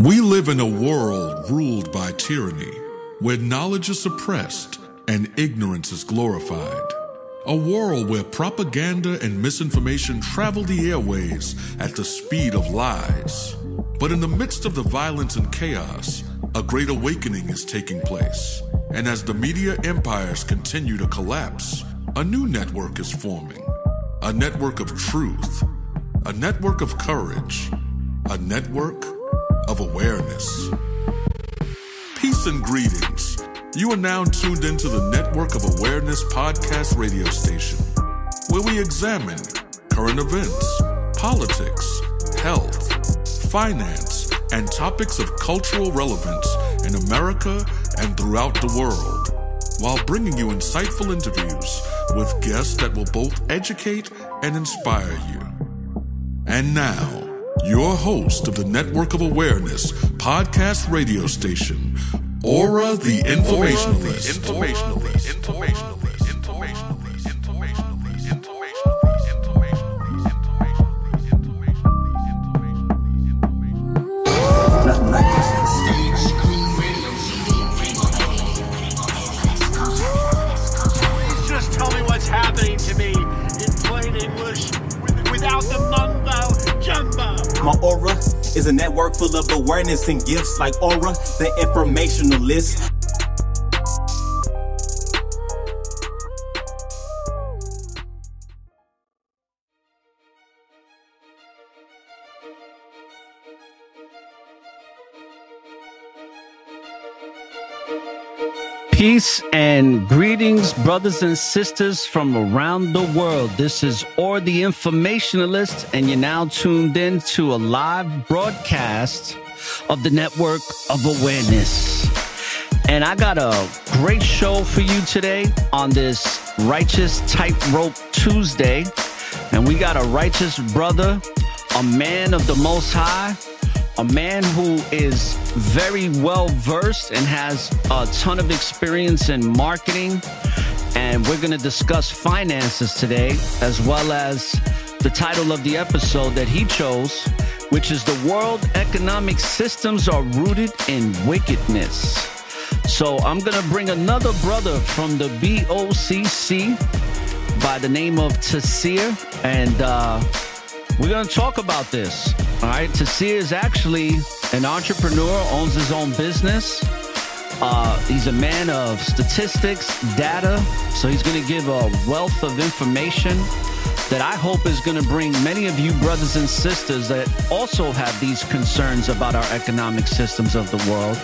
We live in a world ruled by tyranny, where knowledge is suppressed and ignorance is glorified. A world where propaganda and misinformation travel the airways at the speed of lies. But in the midst of the violence and chaos, a great awakening is taking place. And as the media empires continue to collapse, a new network is forming. A network of truth, a network of courage, a network of awareness. Peace and greetings. You are now tuned into the Network of Awareness podcast radio station, where we examine current events, politics, health, finance, and topics of cultural relevance in America and throughout the world, while bringing you insightful interviews with guests that will both educate and inspire you. And now, your host of the Network of Awareness podcast radio station, ORRA the Informationalist. Informationalist. Informationalist. Informationalist. My aura is a network full of awareness and gifts like aura, the informationalist. Peace and greetings, brothers and sisters from around the world. This is ORRA the Informationalist, and you're now tuned in to a live broadcast of the Network of Awareness. And I got a great show for you today on this Righteous Tightrope Tuesday. And we got a righteous brother, a man of the Most High, a man who is very well versed and has a ton of experience in marketing. And we're going to discuss finances today, as well as the title of the episode that he chose, which is The World Economic Systems Are Rooted in Wickedness. So I'm going to bring another brother from the BOCC by the name of Tasir. And, uh, we're going to talk about this. All right. Tasir is actually an entrepreneur, owns his own business. Uh, he's a man of statistics, data. So he's going to give a wealth of information that I hope is going to bring many of you brothers and sisters that also have these concerns about our economic systems of the world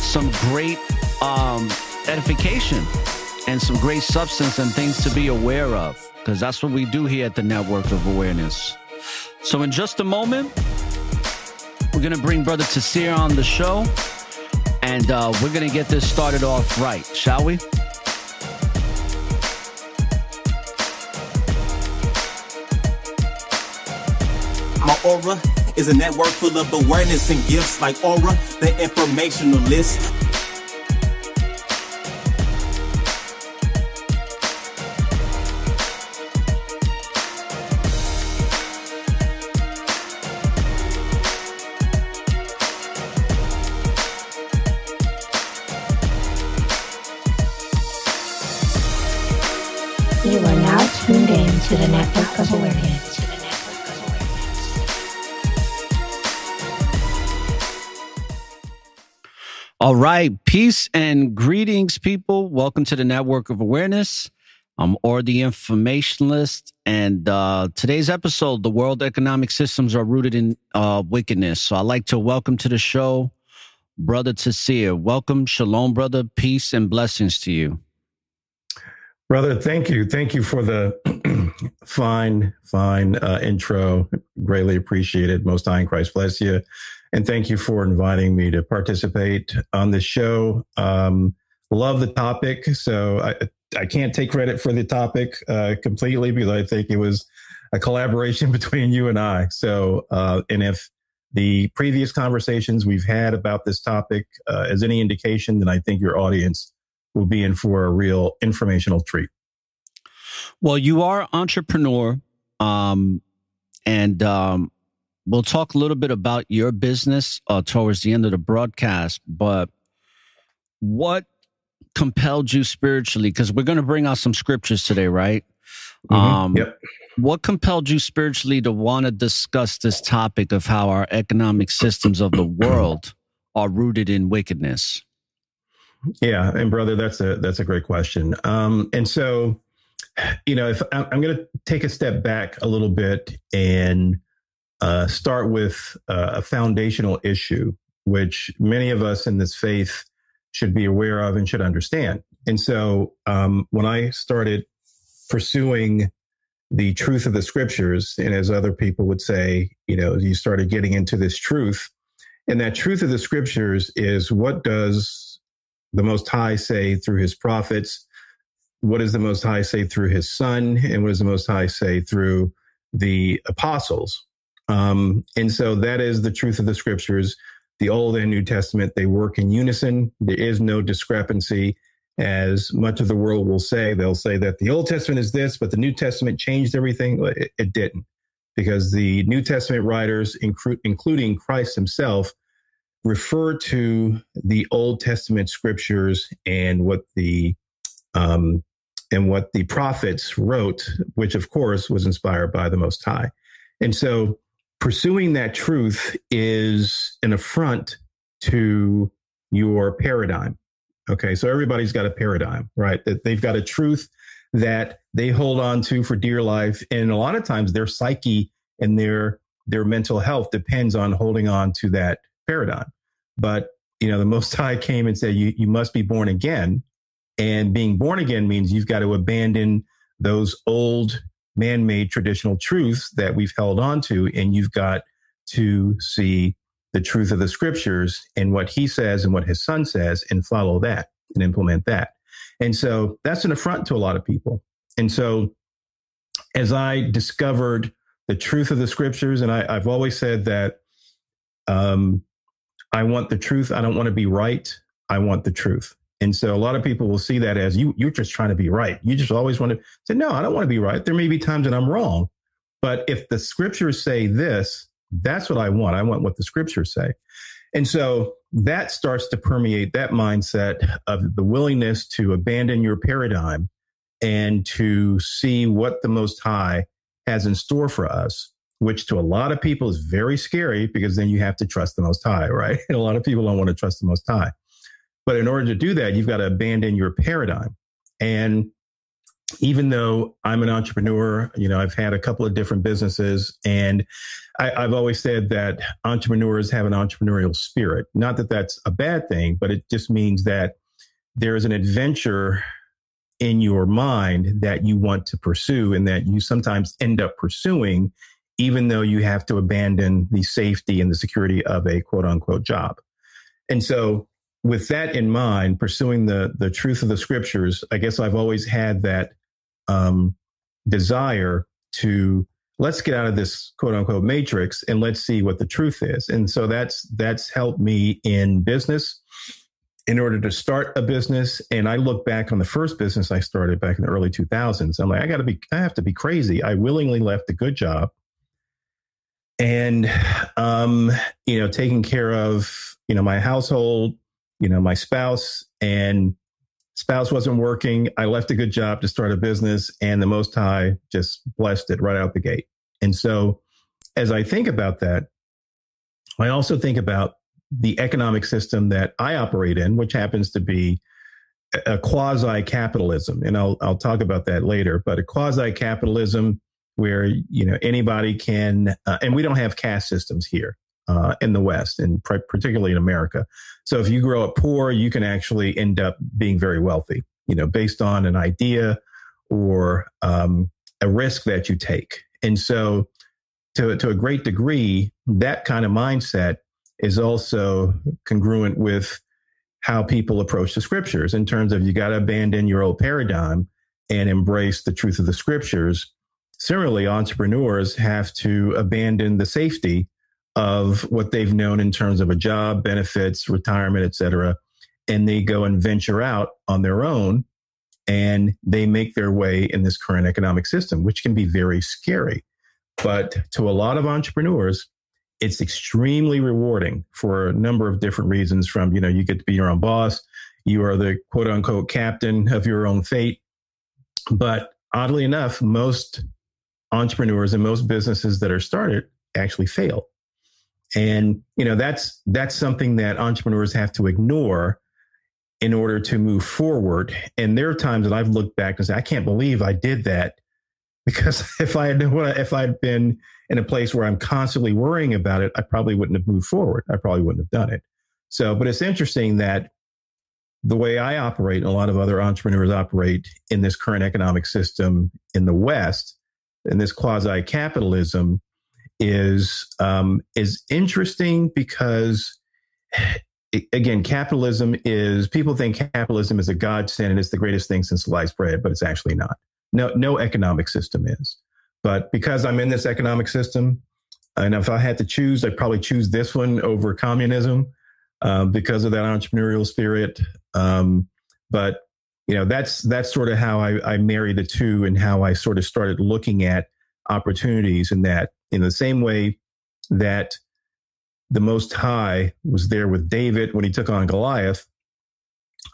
some great um, edification and some great substance and things to be aware of because that's what we do here at the Network of Awareness. So, in just a moment, we're going to bring Brother Tasir on the show and uh, we're going to get this started off right, shall we? My aura is a network full of awareness and gifts like aura, the informationalist. You All right. Peace and greetings, people. Welcome to the Network of Awareness. I'm ORRA the Informationalist. And uh, today's episode, the world economic systems are rooted in uh, wickedness. So I'd like to welcome to the show Brother Tasir. Welcome. Shalom, brother. Peace and blessings to you. Brother, thank you. Thank you for the fine, fine uh, intro. Greatly appreciated. Most High in Christ bless you. And thank you for inviting me to participate on the show. Um, love the topic. So I, I can't take credit for the topic uh, completely because I think it was a collaboration between you and I. So, uh, and if the previous conversations we've had about this topic uh, is any indication, then I think your audience will be in for a real informational treat. Well, you are entrepreneur, um, and um, we'll talk a little bit about your business uh, towards the end of the broadcast, but what compelled you spiritually? Because we're going to bring out some scriptures today, right? Mhm. Um, yep. What compelled you spiritually to want to discuss this topic of how our economic systems of the world are rooted in wickedness? Yeah, and brother, that's a that's a great question. Um, and so, you know, if I'm, I'm going to take a step back a little bit and uh, start with uh, a foundational issue, which many of us in this faith should be aware of and should understand. And so, um, when I started pursuing the truth of the scriptures, and as other people would say, you know, you started getting into this truth, and that truth of the scriptures is what does the Most High say through his prophets? What does the Most High say through his Son? And what does the Most High say through the apostles? Um, and so that is the truth of the scriptures. The Old and New Testament, they work in unison. There is no discrepancy. As much of the world will say, they'll say that the Old Testament is this, but the New Testament changed everything. It, it didn't, because the New Testament writers, inclu- including Christ himself, refer to the Old Testament scriptures and what the um, and what the prophets wrote, which of course was inspired by the Most High. And so, pursuing that truth is an affront to your paradigm. Okay, so everybody's got a paradigm, right? That they've got a truth that they hold on to for dear life, and a lot of times their psyche and their their mental health depends on holding on to that paradigm. But you know, the Most High came and said, "You you must be born again," and being born again means you've got to abandon those old man-made traditional truths that we've held on to, and you've got to see the truth of the scriptures and what He says and what His Son says, and follow that and implement that. And so that's an affront to a lot of people. And so, as I discovered the truth of the scriptures, and I, I've always said that um, I want the truth. I don't want to be right. I want the truth. And so a lot of people will see that as you, you're just trying to be right. You just always want to say, no, I don't want to be right. There may be times that I'm wrong. But if the scriptures say this, that's what I want. I want what the scriptures say. And so that starts to permeate that mindset of the willingness to abandon your paradigm and to see what the Most High has in store for us which to a lot of people is very scary because then you have to trust the Most High, right? And a lot of people don't want to trust the Most High. But in order to do that, you've got to abandon your paradigm. And even though I'm an entrepreneur, you know, I've had a couple of different businesses and I, have always said that entrepreneurs have an entrepreneurial spirit. Not that that's a bad thing, but it just means that there is an adventure in your mind that you want to pursue and that you sometimes end up pursuing even though you have to abandon the safety and the security of a quote unquote job. And so with that in mind, pursuing the, the truth of the scriptures, I guess I've always had that um, desire to let's get out of this quote unquote matrix and let's see what the truth is. And so that's that's helped me in business in order to start a business. And I look back on the first business I started back in the early 2000s. I'm like, I got to be, I have to be crazy. I willingly left a good job and um, you know taking care of you know my household you know my spouse and spouse wasn't working. I left a good job to start a business and the most high just blessed it right out the gate. And so as i think about that i also think about the economic system that i operate in which happens to be a quasi capitalism and I'll, I'll talk about that later but a quasi capitalism where you know anybody can, uh, and we don't have caste systems here uh, in the West, and pr- particularly in America. So if you grow up poor, you can actually end up being very wealthy, you know, based on an idea or um, a risk that you take. And so, to to a great degree, that kind of mindset is also congruent with how people approach the scriptures in terms of you got to abandon your old paradigm and embrace the truth of the scriptures Similarly, entrepreneurs have to abandon the safety of what they've known in terms of a job, benefits, retirement, et cetera, and they go and venture out on their own and they make their way in this current economic system, which can be very scary. But to a lot of entrepreneurs, it's extremely rewarding for a number of different reasons from, you know, you get to be your own boss. You are the quote unquote captain of your own fate. But oddly enough, most entrepreneurs and most businesses that are started actually fail. And, you know, that's, that's something that entrepreneurs have to ignore in order to move forward. And there are times that I've looked back and said, I can't believe I did that because if I had, if I'd been in a place where I'm constantly worrying about it, I probably wouldn't have moved forward. I probably wouldn't have done it. So, but it's interesting that the way I operate and a lot of other entrepreneurs operate in this current economic system in the West, in this quasi capitalism, is um, is interesting because again, capitalism is people think capitalism is a godsend and it's the greatest thing since sliced bread, but it's actually not. No, no economic system is. But because I'm in this economic system, and if I had to choose, I'd probably choose this one over communism uh, because of that entrepreneurial spirit. Um, but you know, that's that's sort of how I, I marry the two, and how I sort of started looking at opportunities in that in the same way that the Most High was there with David when he took on Goliath.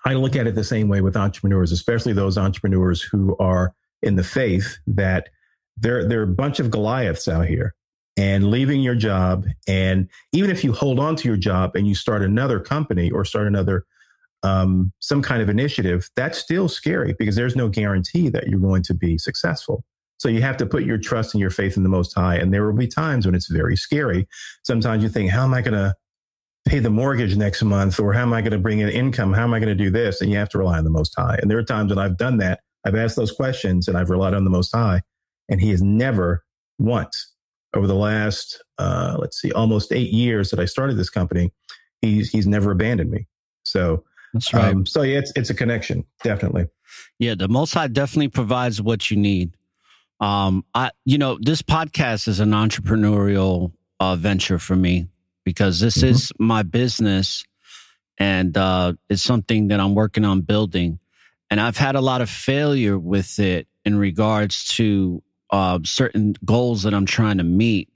I look at it the same way with entrepreneurs, especially those entrepreneurs who are in the faith that there, there are a bunch of Goliaths out here and leaving your job. And even if you hold on to your job and you start another company or start another, um, some kind of initiative, that's still scary because there's no guarantee that you're going to be successful. So you have to put your trust and your faith in the Most High. And there will be times when it's very scary. Sometimes you think, how am I going to pay the mortgage next month? Or how am I going to bring in income? How am I going to do this? And you have to rely on the Most High. And there are times when I've done that. I've asked those questions and I've relied on the Most High. And He has never once over the last, uh, let's see, almost eight years that I started this company, he's, he's never abandoned me. So, that's right. Um, so yeah, it's, it's a connection. Definitely. Yeah. The Most High definitely provides what you need. Um, I, you know, this podcast is an entrepreneurial uh, venture for me because this mm-hmm. is my business and uh, it's something that I'm working on building. And I've had a lot of failure with it in regards to uh, certain goals that I'm trying to meet.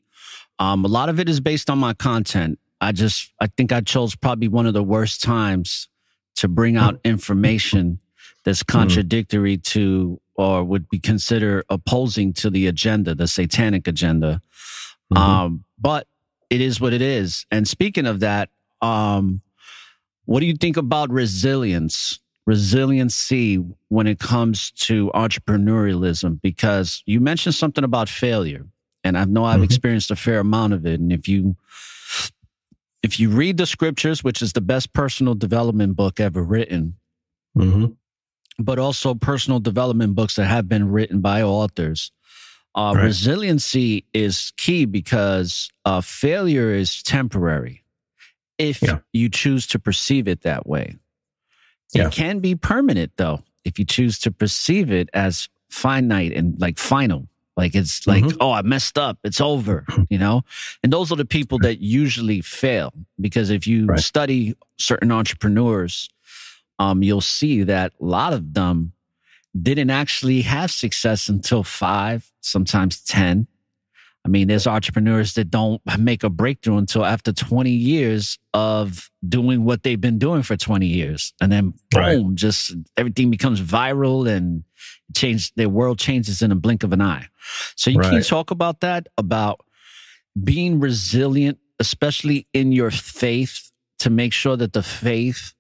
Um, a lot of it is based on my content. I just, I think I chose probably one of the worst times to bring out information that's mm-hmm. contradictory to or would be considered opposing to the agenda, the satanic agenda. Mm-hmm. Um, but it is what it is. And speaking of that, um, what do you think about resilience, resiliency when it comes to entrepreneurialism? Because you mentioned something about failure, and I know I've mm-hmm. experienced a fair amount of it. And if you if you read the scriptures, which is the best personal development book ever written, mm-hmm but also personal development books that have been written by authors. Uh, right. Resiliency is key because uh, failure is temporary if yeah. you choose to perceive it that way. Yeah. It can be permanent though if you choose to perceive it as finite and like final. Like it's like, mm-hmm. oh, I messed up. It's over, you know? And those are the people that usually fail because if you right. study certain entrepreneurs, um, you'll see that a lot of them didn't actually have success until five, sometimes 10. I mean, there's entrepreneurs that don't make a breakthrough until after 20 years of doing what they've been doing for 20 years. And then boom, right. just everything becomes viral and change their world changes in a blink of an eye. So you right. can talk about that, about being resilient, especially in your faith to make sure that the faith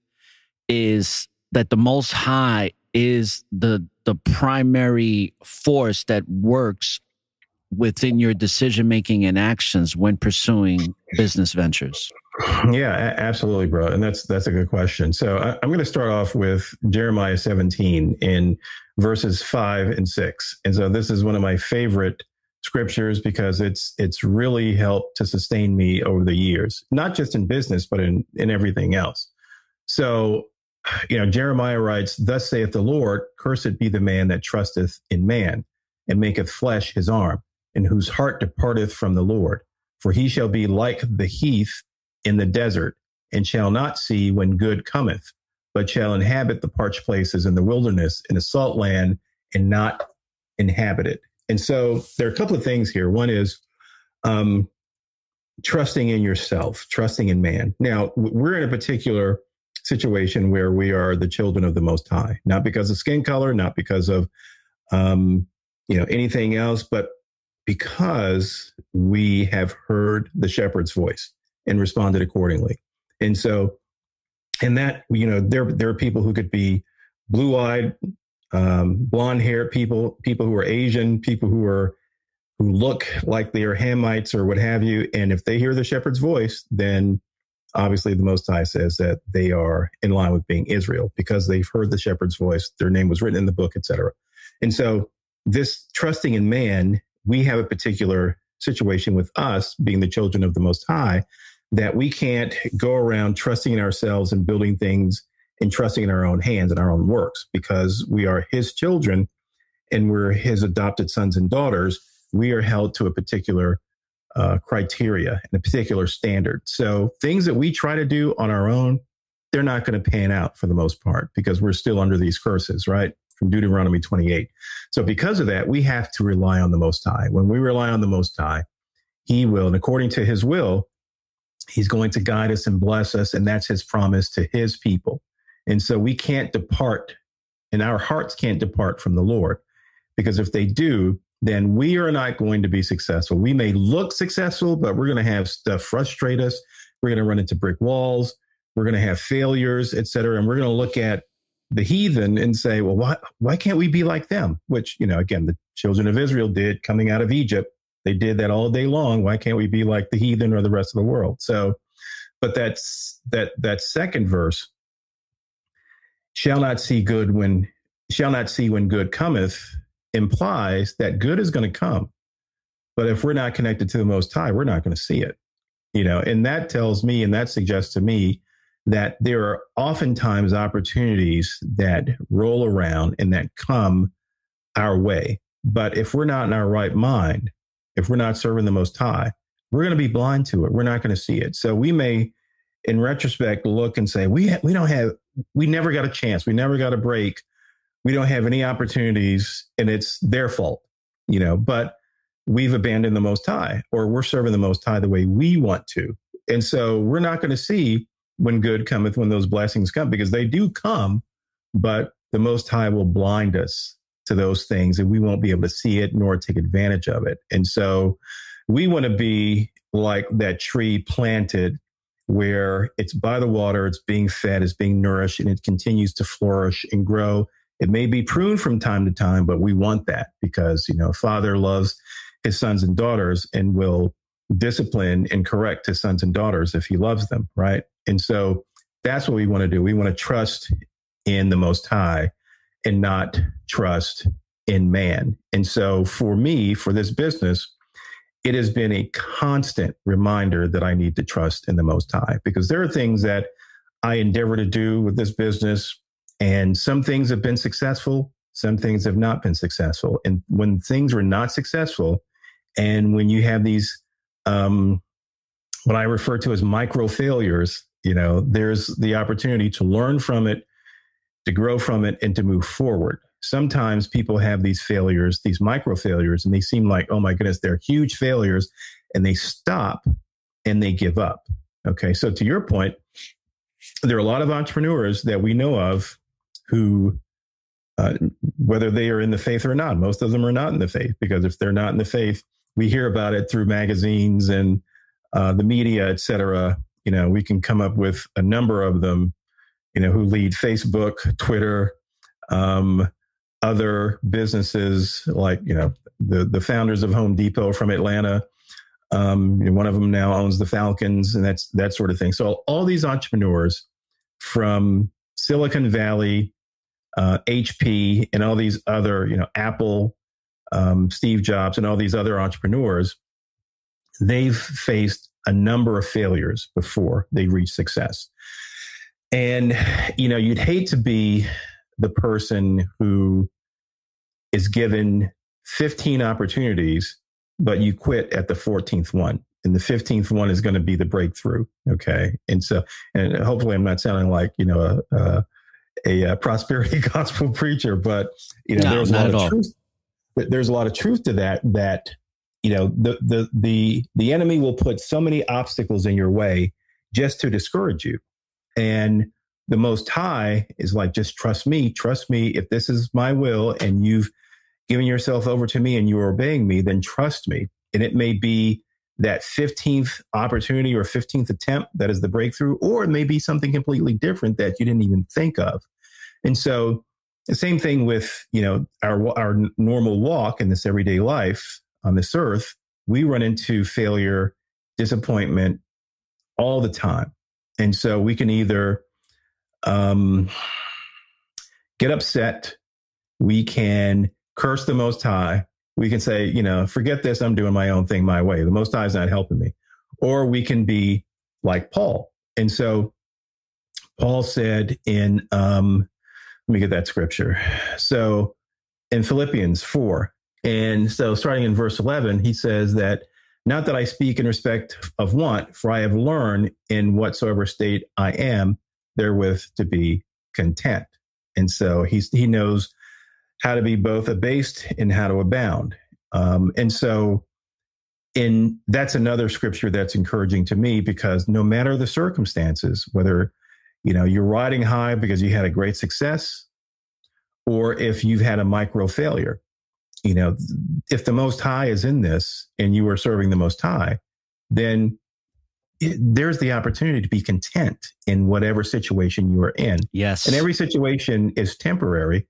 is that the most high is the the primary force that works within your decision making and actions when pursuing business ventures. Yeah absolutely bro. And that's that's a good question. So I, i'm going to start off with jeremiah 17 in verses 5 and 6 and so this is one of my favorite scriptures because it's it's really helped to sustain me over the years not just in business but in in everything else. So you know, Jeremiah writes, Thus saith the Lord, cursed be the man that trusteth in man, and maketh flesh his arm, and whose heart departeth from the Lord. For he shall be like the heath in the desert, and shall not see when good cometh, but shall inhabit the parched places in the wilderness, in a salt land, and not inhabit it. And so there are a couple of things here. One is, um, trusting in yourself, trusting in man. Now, we're in a particular situation where we are the children of the Most High, not because of skin color, not because of um, you know anything else, but because we have heard the shepherd's voice and responded accordingly. And so, and that you know, there there are people who could be blue eyed, um, blonde haired people, people who are Asian, people who are who look like they are Hamites or what have you. And if they hear the shepherd's voice, then obviously the Most High says that they are in line with being Israel because they've heard the shepherd's voice. Their name was written in the book, etc. And so this trusting in man, we have a particular situation with us being the children of the Most High that we can't go around trusting in ourselves and building things and trusting in our own hands and our own works because we are his children and we're his adopted sons and daughters we are held to a particular uh, criteria and a particular standard. So things that we try to do on our own, they're not going to pan out for the most part because we're still under these curses, right? From Deuteronomy 28. So because of that, we have to rely on the Most High. When we rely on the Most High, He will, and according to His will, He's going to guide us and bless us. And that's His promise to His people. And so we can't depart, and our hearts can't depart from the Lord because if they do, then we are not going to be successful. We may look successful, but we're going to have stuff frustrate us. We're going to run into brick walls. We're going to have failures, et cetera. And we're going to look at the heathen and say, well, why, why can't we be like them? Which, you know, again, the children of Israel did coming out of Egypt. They did that all day long. Why can't we be like the heathen or the rest of the world? So, but that's that, that second verse shall not see good when, shall not see when good cometh implies that good is going to come. But if we're not connected to the Most High, we're not going to see it. You know, and that tells me and that suggests to me that there are oftentimes opportunities that roll around and that come our way. But if we're not in our right mind, if we're not serving the Most High, we're going to be blind to it. We're not going to see it. So we may, in retrospect, look and say, we, ha- we don't have, we never got a chance. We never got a break we don't have any opportunities and it's their fault, you know, but we've abandoned the most high or we're serving the most high the way we want to. And so we're not going to see when good cometh, when those blessings come, because they do come, but the most high will blind us to those things and we won't be able to see it nor take advantage of it. And so we want to be like that tree planted where it's by the water, it's being fed, it's being nourished, and it continues to flourish and grow it may be pruned from time to time, but we want that because, you know, father loves his sons and daughters and will discipline and correct his sons and daughters if he loves them, right? And so that's what we want to do. We want to trust in the most high and not trust in man. And so for me, for this business, it has been a constant reminder that I need to trust in the most high because there are things that I endeavor to do with this business and some things have been successful, some things have not been successful. And when things were not successful, and when you have these, um, what I refer to as micro failures, you know, there's the opportunity to learn from it, to grow from it, and to move forward. Sometimes people have these failures, these micro failures, and they seem like, oh my goodness, they're huge failures, and they stop and they give up. Okay. So to your point, there are a lot of entrepreneurs that we know of who, uh, whether they are in the faith or not, most of them are not in the faith because if they're not in the faith, we hear about it through magazines and uh, the media, et cetera. You know, we can come up with a number of them, you know, who lead Facebook, Twitter, um, other businesses like, you know, the, the founders of Home Depot from Atlanta. Um, you know, one of them now owns the Falcons and that's that sort of thing. So all these entrepreneurs from Silicon Valley uh, HP and all these other, you know, Apple, um, Steve Jobs, and all these other entrepreneurs, they've faced a number of failures before they reach success. And, you know, you'd hate to be the person who is given 15 opportunities, but you quit at the 14th one. And the 15th one is going to be the breakthrough. Okay. And so, and hopefully I'm not sounding like, you know, a, a a uh, prosperity gospel preacher, but you know, no, there's a lot of truth. There's a lot of truth to that. That you know, the, the, the, the enemy will put so many obstacles in your way just to discourage you. And the most high is like, just trust me, trust me. If this is my will and you've given yourself over to me and you're obeying me, then trust me. And it may be that 15th opportunity or 15th attempt that is the breakthrough, or it may be something completely different that you didn't even think of. And so the same thing with, you know, our, our normal walk in this everyday life on this earth, we run into failure, disappointment all the time. And so we can either um, get upset, we can curse the Most High, we can say, you know, forget this, I'm doing my own thing my way. The Most High is not helping me. Or we can be like Paul. And so Paul said in, um, let me get that scripture. So in Philippians 4, and so starting in verse 11, he says that not that I speak in respect of want, for I have learned in whatsoever state I am therewith to be content. And so he's, he knows how to be both abased and how to abound. Um, and so in that's another scripture that's encouraging to me because no matter the circumstances, whether you know you're riding high because you had a great success, or if you've had a micro failure, you know, if the most high is in this and you are serving the most high, then it, there's the opportunity to be content in whatever situation you are in. Yes. And every situation is temporary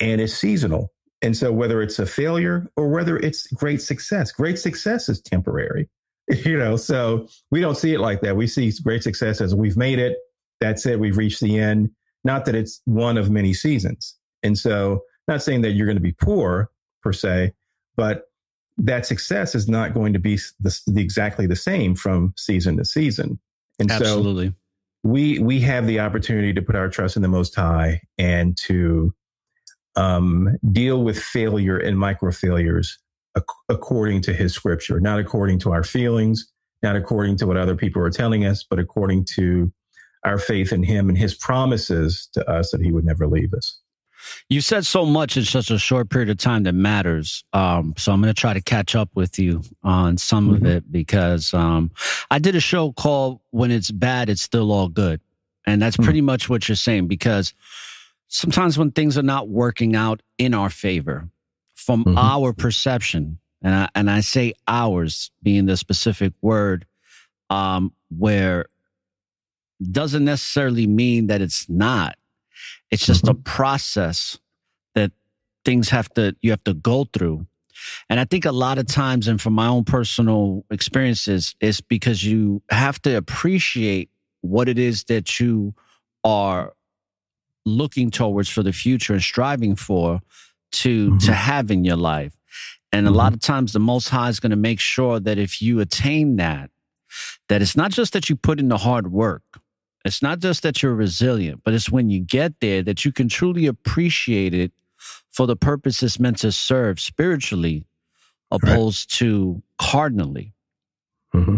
and it's seasonal. And so whether it's a failure or whether it's great success, great success is temporary. You know, so we don't see it like that. We see great success as we've made it. That's it. We've reached the end. Not that it's one of many seasons. And so not saying that you're going to be poor per se, but that success is not going to be the, the, exactly the same from season to season. And Absolutely. so we we have the opportunity to put our trust in the most high and to um, deal with failure and micro failures ac- according to his scripture, not according to our feelings, not according to what other people are telling us, but according to our faith in him and his promises to us that he would never leave us. You said so much in such a short period of time that matters. Um, so I'm going to try to catch up with you on some mm-hmm. of it because um, I did a show called When It's Bad, It's Still All Good. And that's mm-hmm. pretty much what you're saying because sometimes when things are not working out in our favor from mm-hmm. our perception, and I, and I say ours being the specific word, um, where doesn't necessarily mean that it's not. It's just mm-hmm. a process that things have to, you have to go through. And I think a lot of times, and from my own personal experiences, it's because you have to appreciate what it is that you are looking towards for the future and striving for to mm-hmm. to have in your life. And mm-hmm. a lot of times the most high is going to make sure that if you attain that, that it's not just that you put in the hard work. It's not just that you're resilient, but it's when you get there that you can truly appreciate it for the purpose it's meant to serve spiritually, opposed right. to cardinally. Mm-hmm.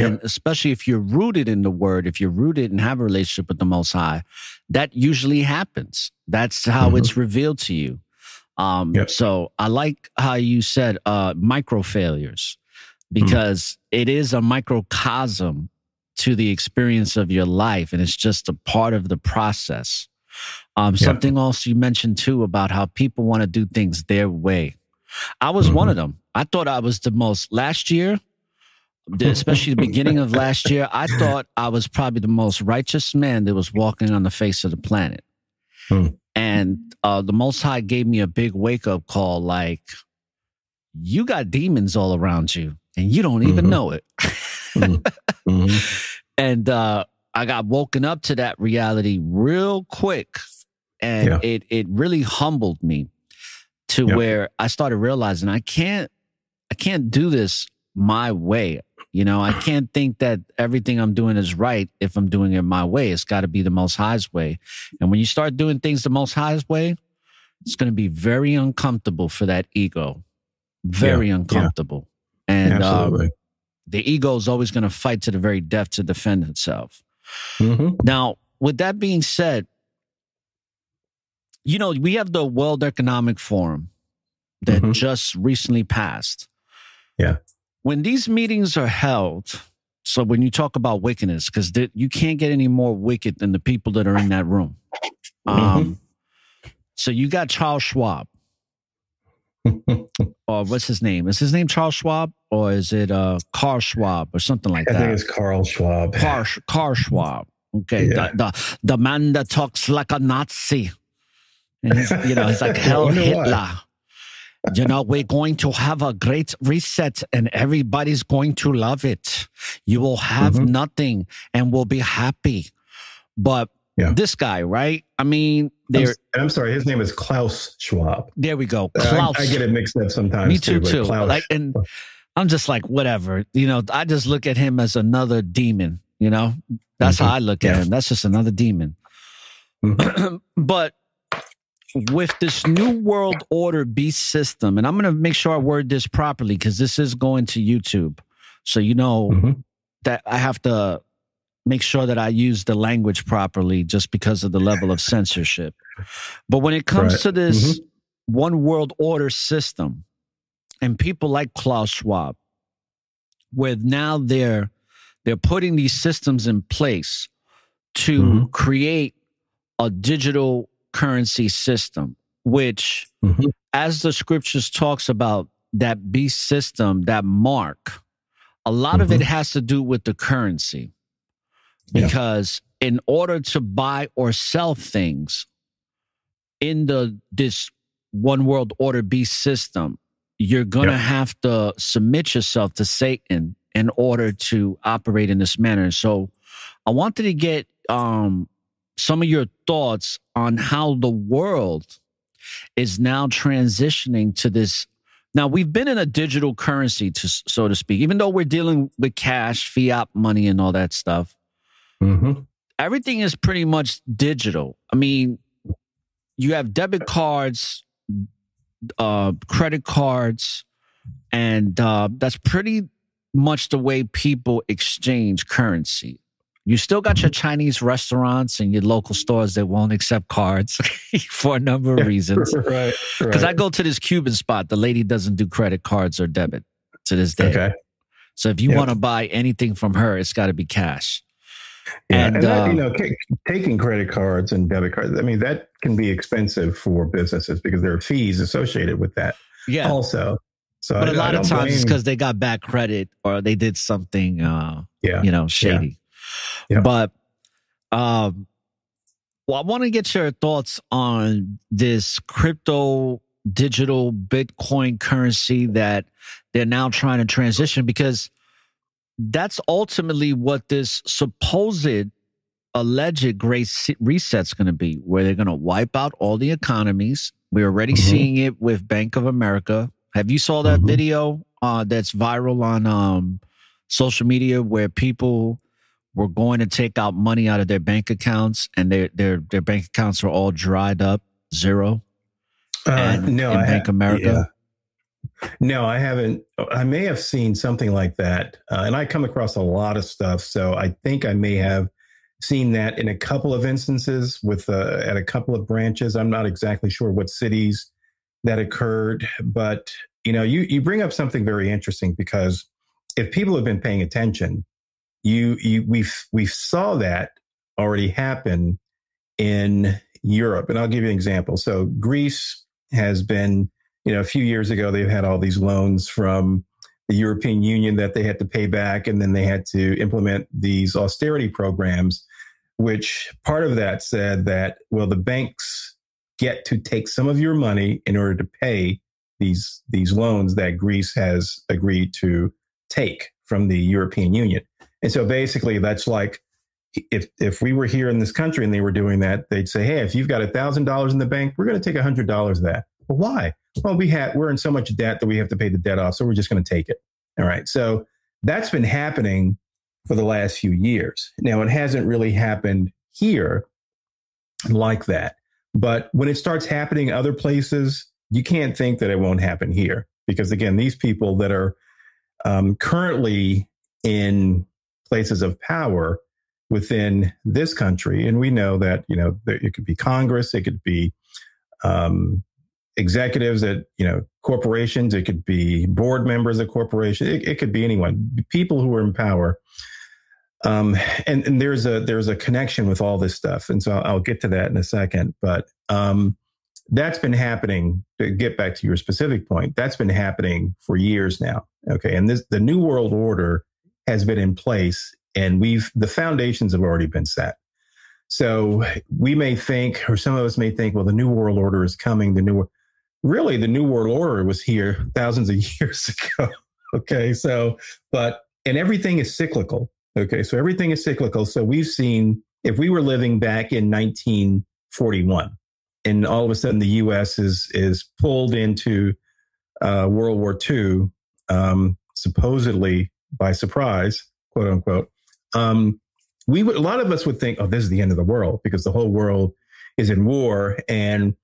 And especially if you're rooted in the word, if you're rooted and have a relationship with the Most High, that usually happens. That's how mm-hmm. it's revealed to you. Um, yep. So I like how you said uh, micro failures because mm-hmm. it is a microcosm to the experience of your life, and it's just a part of the process. Um, Something else you mentioned too about how people want to do things their way. I was mm-hmm. one of them. I thought I was the most. Last year, especially the beginning of last year, I thought I was probably the most righteous man that was walking on the face of the planet. Hmm. And uh, the Most High gave me a big wake up call like, you got demons all around you and you don't even mm-hmm. know it. mm-hmm. mm-hmm. And uh, I got woken up to that reality real quick. And yeah. it, it really humbled me to yep. where I started realizing I can't, I can't do this my way. You know, I can't think that everything I'm doing is right if I'm doing it my way. It's got to be the most high's way. And when you start doing things the most high's way, it's going to be very uncomfortable for that ego. Very yeah, uncomfortable. Yeah. And um, the ego is always going to fight to the very death to defend itself. Mm-hmm. Now, with that being said, you know, we have the World Economic Forum that mm-hmm. just recently passed. Yeah. When these meetings are held, so when you talk about wickedness, because you can't get any more wicked than the people that are in that room. Mm-hmm. Um, so you got Charles Schwab, or what's his name? Is his name Charles Schwab, or is it uh Carl Schwab, or something like I that? I think it's Carl Schwab. Carl, Carl Schwab. Okay, Yeah. the, the the man that talks like a Nazi. And he's, you know, he's like hell Hitler. why. You know, we're going to have a great reset and everybody's going to love it. You will have Mhm. nothing and will be happy. But Yeah. this guy, right? I mean, I'm, there I'm sorry, his name is Klaus Schwab. there we go. I- Klaus. I, get it mixed up sometimes. Me too, but too. Like, and I'm just like, whatever. You know, I just look at him as another demon. You know, that's how I look at him. That's just another demon. Mhm. but with this new world order beast system, and I'm going to make sure I word this properly because this is going to YouTube. So you know Mhm. that I have to make sure that I use the language properly just because of the level of censorship. But when it comes Right. to this one world order system and people like Klaus Schwab, where now they're they're putting these systems in place to Mhm. create a digital currency system, which Mhm. as the scriptures talks about that beast system, that mark, a lot of it has to do with the currency. Yeah. Because in order to buy or sell things in the this one world order beast system, you're gonna Yeah. have to submit yourself to Satan in order to operate in this manner. So I wanted to get um some of your thoughts on how the world is now transitioning to this. Now we've been in a digital currency, to so to speak, even though we're dealing with cash, fiat money, and all that stuff. Mhm. Everything is pretty much digital. I mean, you have debit cards, uh, credit cards, and uh, that's pretty much the way people exchange currency. You still got your Chinese restaurants and your local stores that won't accept cards for a number of reasons. right. Because right. I go to this Cuban spot, the lady doesn't do credit cards or debit to this day. Okay. So if you Yeah. want to buy anything from her, it's got to be cash. Yeah, And, and, that, uh, you know, ta- taking credit cards and debit cards. I mean, that can be expensive for businesses because there are fees associated with that. Yeah. Also, so but I- a lot of times it's because they got bad credit or they did something, uh, yeah, you know, shady. Yeah. But, um, well, I want to get your thoughts on this crypto digital Bitcoin currency that they're now trying to transition because that's ultimately what this supposed alleged great se- reset's going to be, where they're going to wipe out all the economies. We're already Mhm. seeing it with Bank of America. Have you saw that Mhm. video uh, that's viral on um, social media where people were going to take out money out of their bank accounts and their their their bank accounts are all dried up, zero? Uh, and- no, and I Bank ha- America? yeah. No, I haven't. I may have seen something like that, uh, and I come across a lot of stuff. So I think I may have seen that in a couple of instances with uh, at a couple of branches. I'm not exactly sure what cities that occurred, but you know, you you bring up something very interesting because if people have been paying attention, you you we've we saw that already happen in Europe, and I'll give you an example. So Greece has been, you know, a few years ago they've had all these loans from the European Union that they had to pay back, and then they had to implement these austerity programs, which part of that said that well, the banks get to take some of your money in order to pay these these loans that Greece has agreed to take from the European Union. And so basically that's like if if we were here in this country and they were doing that, they'd say, Hey, if you've got a thousand dollars in the bank, we're gonna take a hundred dollars of that. Well, why? Well, we had we're in so much debt that we have to pay the debt off, so we're just gonna take it. All right. So that's been happening for the last few years. Now it hasn't really happened here like that. But when it starts happening other places, you can't think that it won't happen here. Because again, these people that are um, currently in places of power within this country, and we know that, you know, it could be Congress, it could be um, executives at, you know, corporations. It could be board members of corporations. It, it could be anyone, people who are in power. Um, and, and there's a there's a connection with all this stuff, and so I'll, I'll get to that in a second. But um, that's been happening. To get back to your specific point, that's been happening for years now. Okay, and this the new world order has been in place, and we've the foundations have already been set. So we may think, or some of us may think, well, the new world order is coming. The new really the new world order was here thousands of years ago okay so but and everything is cyclical okay so everything is cyclical so we've seen if we were living back in 1941 and all of a sudden the us is is pulled into uh, world war ii um, supposedly by surprise quote unquote um, we would a lot of us would think oh this is the end of the world because the whole world is in war and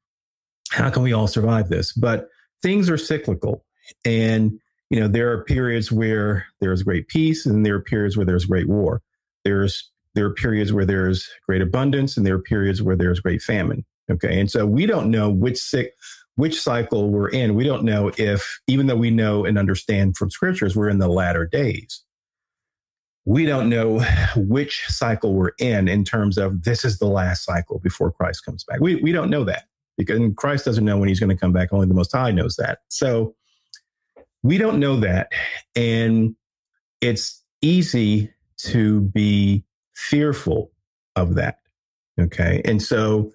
how can we all survive this? But things are cyclical. And, you know, there are periods where there's great peace and there are periods where there's great war. There's, there are periods where there's great abundance and there are periods where there's great famine. Okay. And so we don't know which sick, which cycle we're in. We don't know if, even though we know and understand from scriptures, we're in the latter days. We don't know which cycle we're in in terms of this is the last cycle before Christ comes back. We, we don't know that because Christ doesn't know when he's going to come back. Only the Most High knows that. So we don't know that. And it's easy to be fearful of that. Okay. And so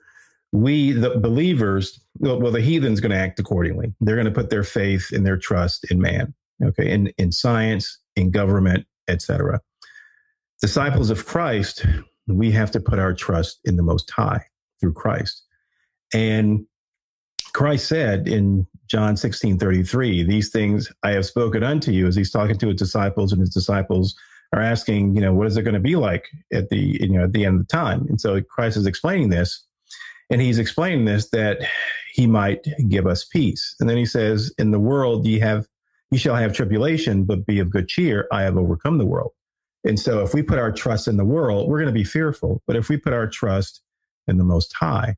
we, the believers, well, the heathen's going to act accordingly. They're going to put their faith and their trust in man. Okay. In, in science, in government, etc. Disciples of Christ, we have to put our trust in the Most High through Christ. And Christ said in John 16 33, these things I have spoken unto you as he's talking to his disciples, and his disciples are asking, you know, what is it going to be like at the, you know, at the end of the time? And so Christ is explaining this, and he's explaining this that he might give us peace. And then he says, In the world ye have you shall have tribulation, but be of good cheer. I have overcome the world. And so if we put our trust in the world, we're going to be fearful. But if we put our trust in the most high,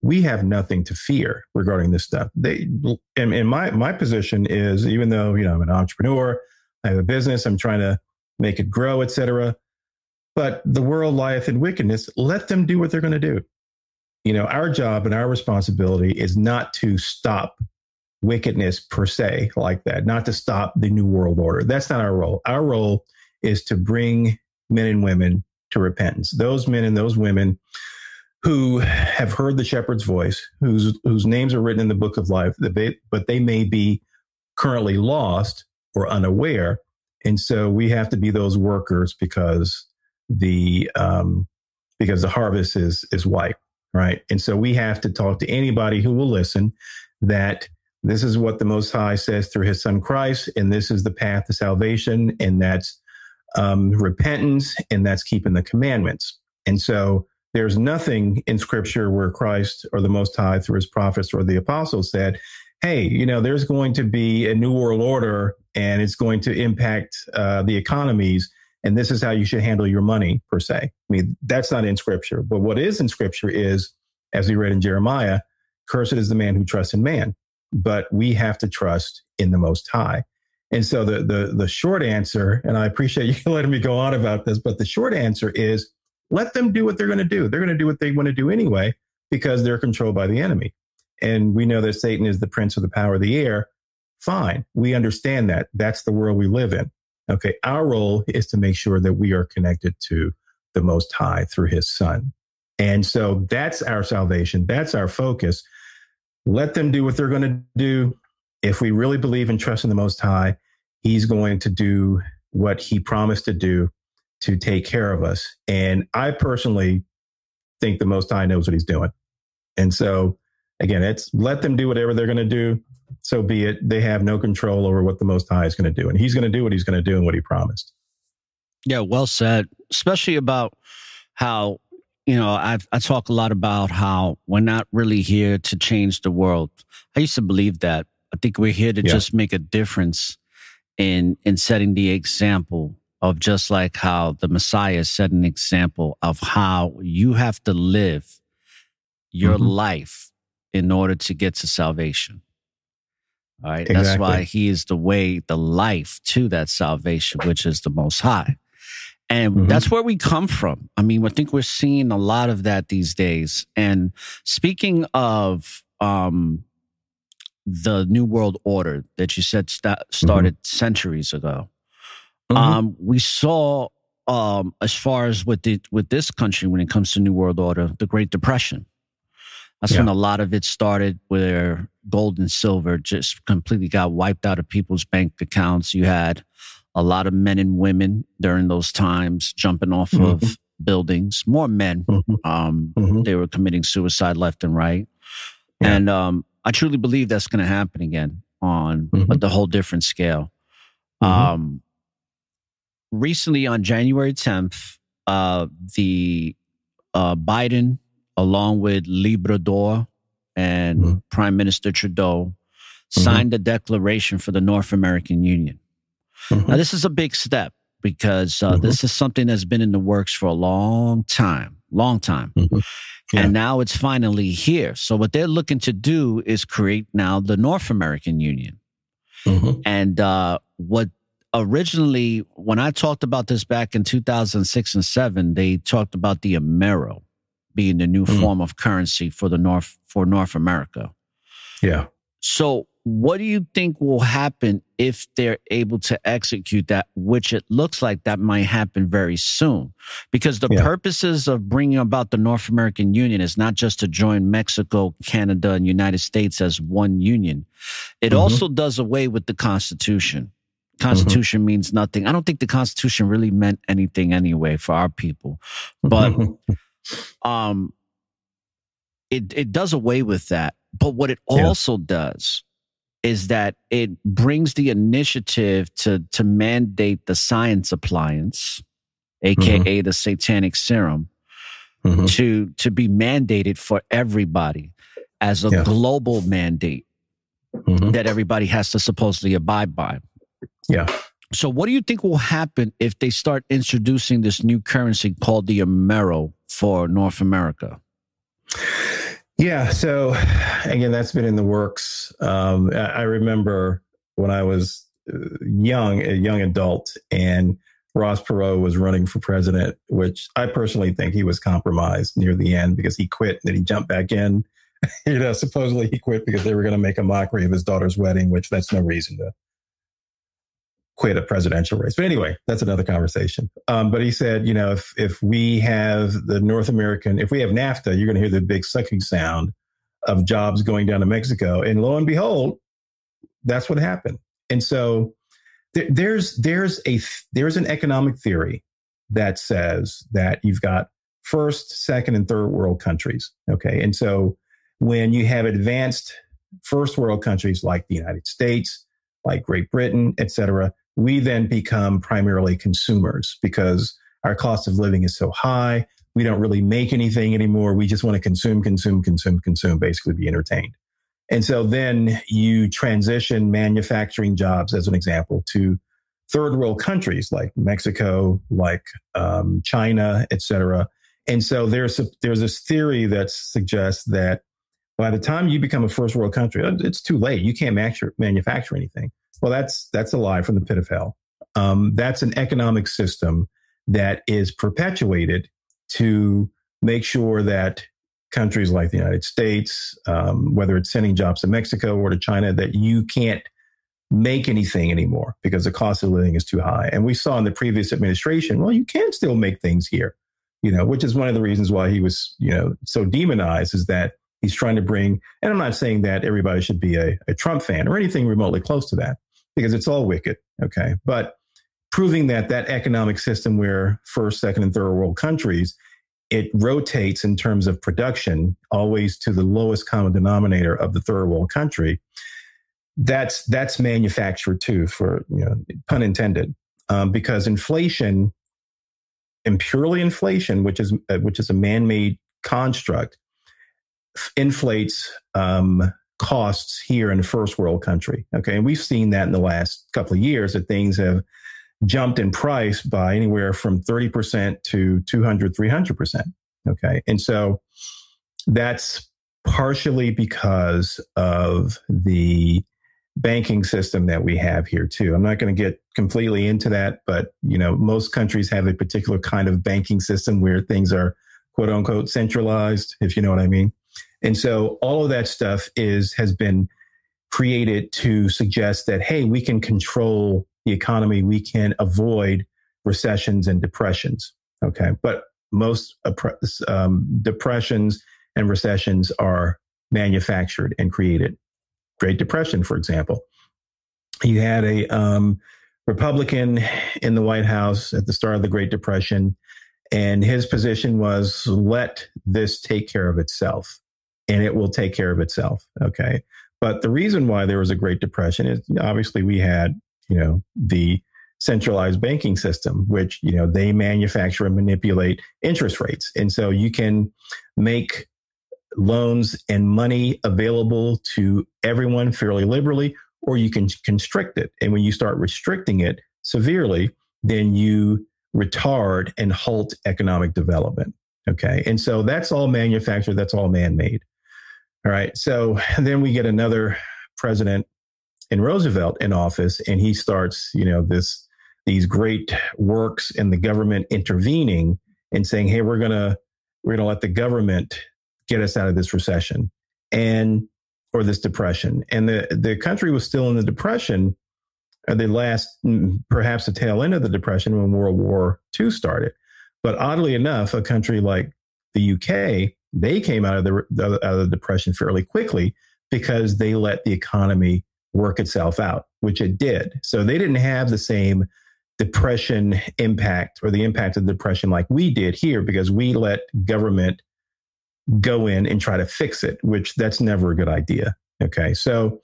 we have nothing to fear regarding this stuff. They, and, and my, my position is, even though, you know, I'm an entrepreneur, I have a business, I'm trying to make it grow, etc. But the world lieth in wickedness. Let them do what they're going to do. You know, our job and our responsibility is not to stop wickedness per se like that, not to stop the new world order. That's not our role. Our role is to bring men and women to repentance. Those men and those women who have heard the shepherd's voice, whose whose names are written in the book of life, but they may be currently lost or unaware, and so we have to be those workers because the um, because the harvest is is white, right? And so we have to talk to anybody who will listen that this is what the Most High says through His Son Christ, and this is the path to salvation, and that's um, repentance, and that's keeping the commandments. And so there's nothing in scripture where Christ or the Most High through his prophets or the apostles said, hey, you know, there's going to be a new world order and it's going to impact uh, the economies. And this is how you should handle your money, per se. I mean, that's not in scripture. But what is in scripture is, as we read in Jeremiah, cursed is the man who trusts in man. But we have to trust in the Most High. And so the, the, the short answer, and I appreciate you letting me go on about this, but the short answer is let them do what they're going to do. They're going to do what they want to do anyway because they're controlled by the enemy. And we know that Satan is the prince of the power of the air. Fine. We understand that. That's the world we live in. Okay. Our role is to make sure that we are connected to the Most High through his Son. And so that's our salvation. That's our focus. Let them do what they're going to do. If we really believe and trust in the Most High, he's going to do what he promised to do to take care of us. And I personally think the Most High knows what he's doing. And so, again, it's let them do whatever they're going to do. So be it. They have no control over what the Most High is going to do. And he's going to do what he's going to do and what he promised. Yeah, well said. Especially about how, you know, i I talk a lot about how we're not really here to change the world. I used to believe that. I think we're here to yeah. just make a difference in in setting the example of just like how the Messiah set an example of how you have to live your mm-hmm. life in order to get to salvation. All right. Exactly. That's why he is the way, the life to that salvation, which is the most high. And mm-hmm. that's where we come from. I mean, I think we're seeing a lot of that these days. And speaking of um, the New World Order that you said st- started mm-hmm. centuries ago, mm-hmm. um, we saw, um, as far as with the, with this country when it comes to New World Order, the Great Depression. That's yeah. when a lot of it started, where gold and silver just completely got wiped out of people's bank accounts. You had a lot of men and women during those times jumping off mm-hmm. of buildings, more men. Mm-hmm. Um, mm-hmm. They were committing suicide left and right. Yeah. And um, I truly believe that's going to happen again on mm-hmm. the whole different scale. Mm-hmm. Um, recently, on January 10th, uh, the uh, Biden along with Librador and mm-hmm. Prime Minister Trudeau, mm-hmm. signed a declaration for the North American Union. Mm-hmm. Now, this is a big step because uh, mm-hmm. this is something that's been in the works for a long time, long time. Mm-hmm. Yeah. And now it's finally here. So, what they're looking to do is create now the North American Union. Mm-hmm. And uh, what originally, when I talked about this back in 2006 and 7, they talked about the Amero being the new mm. form of currency for the North for North America. Yeah. So what do you think will happen if they're able to execute that, which it looks like that might happen very soon? Because the yeah. purposes of bringing about the North American Union is not just to join Mexico, Canada, and United States as one union. It mm-hmm. also does away with the Constitution. Constitution mm-hmm. means nothing. I don't think the Constitution really meant anything anyway for our people. But um, it it does away with that. But what it yeah. also does is that it brings the initiative to to mandate the science appliance, aka mm-hmm. the satanic serum, mm-hmm. to to be mandated for everybody as a yeah. global mandate mm-hmm. that everybody has to supposedly abide by. Yeah. So, what do you think will happen if they start introducing this new currency called the Amero for North America? Yeah. So, again, that's been in the works. Um, I remember when I was uh, young, a young adult, and Ross Perot was running for president, which I personally think he was compromised near the end because he quit and then he jumped back in. you know, supposedly he quit because they were going to make a mockery of his daughter's wedding, which that's no reason to quit a presidential race. But anyway, that's another conversation. Um, but he said, you know, if if we have the North American, if we have NAFTA, you're going to hear the big sucking sound of jobs going down to Mexico. And lo and behold, that's what happened. And so th- there's there's a there's an economic theory that says that you've got first, second, and third world countries. Okay, and so when you have advanced first world countries like the United States, like Great Britain, et cetera, we then become primarily consumers because our cost of living is so high. We don't really make anything anymore. We just want to consume, consume, consume, consume, basically be entertained. And so then you transition manufacturing jobs, as an example, to third world countries like Mexico, like um, China, et cetera. And so there's a, there's this theory that suggests that by the time you become a first world country, it's too late. You can't manufacture anything. Well, that's that's a lie from the pit of hell. Um, that's an economic system that is perpetuated to make sure that countries like the United States, um, whether it's sending jobs to Mexico or to China, that you can't make anything anymore because the cost of living is too high. And we saw in the previous administration, well, you can still make things here, you know, which is one of the reasons why he was, you know, so demonized is that he's trying to bring, and I'm not saying that everybody should be a, a Trump fan or anything remotely close to that, because it's all wicked. Okay. But proving that that economic system where first, second, and third world countries, it rotates in terms of production always to the lowest common denominator of the third world country. That's that's manufactured too, for you know, pun intended, um, because inflation and purely inflation, which is uh, which is a man-made construct, inflates um, costs here in a first world country. Okay. And we've seen that in the last couple of years that things have jumped in price by anywhere from 30% to 200, 300%. Okay. And so that's partially because of the banking system that we have here too. I'm not going to get completely into that, but you know, most countries have a particular kind of banking system where things are quote unquote centralized, if you know what I mean. And so all of that stuff is has been created to suggest that hey, we can control the economy, we can avoid recessions and depressions. Okay, but most um, depressions and recessions are manufactured and created. Great Depression, for example. You had a um, Republican in the White House at the start of the Great Depression, and his position was let this take care of itself, and it will take care of itself. Okay. But the reason why there was a Great Depression is obviously we had, you know, the centralized banking system, which, you know, they manufacture and manipulate interest rates. And so you can make loans and money available to everyone fairly liberally, or you can constrict it. And when you start restricting it severely, then you retard and halt economic development. Okay. And so that's all manufactured, that's all man made. All right. So then we get another president in Roosevelt in office, and he starts, you know, this these great works and the government intervening and saying, hey, we're gonna we're gonna let the government get us out of this recession and or this depression. And the the country was still in the depression, or the last mm, perhaps the tail end of the depression when World War II started. But oddly enough, a country like the UK, they came out of the out of the depression fairly quickly because they let the economy work itself out, which it did. So they didn't have the same depression impact or the impact of the depression like we did here because we let government go in and try to fix it, which that's never a good idea. Okay. So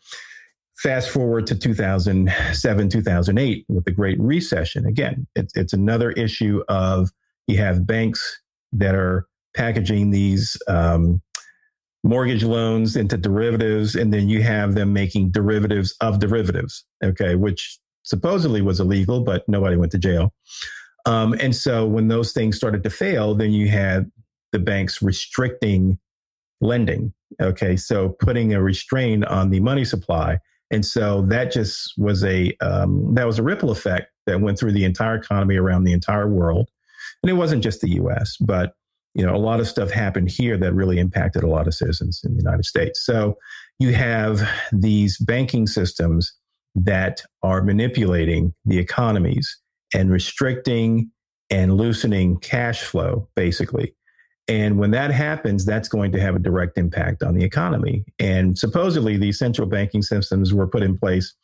fast forward to 2007, 2008 with the Great Recession. Again, it's, it's another issue of you have banks that are packaging these um, mortgage loans into derivatives, and then you have them making derivatives of derivatives. Okay. Which supposedly was illegal, but nobody went to jail. Um, and so when those things started to fail, then you had the banks restricting lending. Okay, so putting a restraint on the money supply, and so that just was a um, that was a ripple effect that went through the entire economy around the entire world, and it wasn't just the U.S., but you know a lot of stuff happened here that really impacted a lot of citizens in the United States. So you have these banking systems that are manipulating the economies and restricting and loosening cash flow, basically. And when that happens, that's going to have a direct impact on the economy. And supposedly, these central banking systems were put in place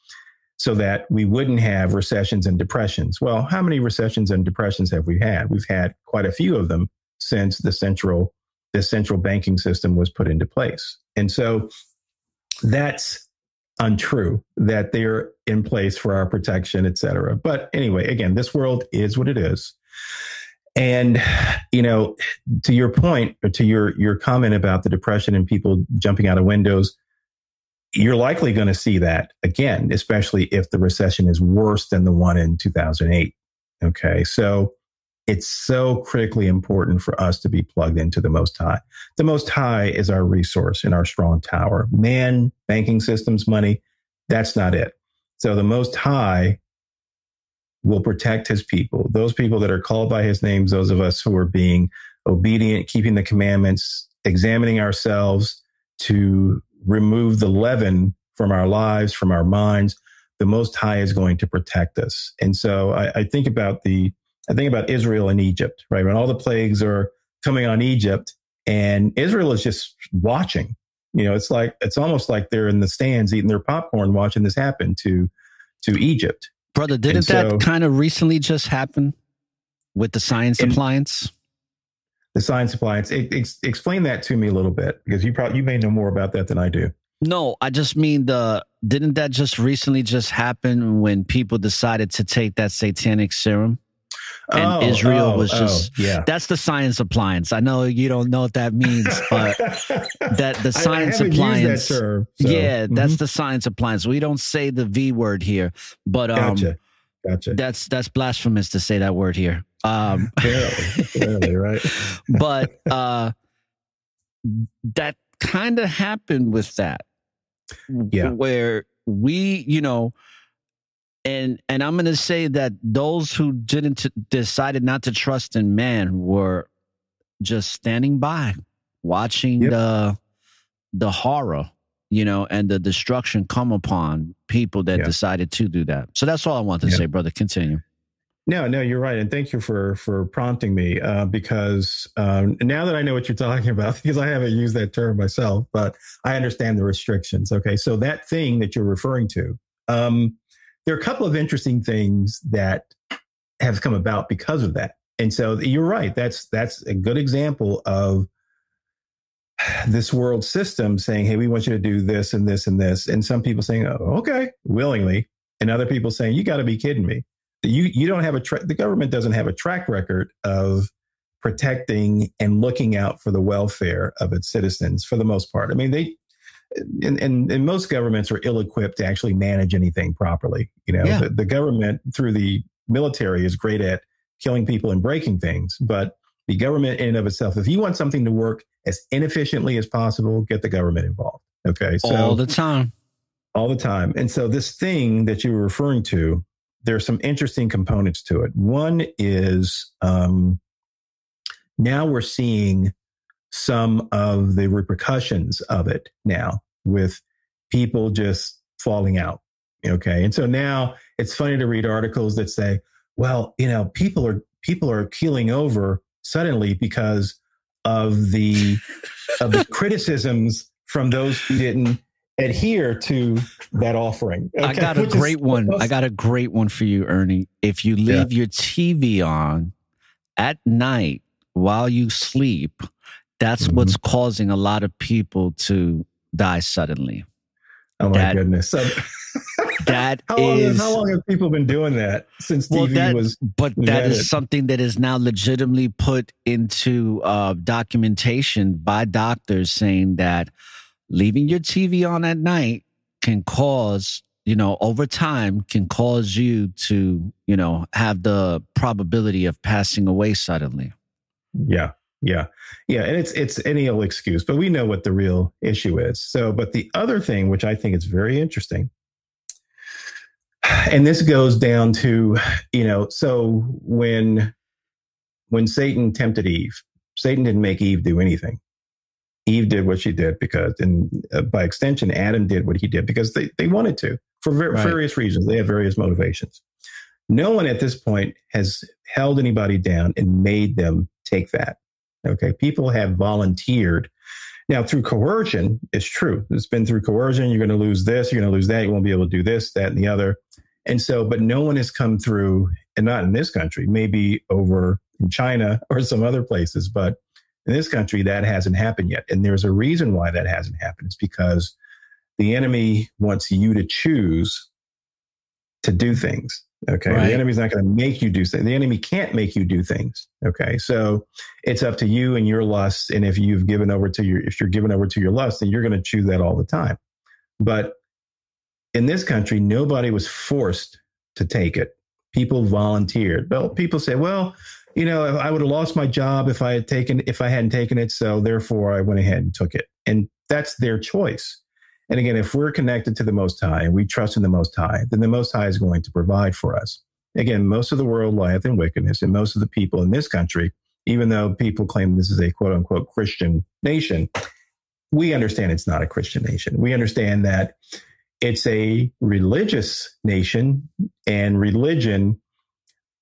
so that we wouldn't have recessions and depressions. Well, how many recessions and depressions have we had? We've had quite a few of them since the central the central banking system was put into place. And so that's untrue that they're in place for our protection, et cetera. But anyway, again, this world is what it is. And you know, to your point, or to your your comment about the depression and people jumping out of windows, you're likely going to see that again, especially if the recession is worse than the one in 2008. Okay, so it's so critically important for us to be plugged into the Most High. The Most High is our resource and our strong tower. Man, banking systems, money, that's not it. So the Most High will protect his people, those people that are called by his names, those of us who are being obedient, keeping the commandments, examining ourselves to remove the leaven from our lives, from our minds. The Most High is going to protect us. And so I, I think about the, I think about Israel and Egypt, right? When all the plagues are coming on Egypt and Israel is just watching, you know, it's like, it's almost like they're in the stands eating their popcorn, watching this happen to, to Egypt. Brother, didn't so, that kind of recently just happen with the science appliance? The science appliance. It, explain that to me a little bit because you probably you may know more about that than I do. No, I just mean the didn't that just recently just happen when people decided to take that satanic serum? And oh, Israel oh, was just oh, yeah. That's the science appliance. I know you don't know what that means, but that the science I, I appliance. That term, so. Yeah, mm-hmm. that's the science appliance. We don't say the V word here, but um, gotcha. Gotcha. That's that's blasphemous to say that word here. Um, barely, right? but uh, that kind of happened with that. Yeah. Where we, you know, and and I'm going to say that those who didn't t- decided not to trust in man were just standing by, watching Yep. the the horror, you know, and the destruction come upon people that Yeah. decided to do that. So that's all I want to Yeah. say, brother. Continue. No, no, you're right, and thank you for for prompting me uh, because um, now that I know what you're talking about, because I haven't used that term myself, but I understand the restrictions. Okay, so that thing that you're referring to, um, there are a couple of interesting things that have come about because of that, and so you're right. That's that's a good example of this world system saying, "Hey, we want you to do this and this and this," and some people saying, "Oh, okay," willingly, and other people saying, "You got to be kidding me." you you don't have a tra- the government doesn't have a track record of protecting and looking out for the welfare of its citizens for the most part. I mean, they and and, and most governments are ill equipped to actually manage anything properly. You know, Yeah. the, the government through the military is great at killing people and breaking things, but the government in and of itself, if you want something to work as inefficiently as possible, get the government involved. Okay, so all the time. all the time. And so this thing that you were referring to, there's some interesting components to it. One is um, now we're seeing some of the repercussions of it now with people just falling out. Okay. And so now it's funny to read articles that say, well, you know, people are people are keeling over suddenly because of the of the criticisms from those who didn't adhere to that offering. I got a which is- great one. I got a great one for you, Ernie. If you leave your TV on at night while you sleep, that's Mhm. what's causing a lot of people to die suddenly. Oh my that- goodness! So, That how long, is how long have people been doing that since Well, TV that- was? but that vetted. is something that is now legitimately put into uh, documentation by doctors saying that leaving your TV on at night can cause, you know, over time can cause you to, you know, have the probability of passing away suddenly. Yeah, yeah, yeah, and it's it's any old excuse, but we know what the real issue is. So, but the other thing, which I think is very interesting, and this goes down to you know, so when when Satan tempted Eve, Satan didn't make Eve do anything. Eve did what she did because, and uh, by extension, Adam did what he did because they, they wanted to for ver- Right. various reasons. They have various motivations. No one at this point has held anybody down and made them take that. Okay. People have volunteered. Now, through coercion, it's true. It's been through coercion. You're going to lose this. You're going to lose that. You won't be able to do this, that, and the other. And so, but no one has come through, and not in this country, maybe over in China or some other places, but in this country, that hasn't happened yet. And there's a reason why that hasn't happened. It's because the enemy wants you to choose to do things. Okay. Right. The enemy's not going to make you do things. The enemy can't make you do things. Okay. So it's up to you and your lusts. And if you've given over to your, if you're given over to your lust, then you're going to choose that all the time. But in this country, nobody was forced to take it. People volunteered. Well, people say, well, you know, I would have lost my job if I had taken, if I hadn't taken it. So therefore I went ahead and took it. And that's their choice. And again, if we're connected to the Most High and we trust in the Most High, then the Most High is going to provide for us. Again, most of the world lieth in wickedness, and most of the people in this country, even though people claim this is a quote unquote Christian nation, we understand it's not a Christian nation. We understand that it's a religious nation, and religion,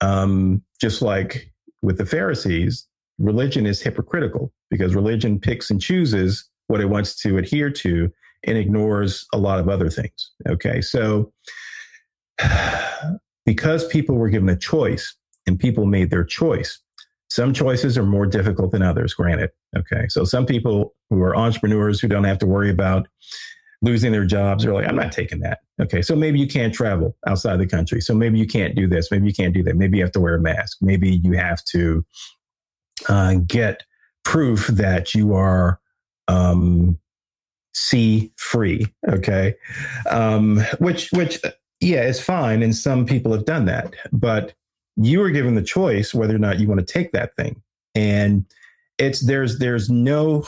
um, just like with the Pharisees, religion is hypocritical because religion picks and chooses what it wants to adhere to and ignores a lot of other things. Okay. So because people were given a choice and people made their choice, some choices are more difficult than others, granted. Okay. So some people who are entrepreneurs who don't have to worry about losing their jobs are like, I'm not taking that. Okay. So maybe you can't travel outside the country. So maybe you can't do this. Maybe you can't do that. Maybe you have to wear a mask. Maybe you have to uh, get proof that you are um, C free. Okay. Um, which, which, yeah, is fine. And some people have done that, but you are given the choice whether or not you want to take that thing. And it's, there's, there's no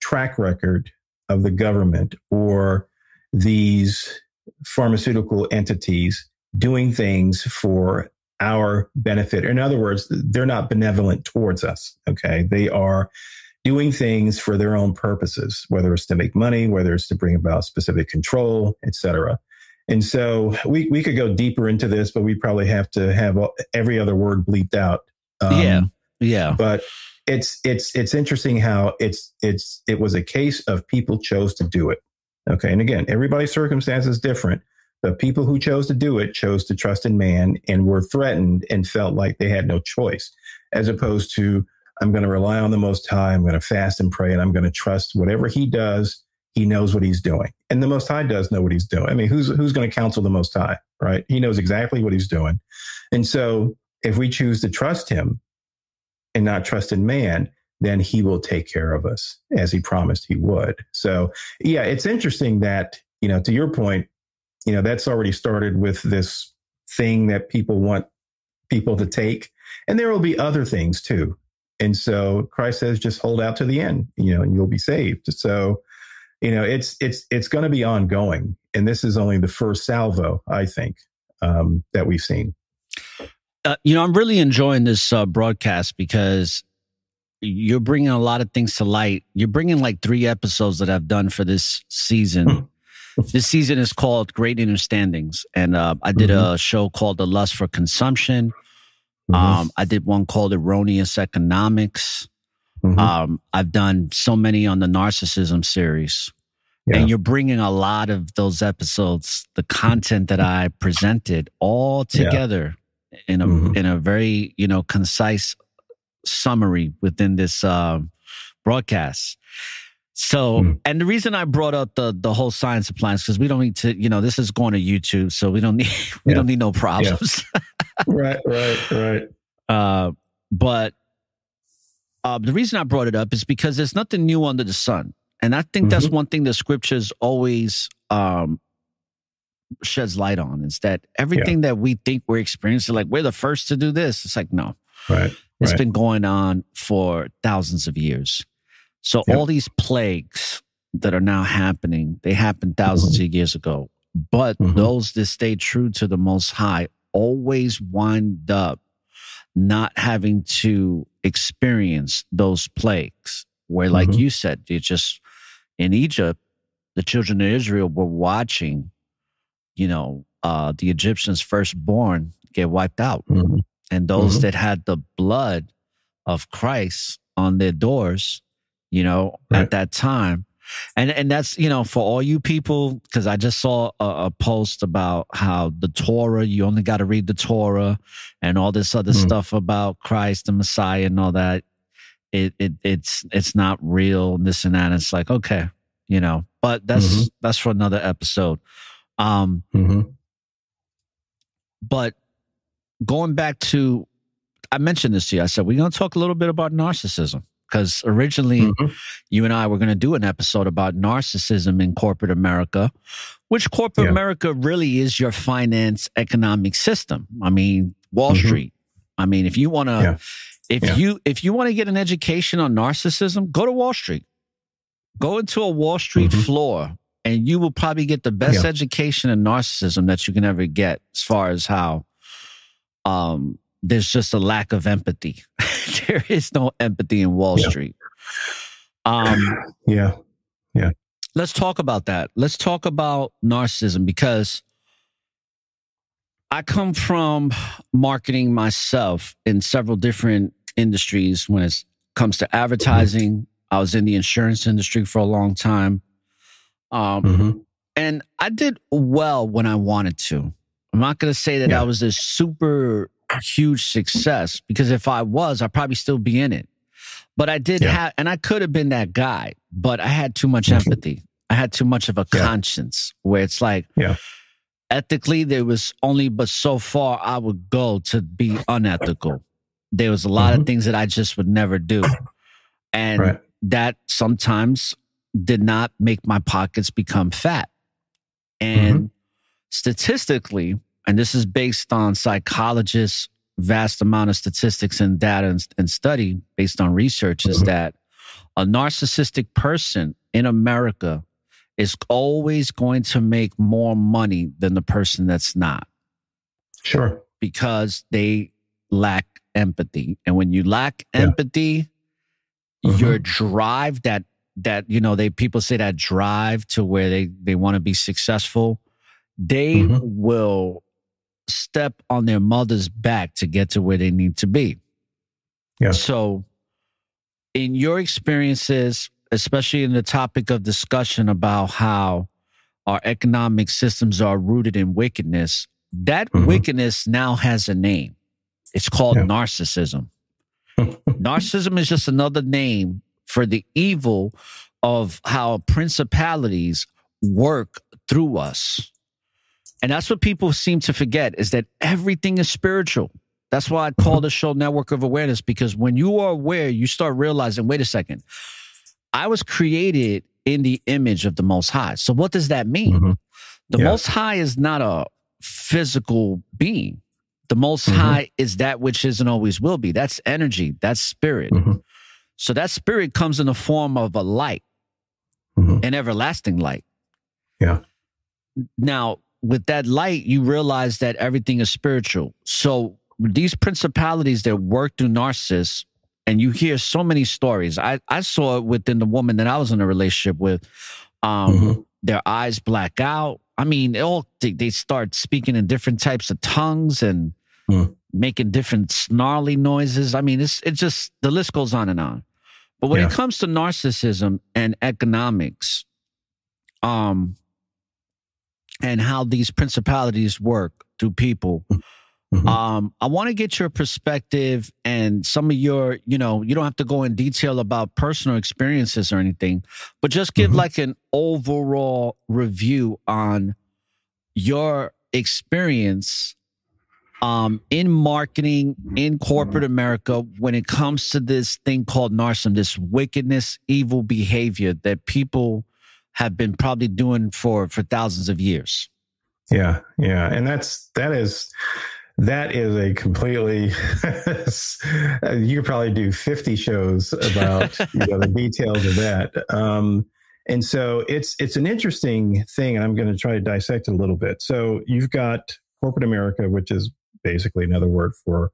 track record of the government or these pharmaceutical entities doing things for our benefit. In other words, they're not benevolent towards us. Okay. They are doing things for their own purposes, whether it's to make money, whether it's to bring about specific control, et cetera. And so we, we could go deeper into this, but we probably have to have every other word bleeped out. Um, yeah. Yeah. But it's, it's, it's interesting how it's, it's, it was a case of people chose to do it. Okay. And again, everybody's circumstance is different. The people who chose to do it chose to trust in man and were threatened and felt like they had no choice, as opposed to, I'm going to rely on the Most High. I'm going to fast and pray, and I'm going to trust whatever He does. He knows what He's doing, and the Most High does know what He's doing. I mean, who's who's going to counsel the Most High, right? He knows exactly what He's doing, and so if we choose to trust Him and not trust in man, then He will take care of us as He promised He would. So, yeah, it's interesting that you know, to your point, you know, that's already started with this thing that people want people to take. And there will be other things too. And so Christ says, just hold out to the end, you know, and you'll be saved. So, you know, it's, it's, it's going to be ongoing. And this is only the first salvo, I think, um, that we've seen. Uh, you know, I'm really enjoying this uh, broadcast because you're bringing a lot of things to light. You're bringing like three episodes that I've done for this season this season is called Great Understandings, and uh, I did mm-hmm. a show called The Lust for Consumption. Mm-hmm. Um, I did one called Erroneous Economics. Mm-hmm. Um, I've done so many on the narcissism series. Yeah. And you're bringing a lot of those episodes, the content that I presented, all together yeah. in a mm-hmm. in a very you know concise summary within this uh, broadcast. So, mm. and the reason I brought up the the whole science appliance because we don't need to, you know, this is going to YouTube, so we don't need we yeah. don't need no problems. Yeah. right, right, right. Uh, but uh, the reason I brought it up is because there's nothing new under the sun, and I think mm-hmm. that's one thing the scriptures always um, sheds light on is that everything yeah. that we think we're experiencing, like we're the first to do this, it's like no, right. It's right. been going on for thousands of years. So yep. all these plagues that are now happening, they happened 1000s mm-hmm. of years ago. But mm-hmm. those that stay true to the Most High always wind up not having to experience those plagues. Where, like mm-hmm. you said, you just in Egypt, the children of Israel were watching, you know, uh, the Egyptians' firstborn get wiped out. Mm-hmm. And those mm-hmm. that had the blood of Christ on their doors you know, right. at that time. And and that's you know for all you people because I just saw a, a, post about how the Torah you only got to read the Torah and all this other mm. stuff about Christ and Messiah and all that. It it it's it's not real and this and that. It's like okay, you know, but that's mm-hmm. that's for another episode. Um, mm-hmm. but going back to, I mentioned this to you. I said we're going to talk a little bit about narcissism because originally mm-hmm. you and I were going to do an episode about narcissism in corporate America, which corporate yeah. America really is your finance economic system. I mean, Wall mm-hmm. Street. I mean, if you want to, yeah. if yeah. you if you want to get an education on narcissism, go to Wall Street. Go into a Wall Street mm-hmm. floor, and you will probably get the best education in narcissism that you can ever get, as far as how um there's just a lack of empathy. there is no empathy in Wall yeah. Street. Um, yeah, yeah. Let's talk about that. Let's talk about narcissism because I come from marketing myself in several different industries when it comes to advertising. I was in the insurance industry for a long time. Um, mm-hmm. And I did well when I wanted to. I'm not going to say that yeah. I was a super huge success because if I was, I'd probably still be in it. But I did yeah. have, and I could have been that guy, but I had too much mm-hmm. empathy. I had too much of a yeah. conscience where it's like, yeah. ethically, there was only but so far I would go to be unethical. There was a lot mm-hmm. of things that I just would never do. And right. that sometimes did not make my pockets become fat. And mm-hmm. statistically, and this is based on psychologists' vast amount of statistics and data and, and study based on research, is mm-hmm. that a narcissistic person in America is always going to make more money than the person that's not Sure. because they lack empathy. And when you lack Yeah. empathy, Mhm. your drive that that you know they people say that drive to where they they want to be successful, they Mhm. will step on their mother's back to get to where they need to be. Yeah. So in your experiences, especially in the topic of discussion about how our economic systems are rooted in wickedness, that Mhm. wickedness now has a name. It's called Yeah. narcissism. Narcissism is just another name for the evil of how principalities work through us. And that's what people seem to forget is that everything is spiritual. That's why I call the show Network of Awareness because when you are aware, you start realizing, wait a second, I was created in the image of the Most High. So what does that mean? Mhm. The Yeah. Most High is not a physical being. The Most Mhm. High is that which is and always will be. That's energy. That's spirit. Mhm. So that spirit comes in the form of a light, Mhm. an everlasting light. Yeah. Now, with that light, you realize that everything is spiritual. So these principalities that work through narcissists, and you hear so many stories. I, I saw it within the woman that I was in a relationship with. Um, Mhm. Their eyes black out. I mean, they all they, they start speaking in different types of tongues and Hmm. making different snarly noises. I mean, it's it's just the list goes on and on. But when Yeah. it comes to narcissism and economics, um, and how these principalities work through people, Mhm. um, I want to get your perspective and some of your, you know, you don't have to go in detail about personal experiences or anything, but just give Mhm. like an overall review on your experience um, in marketing in corporate America when it comes to this thing called narcissism, this wickedness, evil behavior that people have been probably doing for for thousands of years. Yeah, yeah, and that's that is that is a completely. you could probably do fifty shows about you know the details of that. Um, and so it's it's an interesting thing. And i'm going to try to dissect it a little bit. So you've got corporate America, which is basically another word for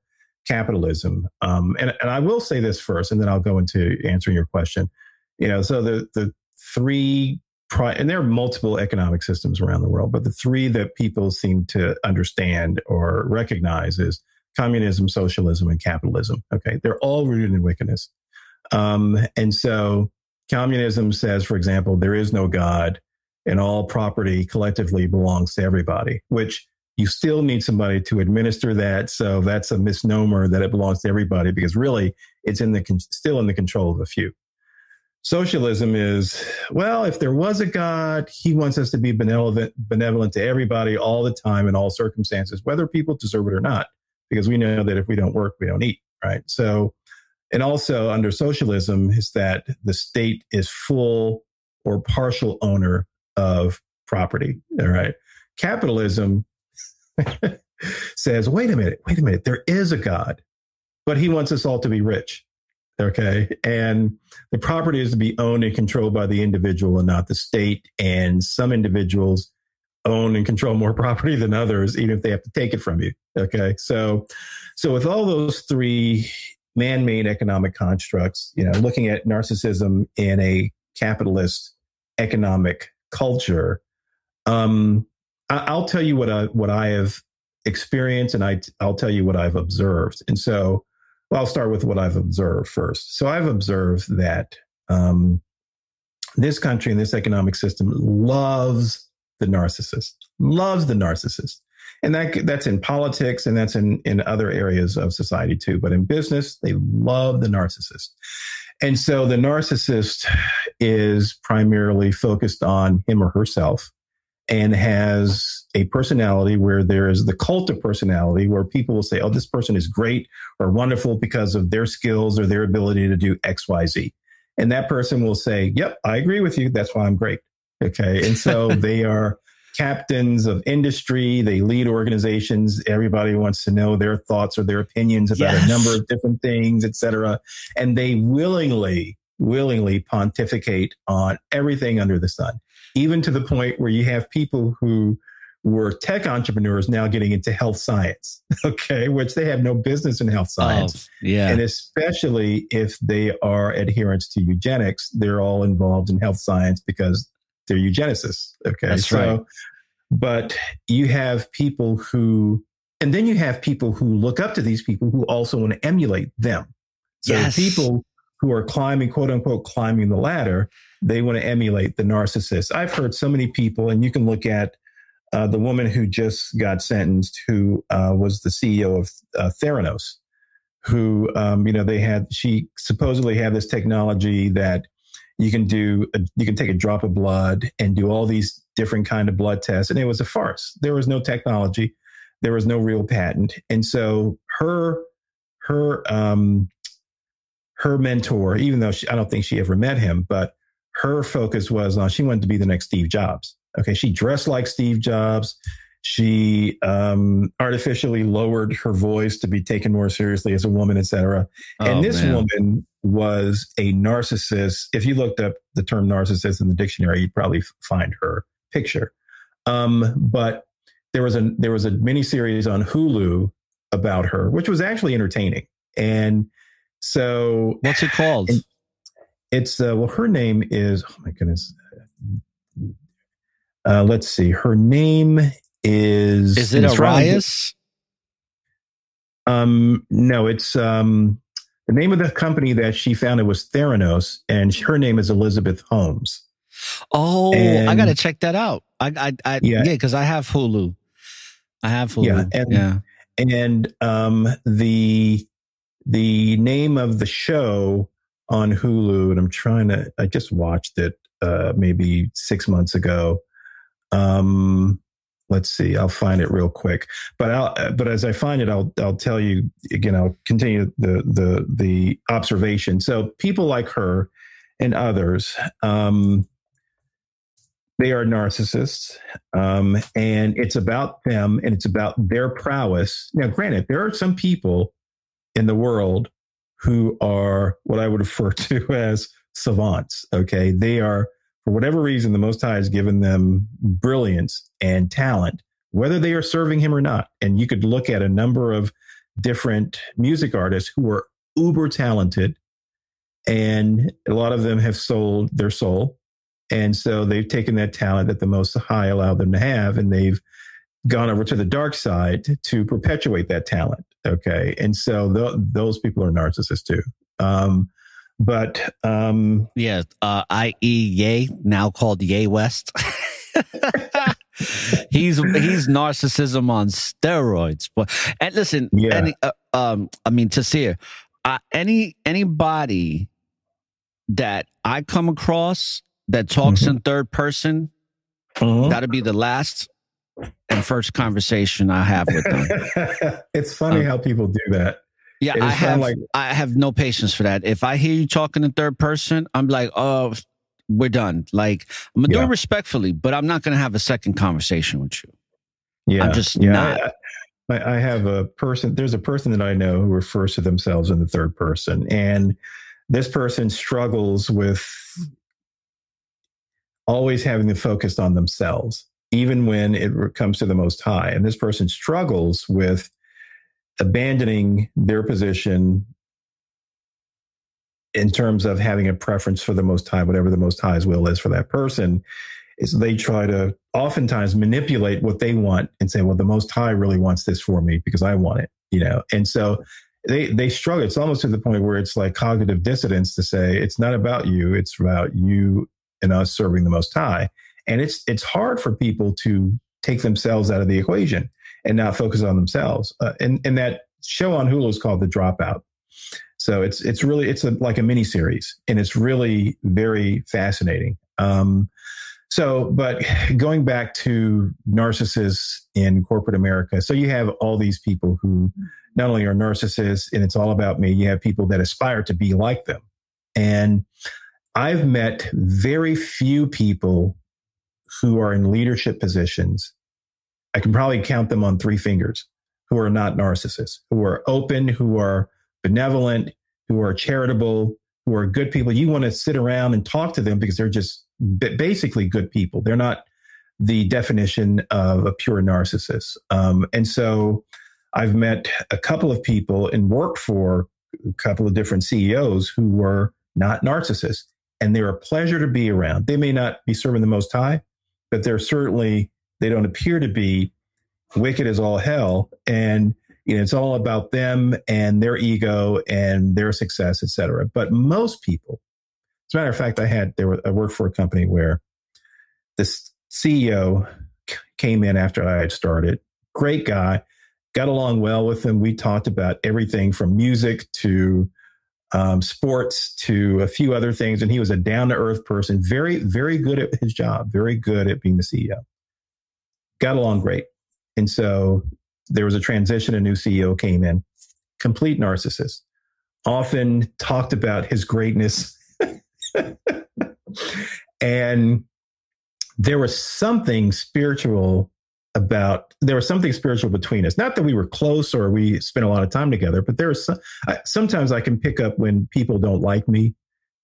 capitalism. Um, and and I will say this first, and then I'll go into answering your question. You know, so the the three pri- and there are multiple economic systems around the world, but the three that people seem to understand or recognize is communism, socialism, and capitalism. Okay, they're all rooted in wickedness. Um, and so communism says, for example, there is no God, and all property collectively belongs to everybody, which you still need somebody to administer that. So that's a misnomer that it belongs to everybody because really it's in the still in the control of a few. Socialism is, well, if there was a God, he wants us to be benevolent, benevolent to everybody all the time in all circumstances, whether people deserve it or not, because we know that if we don't work, we don't eat, right? So, and also under socialism is that the state is full or partial owner of property, all right? Capitalism says, wait a minute, wait a minute, there is a God, but he wants us all to be rich. Okay. And the property is to be owned and controlled by the individual and not the state. And some individuals own and control more property than others, even if they have to take it from you. Okay. So, so with all those three man-made economic constructs, you know, looking at narcissism in a capitalist economic culture, um, I, I'll tell you what I what I have experienced, and I I'll tell you what I've observed. And so, well, I'll start with what I've observed first. So I've observed that um, this country and this economic system loves the narcissist, loves the narcissist. And that that's in politics and that's in, in other areas of society too. But in business, they love the narcissist. And so the narcissist is primarily focused on him or herself and has a personality where there is the cult of personality where people will say, oh, this person is great or wonderful because of their skills or their ability to do X, Y, Z. And that person will say, yep, I agree with you. That's why I'm great. Okay. And so they are captains of industry. They lead organizations. Everybody wants to know their thoughts or their opinions about Yes. a number of different things, et cetera. And they willingly, willingly pontificate on everything under the sun. Even to the point where you have people who were tech entrepreneurs now getting into health science, okay, which they have no business in health oh, science. Oh, yeah. And especially if they are adherents to eugenics, they're all involved in health science because they're eugenicists. Okay. That's so, right. but you have people who, and then you have people who look up to these people who also want to emulate them. So Yes. people who are climbing, quote unquote, climbing the ladder, they want to emulate the narcissist. I've heard so many people, and you can look at uh, the woman who just got sentenced, who uh, was the CEO of uh, Theranos, who, um, you know, they had, she supposedly had this technology that you can do, a, you can take a drop of blood and do all these different kind of blood tests. And it was a farce. There was no technology. There was no real patent. And so her, her, um, her mentor, even though she, I don't think she ever met him, but her focus was on she wanted to be the next Steve Jobs. Okay, she dressed like Steve Jobs. She um, artificially lowered her voice to be taken more seriously as a woman, etc. Oh, and this man. woman was a narcissist. If you looked up the term narcissist in the dictionary, you'd probably find her picture. Um, but there was a there was a miniseries on Hulu about her, which was actually entertaining. And so What's it called? And- it's uh, well, her name is oh my goodness. Uh, let's see. Her name is Is it Arias? Um, no, it's um, the name of the company that she founded was Theranos, and her name is Elizabeth Holmes. Oh, I gotta check that out. I, I, I Yeah. yeah, because I have Hulu. I have Hulu. Yeah, and- yeah. and um, the the name of the show on Hulu, and I'm trying to. I just watched it uh, maybe six months ago. Um, let's see, I'll find it real quick. But I'll, but as I find it, I'll I'll tell you again. I'll continue the the the observation. So people like her and others. Um, they are narcissists, um, and it's about them and it's about their prowess. Now, granted, there are some people in the world who are what I would refer to as savants. Okay. They are, for whatever reason, the Most High has given them brilliance and talent, whether they are serving Him or not. And you could look at a number of different music artists who are uber talented, and a lot of them have sold their soul. And so they've taken that talent that the Most High allowed them to have, and they've gone over to the dark side to perpetuate that talent. Okay. And so th- those people are narcissists too. Um, but um, Yeah. Uh, I.E. Ye, now called Ye West. he's he's narcissism on steroids. But and listen, Yeah. any, uh, um, I mean, Tasir, uh, any anybody that I come across that talks Mhm. in third person, uh-huh. that'll be the last and first conversation I have with them. it's funny Um, how people do that. Yeah, I have like- I have no patience for that. If I hear you talking in third person, I'm like, oh, we're done. Like I'm gonna do it respectfully, but I'm not gonna have a second conversation with you. Yeah, I'm just yeah, not. I, I, I have a person. There's a person that I know who refers to themselves in the third person, and this person struggles with always having the focus on themselves, even when it comes to the Most High. And this person struggles with abandoning their position in terms of having a preference for the Most High, whatever the Most High's will is for that person is they try to oftentimes manipulate what they want and say, well, the most high really wants this for me because I want it, you know? And so they, they struggle. It's almost to the point where it's like cognitive dissonance to say, it's not about you. It's about you and us serving the most high. And it's, it's hard for people to take themselves out of the equation and not focus on themselves. Uh, and, and that show on Hulu is called The Dropout. So it's, it's really, it's a, like a mini series and it's really very fascinating. Um, so, but going back to narcissists in corporate America, so you have all these people who not only are narcissists and it's all about me, you have people that aspire to be like them. And I've met very few people who are in leadership positions. I can probably count them on three fingers who are not narcissists, who are open, who are benevolent, who are charitable, who are good people. You want to sit around and talk to them because they're just basically good people. They're not the definition of a pure narcissist. Um, and so I've met a couple of people and worked for a couple of different CEOs who were not narcissists. And they're a pleasure to be around. They may not be serving the most high, but they're certainly, they don't appear to be wicked as all hell. And you know, it's all about them and their ego and their success, et cetera. But most people, as a matter of fact, I had there I worked for a company where this CEO came in after I had started. Great guy, got along well with him. We talked about everything from music to um, sports to a few other things. And he was a down to earth person, very, very good at his job, very good at being the CEO. Got along great. And so there was a transition, a new CEO came in, complete narcissist, often talked about his greatness. and there was something spiritual about there was something spiritual between us. Not that we were close or we spent a lot of time together but there's some, sometimes i can pick up when people don't like me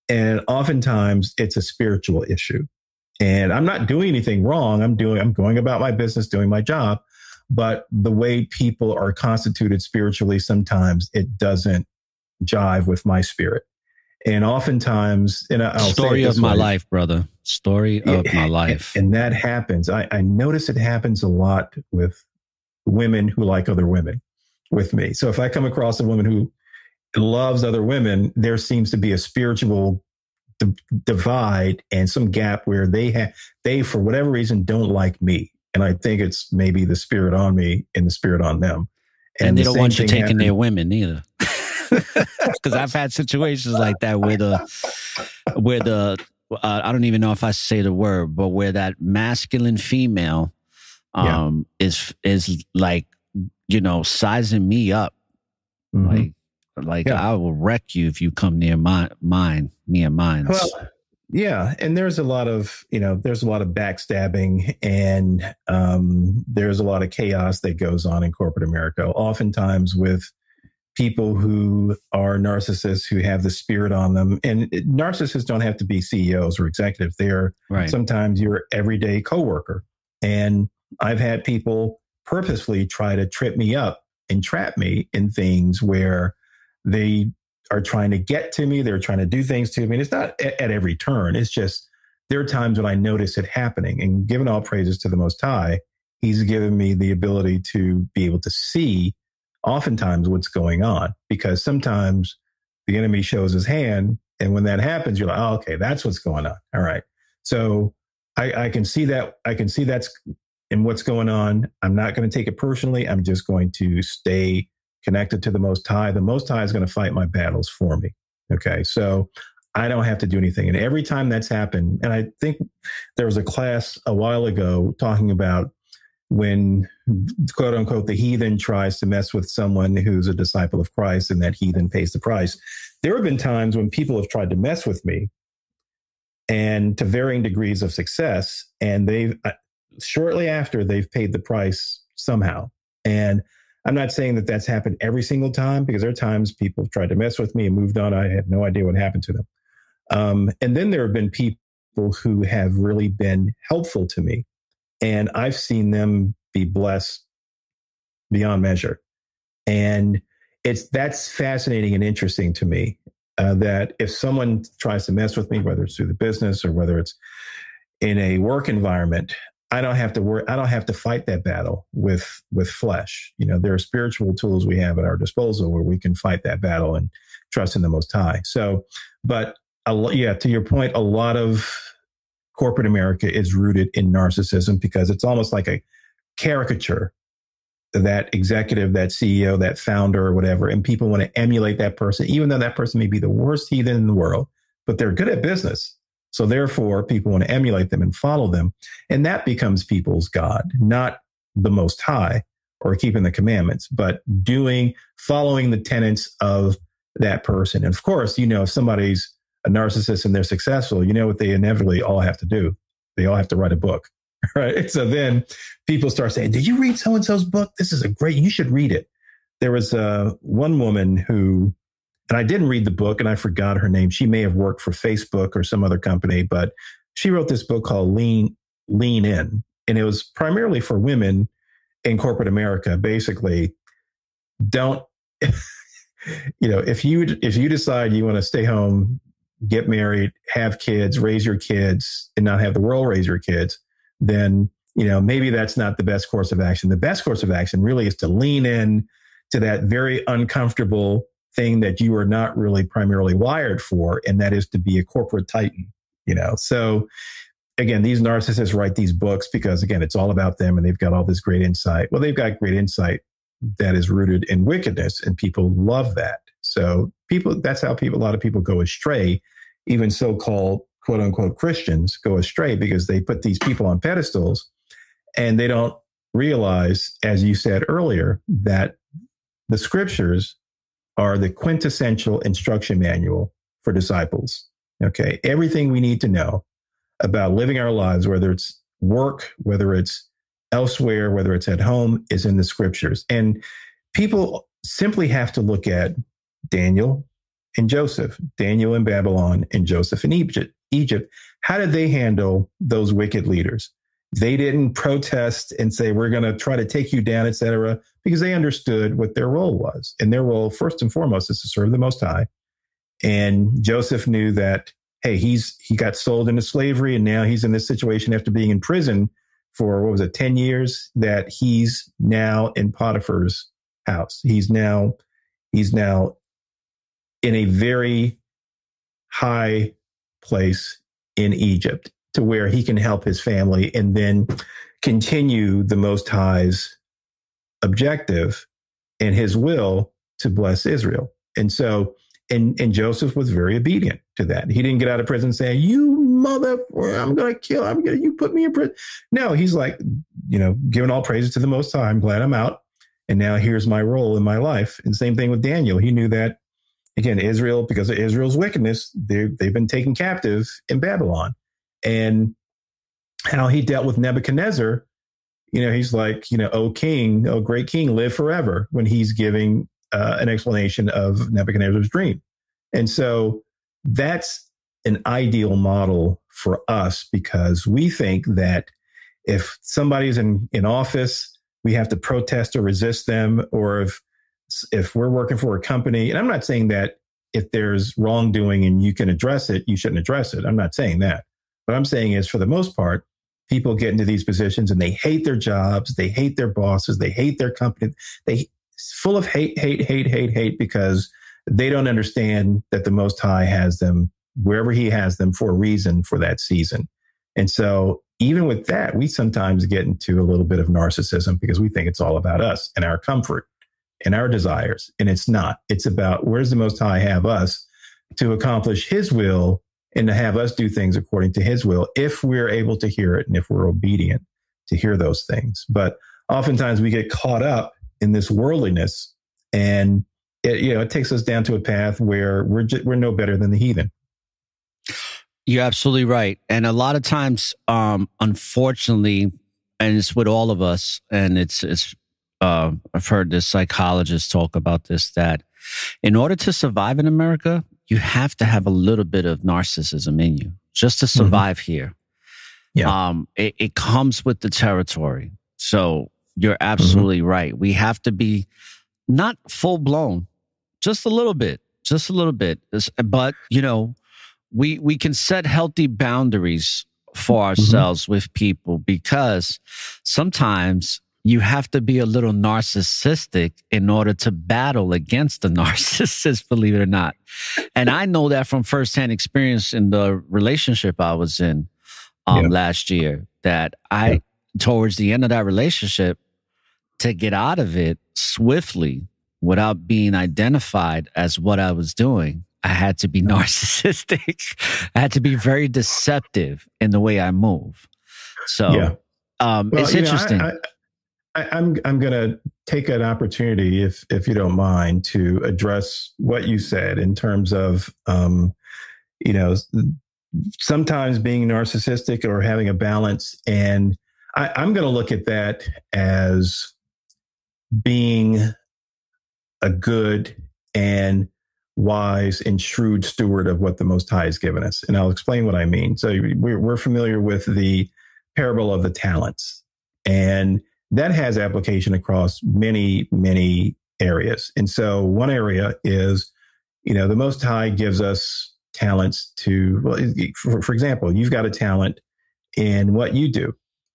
and oftentimes it's a spiritual issue. And i'm not doing anything wrong. I'm doing i'm going about my business doing my job but the way people are constituted spiritually, sometimes it doesn't jive with my spirit. And oftentimes, and I'll story of my way, life, brother. Story of my life. And that happens. I, I notice it happens a lot with women who like other women with me. So if I come across a woman who loves other women, there seems to be a spiritual d- divide and some gap where they have they for whatever reason don't like me and I think it's maybe the spirit on me and the spirit on them. And, and they the don't want you taking happened. their women either. Because I've had situations like that where the, where the, uh, I don't even know if I say the word, but where that masculine female, um, yeah. is, is like, you know, sizing me up. Mm-hmm. Like, like yeah. I will wreck you if you come near my mine, near mine. Well, yeah, and there's a lot of you know there's a lot of backstabbing and um, there's a lot of chaos that goes on in corporate America. Oftentimes with people who are narcissists who have the spirit on them, and narcissists don't have to be CEOs or executives. They're right. sometimes your everyday coworker. And I've had people purposely try to trip me up and trap me in things where they are trying to get to me. They're trying to do things to me. And it's not at, at every turn. It's just there are times when I notice it happening. And given all praises to the Most High, He's given me the ability to be able to see oftentimes what's going on because sometimes the enemy shows his hand. And when that happens, you're like, oh, okay, that's what's going on. All right. So I, I can see that. I can see that's in what's going on. I'm not going to take it personally. I'm just going to stay connected to the Most High, the Most High is going to fight my battles for me. Okay. So I don't have to do anything. And every time that's happened, and I think there was a class a while ago talking about when quote unquote the heathen tries to mess with someone who's a disciple of Christ and that heathen pays the price. There have been times when people have tried to mess with me and to varying degrees of success. And they've uh, shortly after they've paid the price somehow. And I'm not saying that that's happened every single time because there are times people have tried to mess with me and moved on. I had no idea what happened to them. Um, and then there have been people who have really been helpful to me. And I've seen them be blessed beyond measure. And it's that's fascinating and interesting to me. Uh, that if someone tries to mess with me, whether it's through the business or whether it's in a work environment, I don't have to worry. I don't have to fight that battle with with flesh. You know, there are spiritual tools we have at our disposal where we can fight that battle and trust in the Most High. So, but a, yeah, to your point, a lot of corporate America is rooted in narcissism because it's almost like a caricature that executive, that CEO, that founder, or whatever, and people want to emulate that person, even though that person may be the worst heathen in the world, but they're good at business so therefore, people want to emulate them and follow them. And that becomes people's God, not the most high or keeping the commandments, but doing, following the tenets of that person. And of course, you know, if somebody's a narcissist and they're successful, you know what they inevitably all have to do? They all have to write a book. Right. So then people start saying, Did you read so and so's book? This is a great, you should read it. There was uh, one woman who and I didn't read the book and I forgot her name. She may have worked for Facebook or some other company, but she wrote this book called Lean Lean In, and it was primarily for women in corporate America. Basically, don't you know if you if you decide you want to stay home, get married, have kids, raise your kids, and not have the world raise your kids, then you know maybe that's not the best course of action. The best course of action really is to lean in to that very uncomfortable thing that you are not really primarily wired for, and that is to be a corporate titan. You know, so again, these narcissists write these books because again, it's all about them, and they've got all this great insight. Well, they've got great insight that is rooted in wickedness, and people love that. So people, that's how people, a lot of people go astray. Even so-called quote unquote Christians go astray because they put these people on pedestals, and they don't realize, as you said earlier, that the scriptures are the quintessential instruction manual for disciples. Okay. Everything we need to know about living our lives, whether it's work, whether it's elsewhere, whether it's at home, is in the scriptures. And people simply have to look at Daniel and Joseph, Daniel in Babylon and Joseph in Egypt. Egypt. How did they handle those wicked leaders? They didn't protest and say, we're going to try to take you down, etc because they understood what their role was. And their role, first and foremost, is to serve the Most High. And Joseph knew that, hey, he's he got sold into slavery, and now he's in this situation after being in prison for what was it, ten years? That he's now in Potiphar's house. He's now he's now in a very high place in Egypt to where he can help his family and then continue the Most High's objective and his will to bless Israel. And so, and, and Joseph was very obedient to that. He didn't get out of prison saying, you mother, I'm going to kill, I'm going to, you put me in prison. No, he's like, you know, giving all praises to the most high. I'm glad I'm out. And now here's my role in my life. And same thing with Daniel. He knew that again, Israel, because of Israel's wickedness, they've been taken captive in Babylon. And how he dealt with Nebuchadnezzar you know, he's like, you know, oh king, oh great king, live forever when he's giving uh, an explanation of Nebuchadnezzar's dream. And so that's an ideal model for us because we think that if somebody's in, in office, we have to protest or resist them, or if if we're working for a company, and I'm not saying that if there's wrongdoing and you can address it, you shouldn't address it. I'm not saying that. What I'm saying is, for the most part, people get into these positions and they hate their jobs, they hate their bosses, they hate their company. They full of hate, hate, hate, hate, hate because they don't understand that the Most High has them wherever He has them for a reason for that season. And so, even with that, we sometimes get into a little bit of narcissism because we think it's all about us and our comfort and our desires. And it's not. It's about where's the Most High have us to accomplish His will and to have us do things according to his will if we're able to hear it and if we're obedient to hear those things. But oftentimes we get caught up in this worldliness and it, you know, it takes us down to a path where we're, just, we're no better than the heathen. You're absolutely right. And a lot of times, um, unfortunately, and it's with all of us, and it's, it's, uh, I've heard this psychologist talk about this, that in order to survive in America, you have to have a little bit of narcissism in you just to mm-hmm. survive mm-hmm. here. Yeah. Um, it, it, comes with the territory. So you're absolutely mm-hmm. right. We have to be not full blown, just a little bit, just a little bit. But, you know, we, we can set healthy boundaries for mm-hmm. ourselves mm-hmm. with people because sometimes you have to be a little narcissistic in order to battle against the narcissist, believe it or not. And I know that from firsthand experience in the relationship I was in um, yeah. last year, that I, yeah. towards the end of that relationship, to get out of it swiftly without being identified as what I was doing, I had to be narcissistic. I had to be very deceptive in the way I move. So, yeah. um, well, it's interesting. Know, I, I, I, am I'm, I'm going to take an opportunity, if if you don't mind, to address what you said in terms of, um, you know, sometimes being narcissistic or having a balance, and I, I'm going to look at that as being a good and wise, and shrewd steward of what the Most High has given us. And I'll explain what I mean. So we're, we're familiar with the parable of the talents, and that has application across many, many areas. And so one area is, you know, the Most High gives us talents to, well, for, for example, you've got a talent in what you do.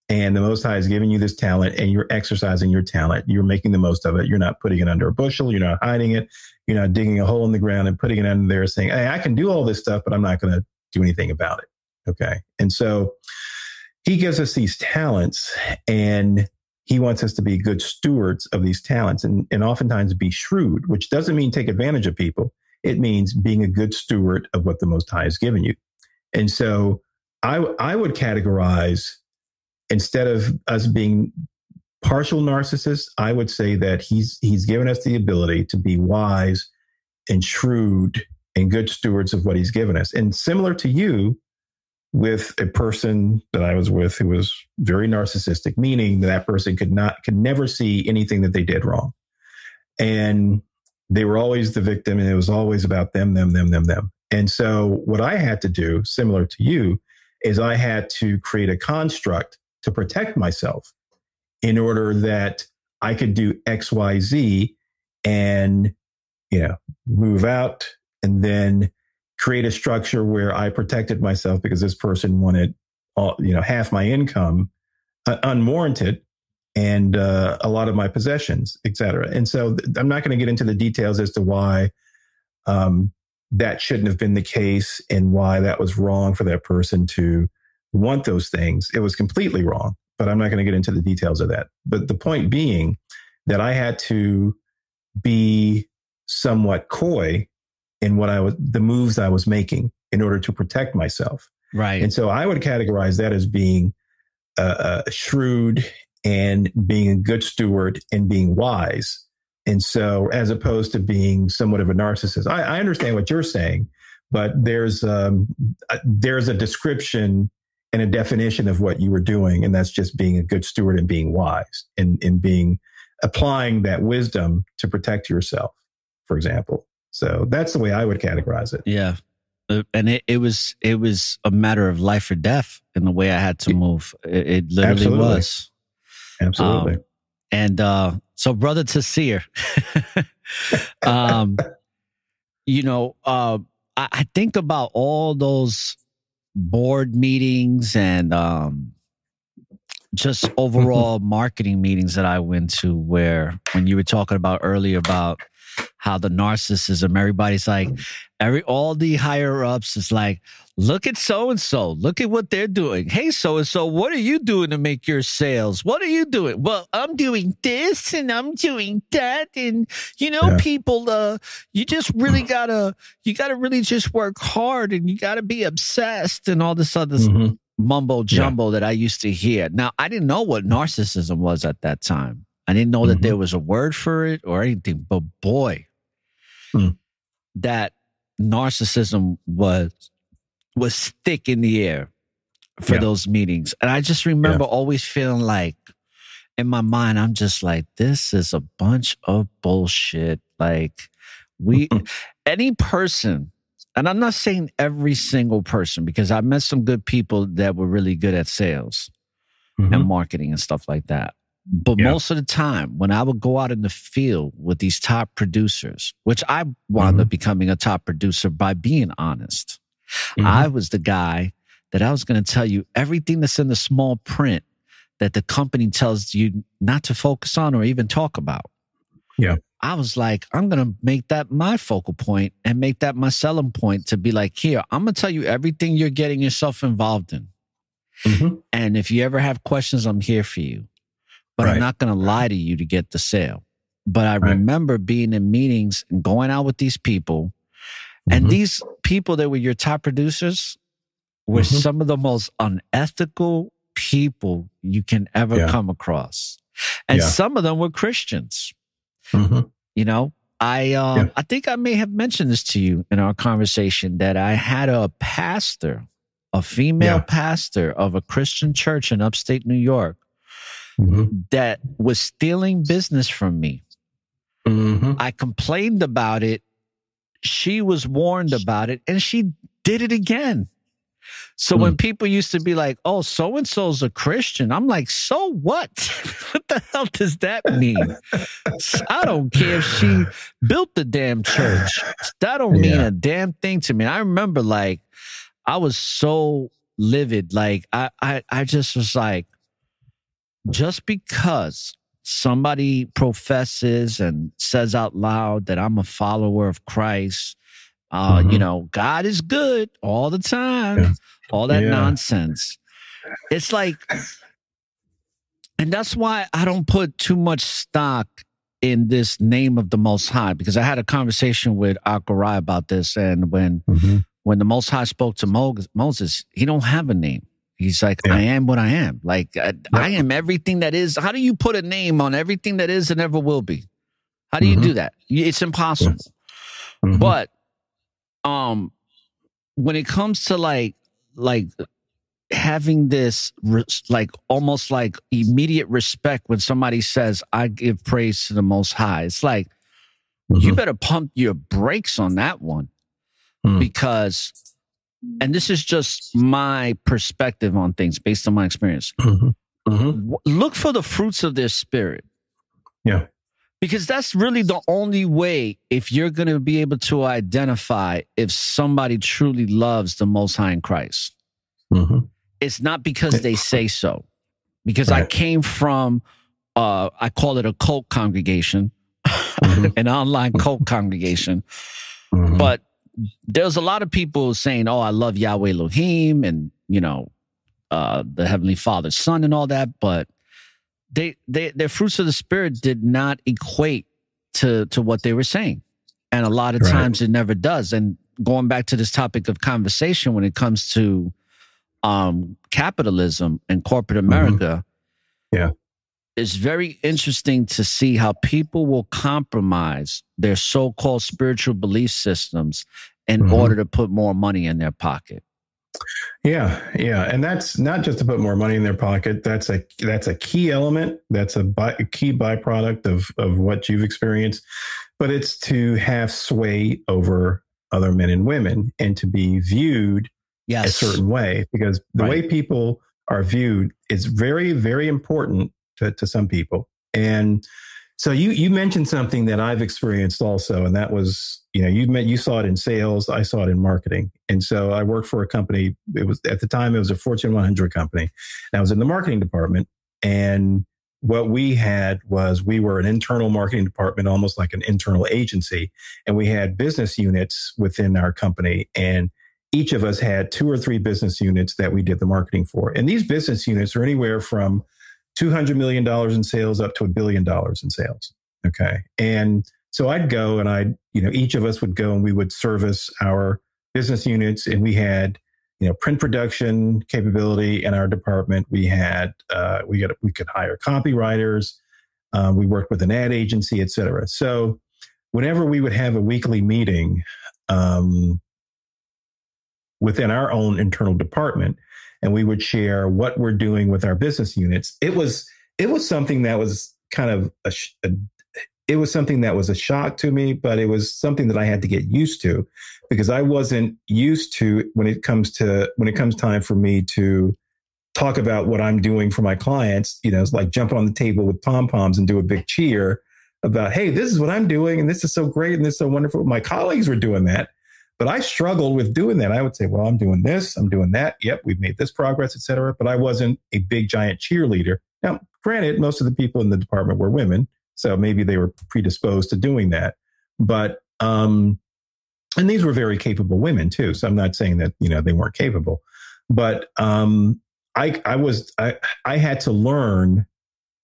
And the Most High is giving you this talent and you're exercising your talent. You're making the most of it. You're not putting it under a bushel. You're not hiding it. You're not digging a hole in the ground and putting it under there saying, Hey, I can do all this stuff, but I'm not going to do anything about it. Okay. And so he gives us these talents and he wants us to be good stewards of these talents and, and oftentimes be shrewd, which doesn't mean take advantage of people. It means being a good steward of what the Most High has given you. And so I, I would categorize instead of us being partial narcissists, I would say that he's he's given us the ability to be wise and shrewd and good stewards of what he's given us. And similar to you, with a person that I was with who was very narcissistic, meaning that, that person could not could never see anything that they did wrong. And they were always the victim and it was always about them, them, them, them, them. And so what I had to do, similar to you, is I had to create a construct to protect myself in order that I could do X, Y, Z and, you know, move out and then create a structure where I protected myself because this person wanted, all, you know, half my income uh, unwarranted and uh, a lot of my possessions, et cetera. And so th- I'm not going to get into the details as to why um, that shouldn't have been the case and why that was wrong for that person to want those things. It was completely wrong, but I'm not going to get into the details of that. But the point being that I had to be somewhat coy in what I was, the moves I was making in order to protect myself. Right. And so I would categorize that as being uh, shrewd and being a good steward and being wise. And so, as opposed to being somewhat of a narcissist, I, I understand what you're saying, but there's um, there's a description and a definition of what you were doing, and that's just being a good steward and being wise and, and being applying that wisdom to protect yourself, for example. So that's the way I would categorize it. Yeah. Uh, and it, it was it was a matter of life or death in the way I had to move. It, it literally Absolutely. was. Absolutely. Um, and uh, so, brother Tasir, um, you know, uh, I, I, think about all those board meetings and um, just overall marketing meetings that I went to, where when you were talking about earlier about how the narcissism, everybody's like, every all the higher ups is like, look at so and so, look at what they're doing. Hey, so and so, what are you doing to make your sales? What are you doing? Well, I'm doing this and I'm doing that, and you know, yeah. people, uh, you just really gotta, you gotta really just work hard, and you gotta be obsessed, and all this other. Mm-hmm. Mumbo jumbo yeah. that I used to hear. Now, I didn't know what narcissism was at that time. I didn't know mm-hmm. that there was a word for it or anything, but boy, mm. that narcissism was was thick in the air for yeah. those meetings. And I just remember yeah. always feeling like in my mind, I'm just like, this is a bunch of bullshit. Like we any person and I'm not saying every single person because I met some good people that were really good at sales mm-hmm. and marketing and stuff like that. But yeah. most of the time, when I would go out in the field with these top producers, which I wound mm-hmm. up becoming a top producer by being honest, mm-hmm. I was the guy that I was going to tell you everything that's in the small print that the company tells you not to focus on or even talk about. Yeah. I was like, I'm going to make that my focal point and make that my selling point to be like, here, I'm going to tell you everything you're getting yourself involved in. Mm-hmm. And if you ever have questions, I'm here for you but right. I'm not going to lie to you to get the sale. But I right. remember being in meetings and going out with these people. And mm-hmm. these people that were your top producers were mm-hmm. some of the most unethical people you can ever yeah. come across. And yeah. some of them were Christians. Mm-hmm. You know, I um, yeah. I think I may have mentioned this to you in our conversation that I had a pastor, a female pastor of a Christian church in upstate New York mm-hmm. that was stealing business from me. Mm-hmm. I complained about it she was warned about it and she did it again. So Hmm. when people used to be like, "Oh, so and so's a Christian," I'm like, "So what? what the hell does that mean?" I don't care if she built the damn church. That don't mean a damn thing to me. I remember like I was so livid. Like I I I just was like, just because somebody professes and says out loud that I'm a follower of Christ, uh, Mhm. you know, God is good all the time, Yeah. all that Yeah. nonsense. It's like, and that's why I don't put too much stock in this name of the Most High because I had a conversation with Akarai about this, and when Mhm. when the Most High spoke to Moses, he don't have a name. He's like, Yeah. I am what I am. Like I, I am everything that is. How do you put a name on everything that is and ever will be? How do you Mhm. do that? It's impossible. Mhm. But um, when it comes to like like having this like almost like immediate respect when somebody says I give praise to the Most High, it's like you Mhm. better pump your brakes on that one Hmm. because and this is just my perspective on things based on my experience Mhm. Mhm. Look for the fruits of their spirit Yeah. because that's really the only way if you're going to be able to identify if somebody truly loves the most high in christ Mhm. it's not because they say so because i came from uh i call it a cult congregation Mhm. an online cult congregation Mhm. but there's a lot of people saying, "Oh, I love Yahweh Elohim," and you know, uh, the Heavenly Father, Son, and all that. But they, they, their fruits of the Spirit did not equate to to what they were saying, and a lot of Right. times it never does. And going back to this topic of conversation, when it comes to um, capitalism and corporate America, Yeah. it's very interesting to see how people will compromise their so-called spiritual belief systems in Mhm. order to put more money in their pocket. Yeah, yeah, and that's not just to put more money in their pocket. That's a that's a key element. That's a, by, a key byproduct of of what you've experienced. But it's to have sway over other men and women, and to be viewed a certain way. Because the way people are viewed is very very important to, to some people. And so you you mentioned something that I've experienced also, and that was you know you met you saw it in sales, I saw it in marketing, and so I worked for a company. It was at the time it was a Fortune 100 company, and I was in the marketing department, and what we had was we were an internal marketing department, almost like an internal agency, and we had business units within our company, and each of us had two or three business units that we did the marketing for, and these business units are anywhere from $200 million in sales up to a billion dollars in sales. Okay. And so I'd go and I'd, you know, each of us would go and we would service our business units and we had, you know, print production capability in our department. We had, uh, we got, we could hire copywriters. Um, we worked with an ad agency, et cetera. So whenever we would have a weekly meeting, um, within our own internal department, and we would share what we're doing with our business units. It was it was something that was kind of a, a it was something that was a shock to me, but it was something that I had to get used to because I wasn't used to when it comes to when it comes time for me to talk about what I'm doing for my clients. You know, it's like jump on the table with pom poms and do a big cheer about, hey, this is what I'm doing, and this is so great and this is so wonderful. My colleagues were doing that. But I struggled with doing that. I would say, well, I'm doing this, I'm doing that. Yep, we've made this progress, et cetera. But I wasn't a big giant cheerleader. Now, granted, most of the people in the department were women, so maybe they were predisposed to doing that. But um, and these were very capable women too. So I'm not saying that you know they weren't capable, but um, I I was I I had to learn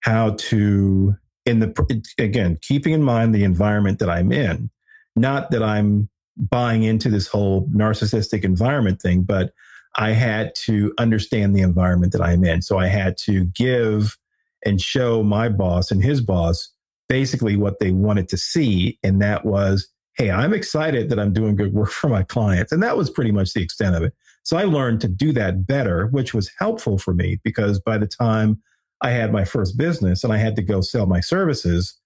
how to in the again keeping in mind the environment that I'm in, not that I'm buying into this whole narcissistic environment thing, but I had to understand the environment that I'm in. So I had to give and show my boss and his boss basically what they wanted to see. And that was, hey, I'm excited that I'm doing good work for my clients. And that was pretty much the extent of it. So I learned to do that better, which was helpful for me because by the time I had my first business and I had to go sell my services,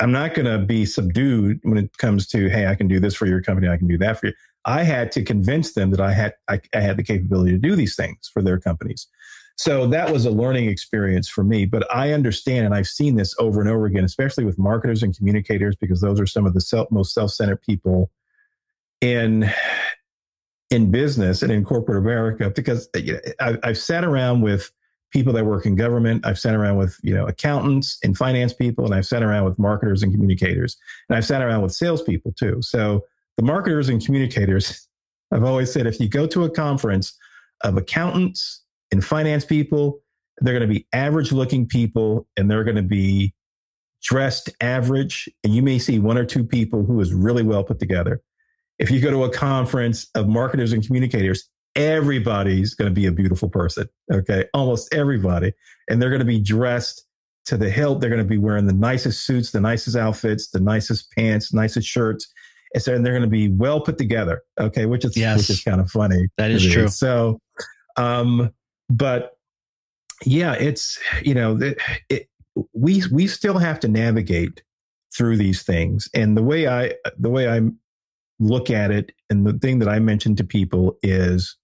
I'm not going to be subdued when it comes to, hey, I can do this for your company, I can do that for you. I had to convince them that I had I, I had the capability to do these things for their companies. So that was a learning experience for me. But I understand, and I've seen this over and over again, especially with marketers and communicators, because those are some of the self, most self-centered people in in business and in corporate America. Because I, I've sat around with people that work in government. I've sat around with you know accountants and finance people, and I've sat around with marketers and communicators, and I've sat around with salespeople too. So the marketers and communicators, I've always said, if you go to a conference of accountants and finance people, they're going to be average looking people and they're going to be dressed average. And you may see one or two people who is really well put together. If you go to a conference of marketers and communicators, everybody's going to be a beautiful person. Okay. Almost everybody. And they're going to be dressed to the hilt. They're going to be wearing the nicest suits, the nicest outfits, the nicest pants, nicest shirts and so they're going to be well put together. Okay, which is yes. which is kind of funny. That is true. So, um, but yeah, it's you know it, it, we we still have to navigate through these things, and the way I the way I look at it, and the thing that I mention to people is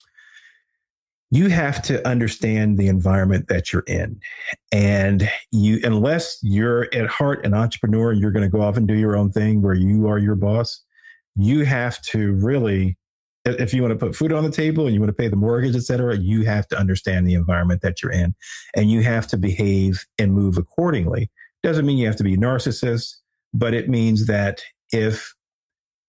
you have to understand the environment that you're in. And you unless you're at heart an entrepreneur you're going to go off and do your own thing where you are your boss you have to really if you want to put food on the table and you want to pay the mortgage, et cetera, you have to understand the environment that you're in and you have to behave and move accordingly. Doesn't mean you have to be a narcissist, but it means that if,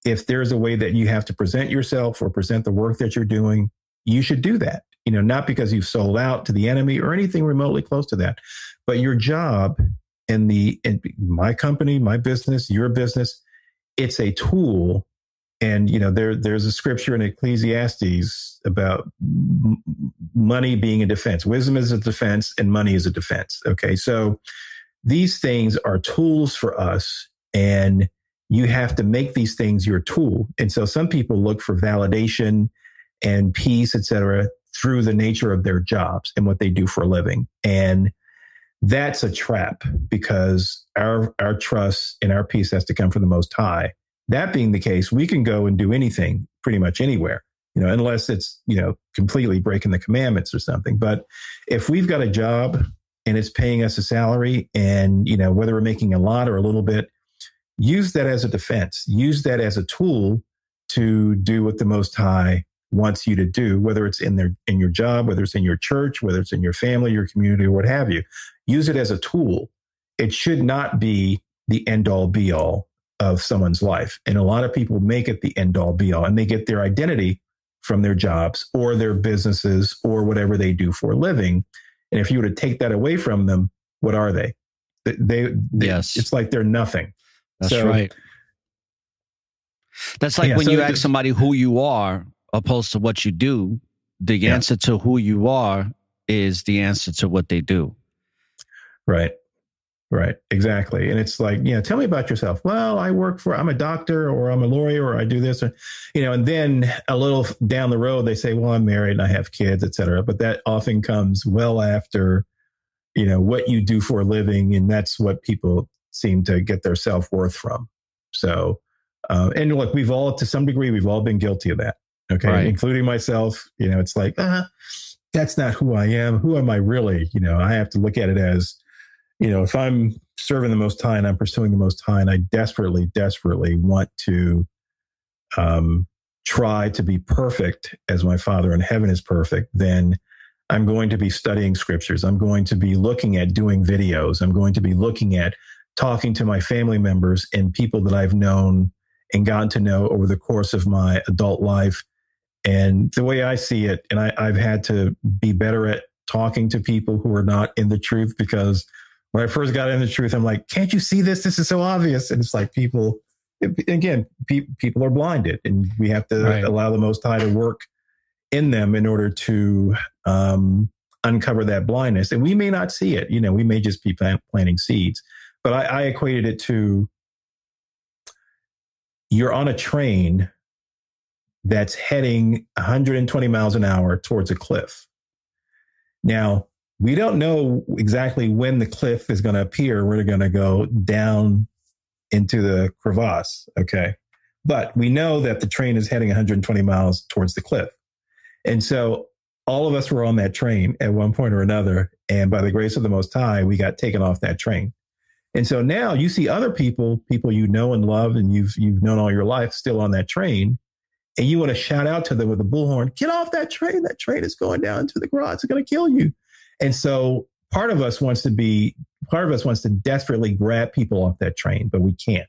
if there's a way that you have to present yourself or present the work that you're doing, you should do that. You know, not because you've sold out to the enemy or anything remotely close to that, but your job in the, in my company, my business, your business, it's a tool and you know there there's a scripture in ecclesiastes about m- money being a defense. Wisdom is a defense and money is a defense. Okay. So these things are tools for us and you have to make these things your tool. And so some people look for validation and peace etc through the nature of their jobs and what they do for a living. And that's a trap because our our trust and our peace has to come from the most high that being the case, we can go and do anything pretty much anywhere, you know, unless it's, you know, completely breaking the commandments or something. But if we've got a job and it's paying us a salary and, you know, whether we're making a lot or a little bit, use that as a defense, use that as a tool to do what the Most High wants you to do, whether it's in their in your job, whether it's in your church, whether it's in your family, your community, or what have you. Use it as a tool. It should not be the end all be all of someone's life. And a lot of people make it the end all be all and they get their identity from their jobs or their businesses or whatever they do for a living. And if you were to take that away from them, what are they? They, they yes, it's like they're nothing. That's so, right. That's like yeah, when so you ask somebody who you are, opposed to what you do. The yeah. answer to who you are is the answer to what they do. Right. Right, exactly. And it's like, you know, tell me about yourself. Well, I work for, I'm a doctor or I'm a lawyer or I do this, or, you know, and then a little down the road, they say, well, I'm married and I have kids, et cetera. But that often comes well after, you know, what you do for a living. And that's what people seem to get their self worth from. So, uh, and look, we've all, to some degree, we've all been guilty of that. Okay. Right. Including myself. You know, it's like, uh, that's not who I am. Who am I really? You know, I have to look at it as, you know, if I'm serving the Most High and I'm pursuing the Most High, and I desperately, desperately want to um, try to be perfect as my Father in heaven is perfect, then I'm going to be studying scriptures. I'm going to be looking at doing videos. I'm going to be looking at talking to my family members and people that I've known and gotten to know over the course of my adult life. And the way I see it, and I, I've had to be better at talking to people who are not in the truth because when I first got into truth, I'm like, can't you see this? This is so obvious. And it's like people, again, pe- people are blinded and we have to right. allow the Most High to work in them in order to um, uncover that blindness. And we may not see it. You know, we may just be plant- planting seeds. But I, I equated it to you're on a train that's heading 120 miles an hour towards a cliff. Now, we don't know exactly when the cliff is going to appear. We're going to go down into the crevasse. Okay. But we know that the train is heading 120 miles towards the cliff. And so all of us were on that train at one point or another. And by the grace of the Most High, we got taken off that train. And so now you see other people, people you know and love and you've you've known all your life still on that train. And you want to shout out to them with a bullhorn, get off that train. That train is going down to the garage. It's going to kill you. And so part of us wants to be, part of us wants to desperately grab people off that train, but we can't.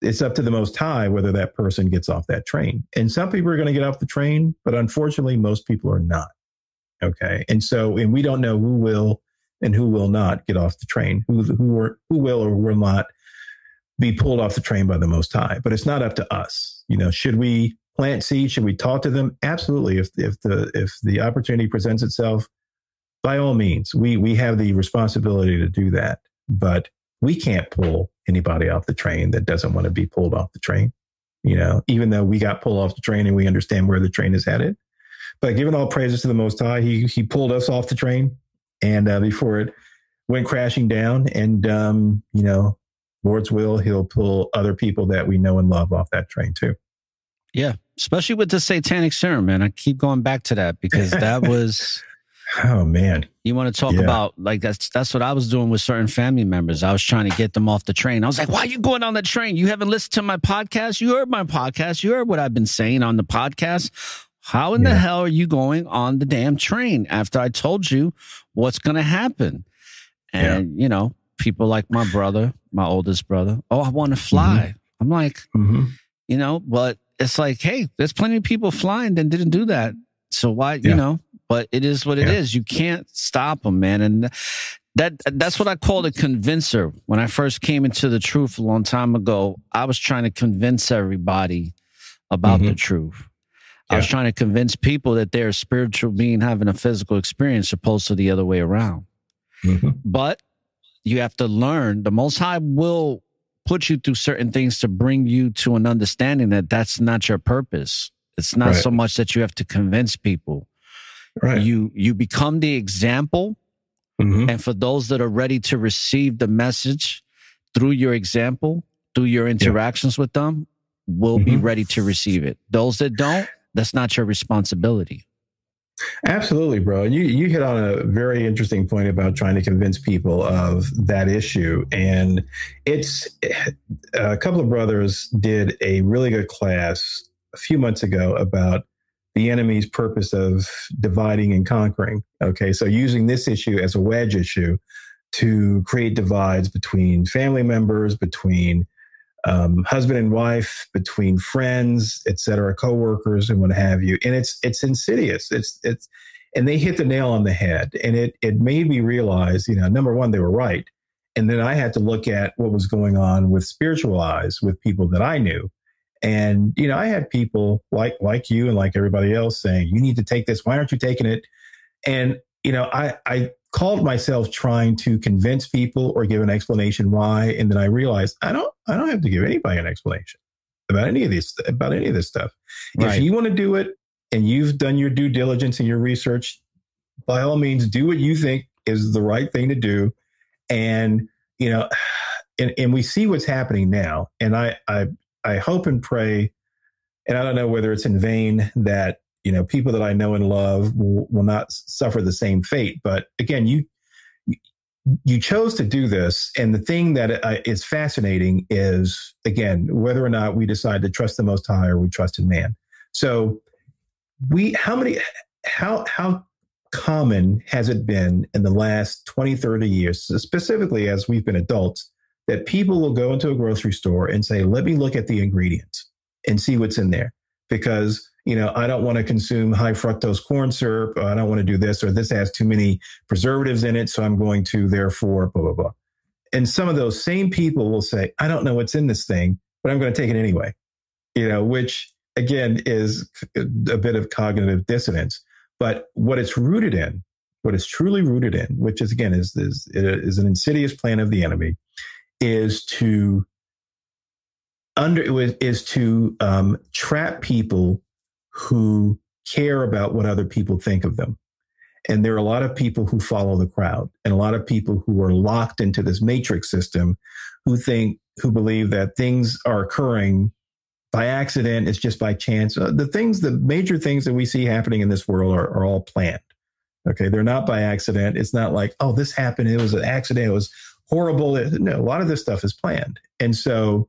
It's up to the most high whether that person gets off that train. And some people are going to get off the train, but unfortunately, most people are not. Okay. And so, and we don't know who will and who will not get off the train, who, who, are, who will or will not be pulled off the train by the most high. But it's not up to us. You know, should we plant seeds? Should we talk to them? Absolutely. If, if the, if the opportunity presents itself, by all means, we, we have the responsibility to do that. But we can't pull anybody off the train that doesn't want to be pulled off the train. You know, even though we got pulled off the train and we understand where the train is headed. But given all praises to the Most High, he he pulled us off the train, and uh, before it went crashing down, and um, you know, Lord's will, He'll pull other people that we know and love off that train too. Yeah, especially with the satanic serum, man. I keep going back to that because that was Oh man. You want to talk Yeah. about like that's that's what I was doing with certain family members. I was trying to get them off the train. I was like, "Why are you going on the train? You haven't listened to my podcast. You heard my podcast. You heard what I've been saying on the podcast. How in the hell are you going on the damn train after I told you what's going to happen?" And you know, people like my brother, my oldest brother, "Oh, I want to fly." I'm like, hmm you know, but it's like, hey, there's plenty of people flying that didn't do that. So why, Yeah. you know, but it is what it is. Yeah. You can't stop them, man. And that, that's what I called a convincer. When I first came into the truth a long time ago, I was trying to convince everybody about the truth. I was trying to convince people that they're a spiritual being having a physical experience opposed to the other way around. hmm But you have to learn the Most High will put you through certain things to bring you to an understanding that that's not your purpose. It's not Right. so much that you have to convince people. Right. You you become the example, hmm and for those that are ready to receive the message through your example, through your interactions with them, will be Mhm. ready to receive it. Those that don't, that's not your responsibility. Absolutely, bro. And You you hit on a very interesting point about trying to convince people of that issue, and it's a couple of brothers did a really good class a few months ago about the enemy's purpose of dividing and conquering. Okay, so using this issue as a wedge issue to create divides between family members, between um, husband and wife, between friends, et cetera, coworkers, and what have you. And it's it's insidious. It's it's and they hit the nail on the head. And it it made me realize, you know, number one, they were right. And then I had to look at what was going on with spiritual eyes with people that I knew. And you know, I had people like like you and like everybody else saying, "You need to take this. Why aren't you taking it?" And you know, I I called myself trying to convince people or give an explanation why, and then I realized I don't I don't have to give anybody an explanation about any of this about any of this stuff. Right. If you want to do it and you've done your due diligence and your research, by all means, do what you think is the right thing to do. And you know, and, and we see what's happening now. And I I I hope and pray, and I don't know whether it's in vain that you know people that I know and love will, will not suffer the same fate. But again, you you chose to do this, and the thing that is fascinating is again whether or not we decide to trust the Most High or we trust in man. So we how many how how common has it been in the last 20 30 years specifically as we've been adults that people will go into a grocery store and say let me look at the ingredients and see what's in there because you know i don't want to consume high fructose corn syrup i don't want to do this or this has too many preservatives in it so i'm going to therefore blah blah blah. And some of those same people will say i don't know what's in this thing but i'm going to take it anyway you know which again is a bit of cognitive dissonance. But what it's rooted in what it's truly rooted in which is again is is, is an insidious plan of the enemy is to under is to um, trap people who care about what other people think of them and there are a lot of people who follow the crowd and a lot of people who are locked into this matrix system who think who believe that things are occurring by accident. It's just by chance. Uh, the things, the major things that we see happening in this world are, are all planned. Okay. They're not by accident. It's not like, oh, this happened. It was an accident. It was horrible. No, a lot of this stuff is planned. And so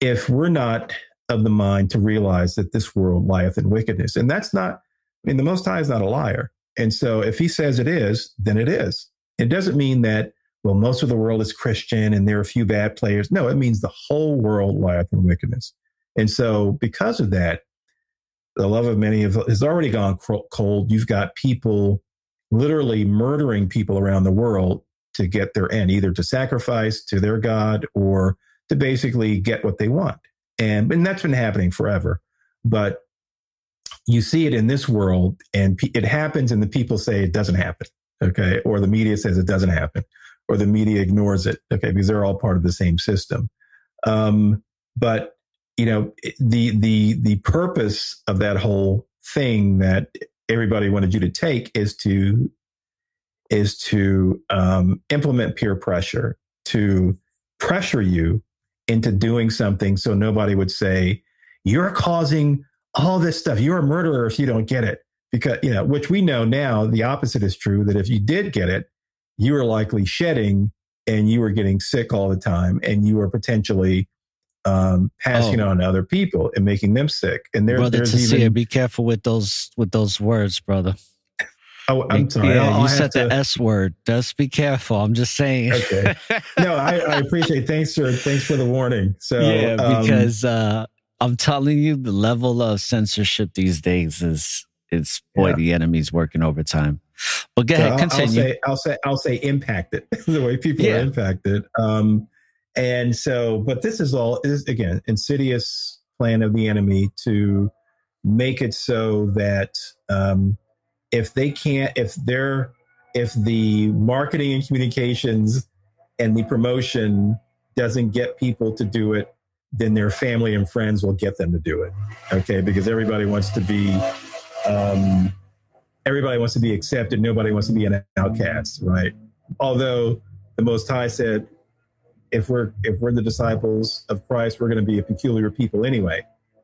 if we're not of the mind to realize that this world lieth in wickedness, and that's not, I mean, the Most High is not a liar. And so if he says it is, then it is. It doesn't mean that, well, most of the world is Christian and there are a few bad players. No, it means the whole world lieth in wickedness. And so because of that, the love of many of, has already gone cold. You've got people literally murdering people around the world to get their end, either to sacrifice to their God or to basically get what they want. And, and that's been happening forever. But you see it in this world and it happens and the people say it doesn't happen. Okay. Or the media says it doesn't happen or the media ignores it. Okay. Because they're all part of the same system. Um, but you know, the, the, the purpose of that whole thing that everybody wanted you to take is to, is to, um, implement peer pressure to pressure you into doing something so nobody would say, you're causing all this stuff. You're a murderer if you don't get it. Because, you know, which we know now the opposite is true that if you did get it, you were likely shedding and you were getting sick all the time and you were potentially um, passing oh. on to other people and making them sick. And there, brother there's even, be careful with those with those words, brother. Oh, I'm sorry. Yeah, I'll, you said to... the S word. Just be careful. I'm just saying. okay. No, I, I appreciate. Thanks for thanks for the warning. So yeah, um, because uh, I'm telling you, the level of censorship these days is it's boy, yeah. the enemy's working overtime. But go so ahead, I'll, continue. I'll say, I'll say, I'll say, impacted the way people yeah. are impacted. Um, and so, but this is all is again insidious plan of the enemy to make it so that um, if they can't, if they're, if the marketing and communications and the promotion doesn't get people to do it, then their family and friends will get them to do it. Okay, because everybody wants to be, um, everybody wants to be accepted. Nobody wants to be an outcast, right? Although the Most High said, if we're if we're the disciples of Christ, we're going to be a peculiar people anyway.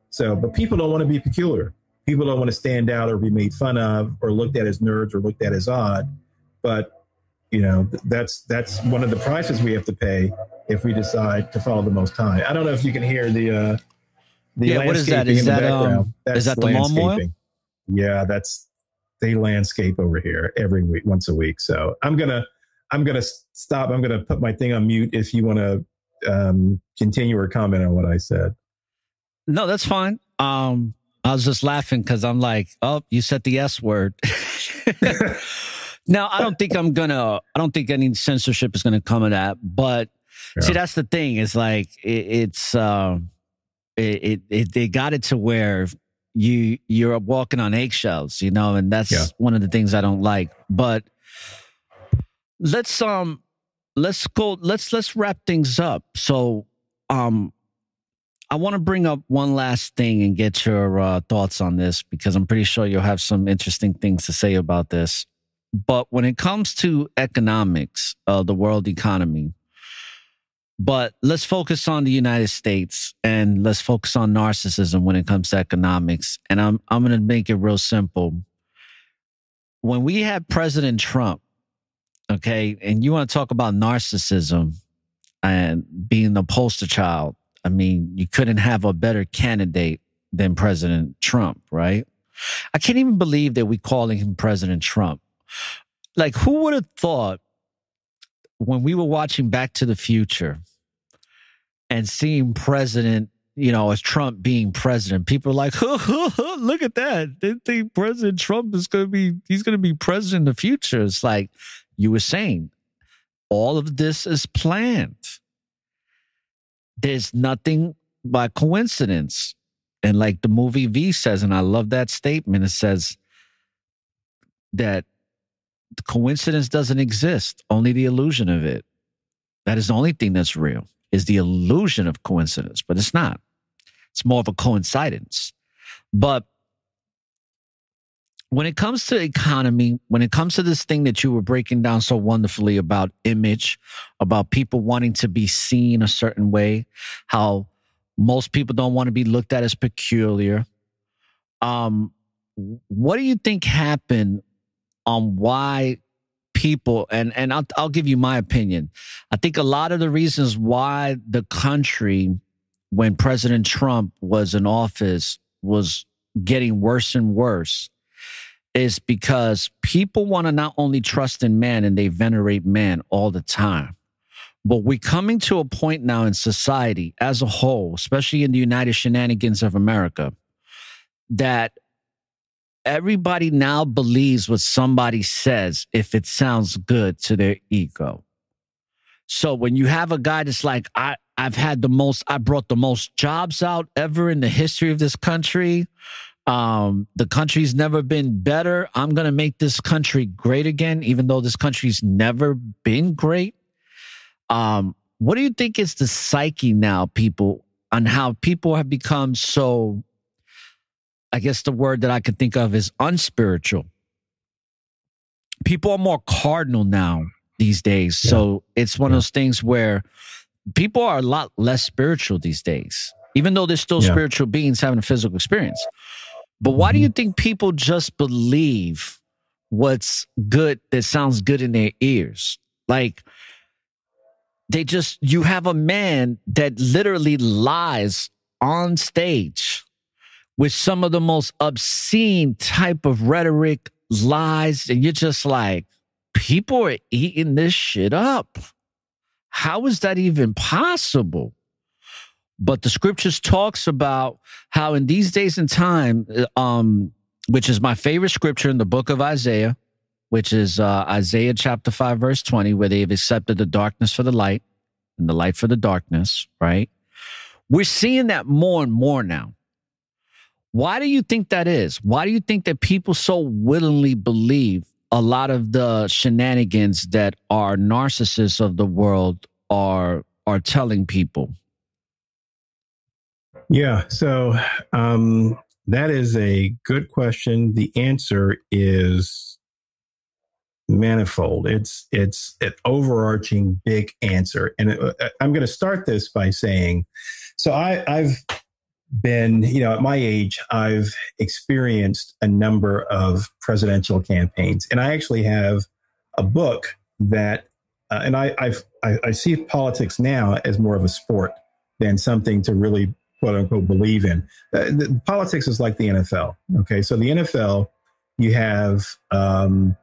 So, but people don't want to be peculiar people don't want to stand out or be made fun of or looked at as nerds or looked at as odd. But you know, that's that's one of the prices we have to pay if we decide to follow the Most High. I don't know if you can hear the uh, the yeah. What is that? Is that um, is that the lawnmower? Yeah, that's they landscape over here every week, once a week. So I'm gonna I'm gonna stop. I'm gonna put my thing on mute if you want to um, continue or comment on what I said. No, that's fine. Um, I was just laughing because I'm like, oh, you said the S word. now, I don't think I'm gonna. I don't think any censorship is gonna come of that. But yeah. see, that's the thing. Is like it, it's uh, it, it, it they got it to where you you're walking on eggshells, you know, and that's yeah. one of the things I don't like. But let's um let's go let's let's wrap things up. So um I want to bring up one last thing and get your uh, thoughts on this because I'm pretty sure you'll have some interesting things to say about this. But when it comes to economics, uh, the world economy, but let's focus on the United States and let's focus on narcissism when it comes to economics. And I'm I'm going to make it real simple. When we had President Trump, okay, and you want to talk about narcissism and being the poster child I mean, you couldn't have a better candidate than President Trump, right? I can't even believe that we're calling him President Trump. Like, who would have thought when we were watching Back to the Future and seeing President, you know, as Trump being president, people are like, look at that. They think President Trump is going to be, he's going to be president in the future. It's like you were saying, all of this is planned there's nothing by coincidence. And like the movie V says, and I love that statement, it says that coincidence doesn't exist, only the illusion of it. That is the only thing that's real, is the illusion of coincidence, but it's not. It's more of a coincidence. But when it comes to economy, when it comes to this thing that you were breaking down so wonderfully about image, about people wanting to be seen a certain way, how most people don't want to be looked at as peculiar. Um, what do you think happened on why people and and I'll, I'll give you my opinion. I think a lot of the reasons why the country, when President Trump was in office, was getting worse and worse is because people want to not only trust in man and they venerate man all the time, but we're coming to a point now in society as a whole, especially in the United Shenanigans of America, that everybody now believes what somebody says if it sounds good to their ego. So when you have a guy that's like, I, I've had the most, I brought the most jobs out ever in the history of this country. Um, the country's never been better. I'm going to make this country great again, even though this country's never been great. Um, what do you think is the psyche now, people, on how people have become so, I guess the word that I could think of is unspiritual. People are more cardinal now these days. Yeah. So it's one yeah. of those things where people are a lot less spiritual these days, even though they're still yeah. spiritual beings having a physical experience. But why do you think people just believe what's good that sounds good in their ears? Like they just, you have a man that literally lies on stage with some of the most obscene type of rhetoric, lies, and you're just like, people are eating this shit up. How is that even possible? But the scriptures talks about how in these days and time, um, which is my favorite scripture in the book of Isaiah, which is uh, Isaiah chapter 5, verse 20, where they've accepted the darkness for the light and the light for the darkness, right? We're seeing that more and more now. Why do you think that is? Why do you think that people so willingly believe a lot of the shenanigans that our narcissists of the world are are telling people? Yeah. So um, that is a good question. The answer is manifold. It's it's an overarching big answer, and it, uh, I'm going to start this by saying, so I, I've been, you know, at my age, I've experienced a number of presidential campaigns, and I actually have a book that, uh, and I, I've, I, I see politics now as more of a sport than something to really quote unquote believe in. Uh, the, politics is like the NFL. Okay, so the NFL, you have, um,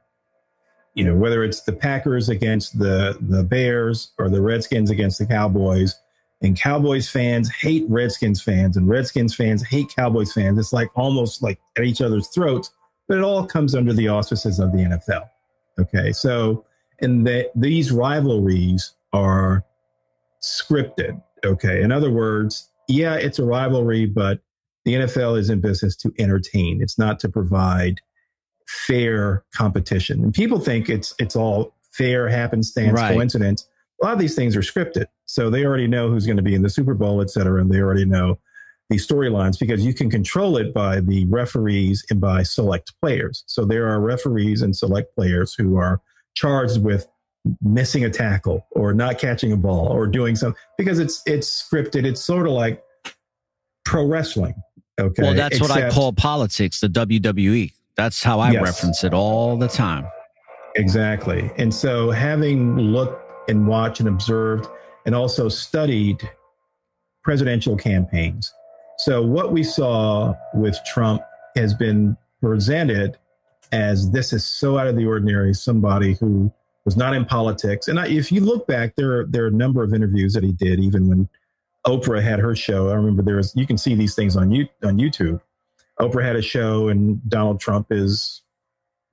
you know, whether it's the Packers against the the Bears or the Redskins against the Cowboys, and Cowboys fans hate Redskins fans, and Redskins fans hate Cowboys fans. It's like almost like at each other's throats, but it all comes under the auspices of the NFL. Okay, so and that these rivalries are scripted. Okay, in other words, yeah, it's a rivalry, but the NFL is in business to entertain. It's not to provide fair competition. And people think it's it's all fair happenstance right. coincidence. A lot of these things are scripted. So they already know who's going to be in the Super Bowl, et cetera, and they already know the storylines because you can control it by the referees and by select players. So there are referees and select players who are charged with missing a tackle or not catching a ball or doing something because it's it's scripted. It's sort of like pro wrestling. Okay. Well, that's Except, what I call politics, the WWE. That's how I yes. reference it all the time. Exactly. And so having looked and watched and observed and also studied presidential campaigns. So what we saw with Trump has been presented as this is so out of the ordinary, somebody who was not in politics. And I, if you look back, there are, there are a number of interviews that he did, even when Oprah had her show. I remember there was, you can see these things on, you, on YouTube. Oprah had a show and Donald Trump is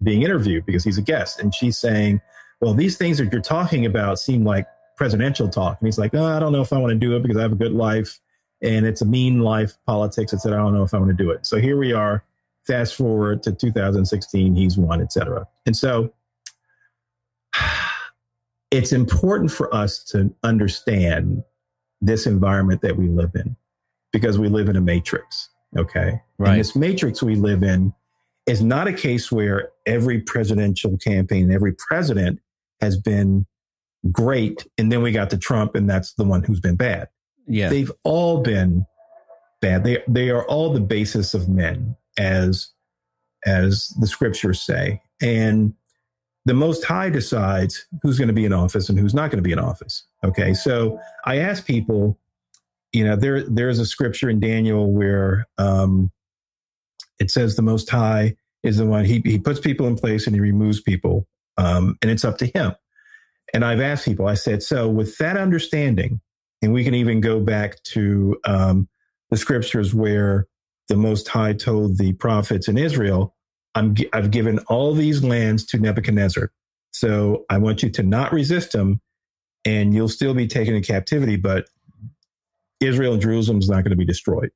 being interviewed because he's a guest. And she's saying, well, these things that you're talking about seem like presidential talk. And he's like, oh, I don't know if I want to do it because I have a good life and it's a mean life politics. I said, I don't know if I want to do it. So here we are. Fast forward to 2016, he's won, et cetera. And so it's important for us to understand this environment that we live in because we live in a matrix. Okay. Right. And this matrix we live in is not a case where every presidential campaign, every president has been great. And then we got to Trump and that's the one who's been bad. Yeah. They've all been bad. They, they are all the basis of men as, as the scriptures say. And the most high decides who's going to be in office and who's not going to be in office. Okay. So I ask people, you know, there, there's a scripture in Daniel where, um, it says the most high is the one he, he puts people in place and he removes people. Um, and it's up to him. And I've asked people, I said, so with that understanding, and we can even go back to um, the scriptures where the Most High told the prophets in Israel, I'm, I've given all these lands to Nebuchadnezzar. So I want you to not resist him and you'll still be taken in captivity, but Israel and Jerusalem is not going to be destroyed.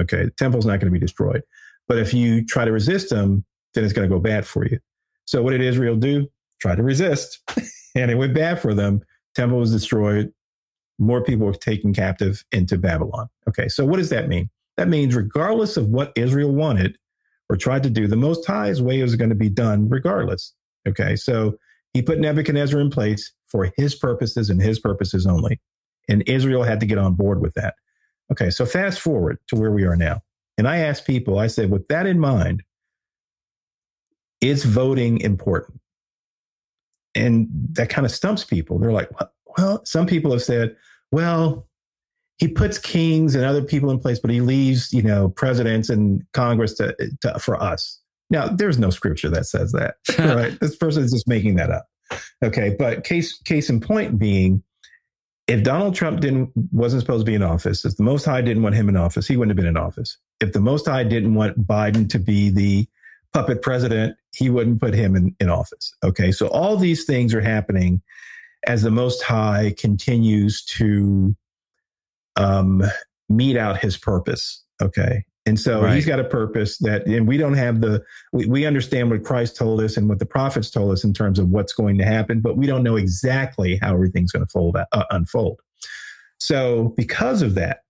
Okay. The temple's not going to be destroyed. But if you try to resist them, then it's going to go bad for you. So what did Israel do? Try to resist. and it went bad for them. Temple was destroyed. More people were taken captive into Babylon. Okay. So what does that mean? That means regardless of what Israel wanted or tried to do, the Most High's way was going to be done regardless. Okay. So he put Nebuchadnezzar in place for his purposes and his purposes only. And Israel had to get on board with that. Okay. So fast forward to where we are now. And I asked people, I said, with that in mind, is voting important? And that kind of stumps people. They're like, well, some people have said, well, he puts kings and other people in place, but he leaves, you know, presidents and Congress to, to for us. Now, there's no scripture that says that, right? this person is just making that up. Okay, but case case in point being, if Donald Trump didn't wasn't supposed to be in office, if the Most High didn't want him in office, he wouldn't have been in office. If the Most High didn't want Biden to be the puppet president, he wouldn't put him in, in office. Okay. So all these things are happening as the Most High continues to um, mete out his purpose. Okay. And so right. he's got a purpose that, and we don't have the, we, we understand what Christ told us and what the prophets told us in terms of what's going to happen, but we don't know exactly how everything's going to fold, uh, unfold. So because of that,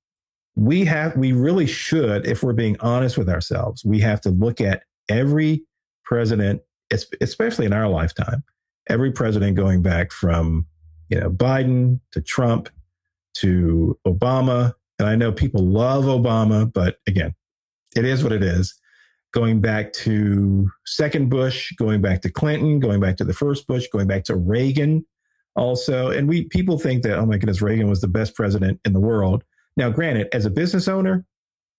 we have, we really should, if we're being honest with ourselves, we have to look at every president, especially in our lifetime, every president going back from, you know, Biden to Trump to Obama. And I know people love Obama, but again, it is what it is. Going back to second Bush, going back to Clinton, going back to the first Bush, going back to Reagan also. And we people think that, oh my goodness, Reagan was the best president in the world. Now, granted, as a business owner,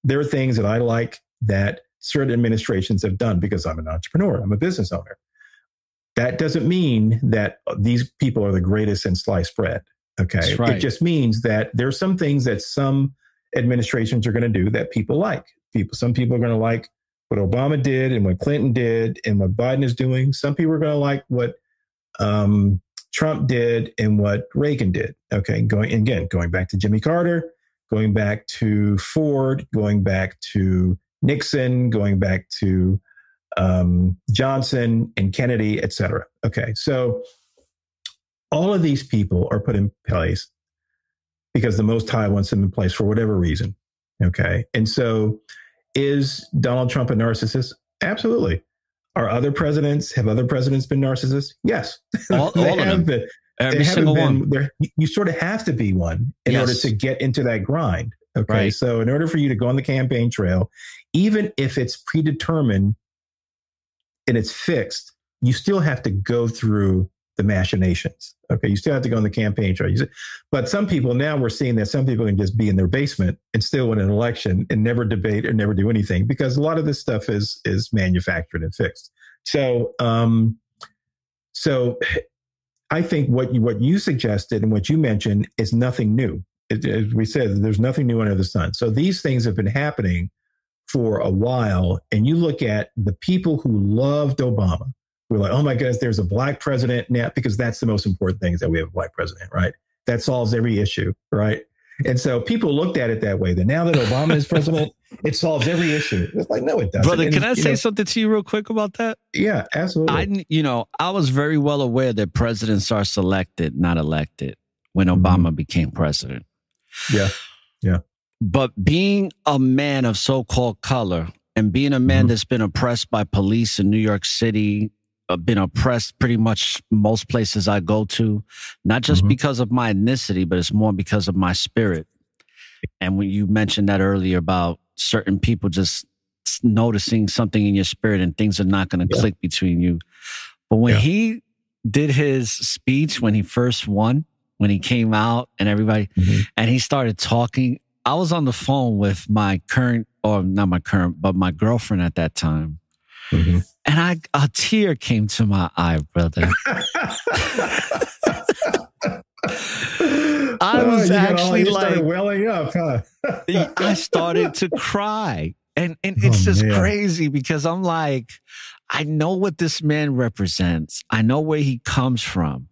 there are things that I like that certain administrations have done because I'm an entrepreneur, I'm a business owner. That doesn't mean that these people are the greatest in sliced bread. Okay. Right. It just means that there's some things that some administrations are going to do that people like. People, some people are going to like what Obama did and what Clinton did and what Biden is doing. Some people are going to like what um, Trump did and what Reagan did. Okay. Going again, going back to Jimmy Carter, going back to Ford, going back to Nixon, going back to um, Johnson and Kennedy, et cetera. Okay, so all of these people are put in place because the Most High wants them in place for whatever reason. Okay, and so is Donald Trump a narcissist? Absolutely. Are other presidents have other presidents been narcissists? Yes, all, all of them. Been, Every single been, one. You sort of have to be one in yes. order to get into that grind. Okay. Right. So in order for you to go on the campaign trail, even if it's predetermined and it's fixed, you still have to go through the machinations. Okay. You still have to go on the campaign trail. But some people now we're seeing that some people can just be in their basement and still win an election and never debate or never do anything because a lot of this stuff is is manufactured and fixed. So um so I think what you, what you suggested and what you mentioned is nothing new as we said, there's nothing new under the sun. So these things have been happening for a while. And you look at the people who loved Obama, who are like, oh my goodness, there's a black president now, because that's the most important thing is that we have a black president, right? That solves every issue, right? And so people looked at it that way. That now that Obama is president, it solves every issue. It's like, no, it doesn't. Brother, and, can I say know, something to you real quick about that? Yeah, absolutely. I, you know, I was very well aware that presidents are selected, not elected, when Obama mm-hmm. became president. Yeah. Yeah. But being a man of so called color And being a man mm-hmm. that's been oppressed by police in New York City, been oppressed pretty much most places I go to, not just mm-hmm. because of my ethnicity, but it's more because of my spirit. And when you mentioned that earlier about certain people just noticing something in your spirit and things are not going to yeah. click between you. But when yeah. he did his speech when he first won, when he came out and everybody, mm-hmm. and he started talking, I was on the phone with my current, or not my current, but my girlfriend at that time. Mm-hmm. And I, a tear came to my eye, brother. I oh, was actually all, like welling up, huh? I started to cry. And and oh, it's oh, just man. crazy because I'm like, I know what this man represents. I know where he comes from.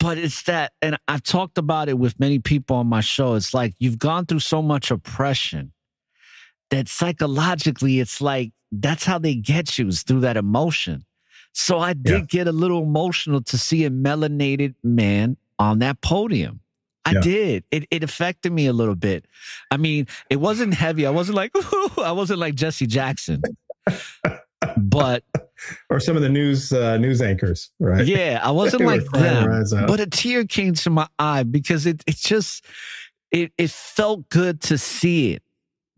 But it's that, and I've talked about it with many people on my show. It's like you've gone through so much oppression that psychologically, it's like that's how they get you is through that emotion. So I did yeah. get a little emotional to see a melanated man on that podium. I yeah. did. It it affected me a little bit. I mean, it wasn't heavy. I wasn't like I wasn't like Jesse Jackson. but or some of the news uh, news anchors, right? Yeah, I wasn't like them. But a tear came to my eye because it it just it it felt good to see it.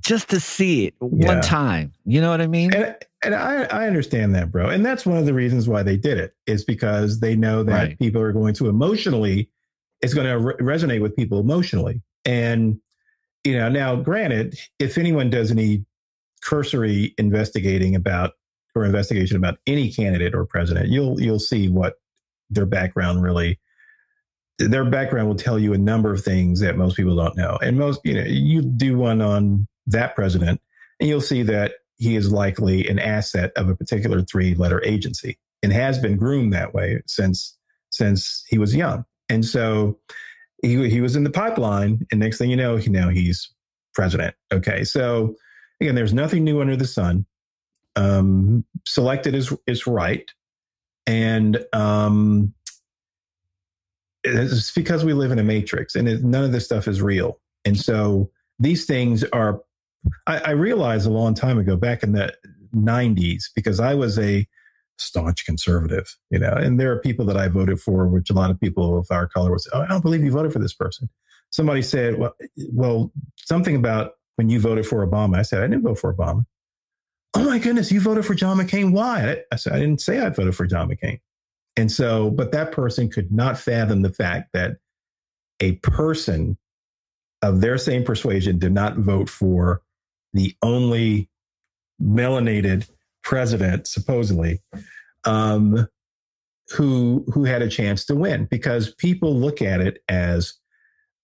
Just to see it yeah. one time. You know what I mean? And, and I, I understand that, bro. And that's one of the reasons why they did it, is because they know that right. people are going to emotionally it's going to re- resonate with people emotionally. And, you know, now granted, if anyone does any cursory investigating about or investigation about any candidate or president, you'll you'll see what their background really their background will tell you a number of things that most people don't know. And most, you know, you do one on that president and you'll see that he is likely an asset of a particular three letter agency and has been groomed that way since since he was young. And so he he was in the pipeline, and next thing you know, he, now he's president. Okay, so again, there's nothing new under the sun. Um, selected is is right, and um, it's because we live in a matrix, and it, none of this stuff is real. And so these things are. I, I realized a long time ago, back in the '90s, because I was a staunch conservative, you know, and there are people that I voted for, which a lot of people of our color would say, Oh, I don't believe you voted for this person. Somebody said, well, well, something about when you voted for Obama. I said, I didn't vote for Obama. Oh my goodness, you voted for John McCain. Why? I said, I didn't say I voted for John McCain. And so, but that person could not fathom the fact that a person of their same persuasion did not vote for the only melanated president, supposedly, um, who who had a chance to win because people look at it as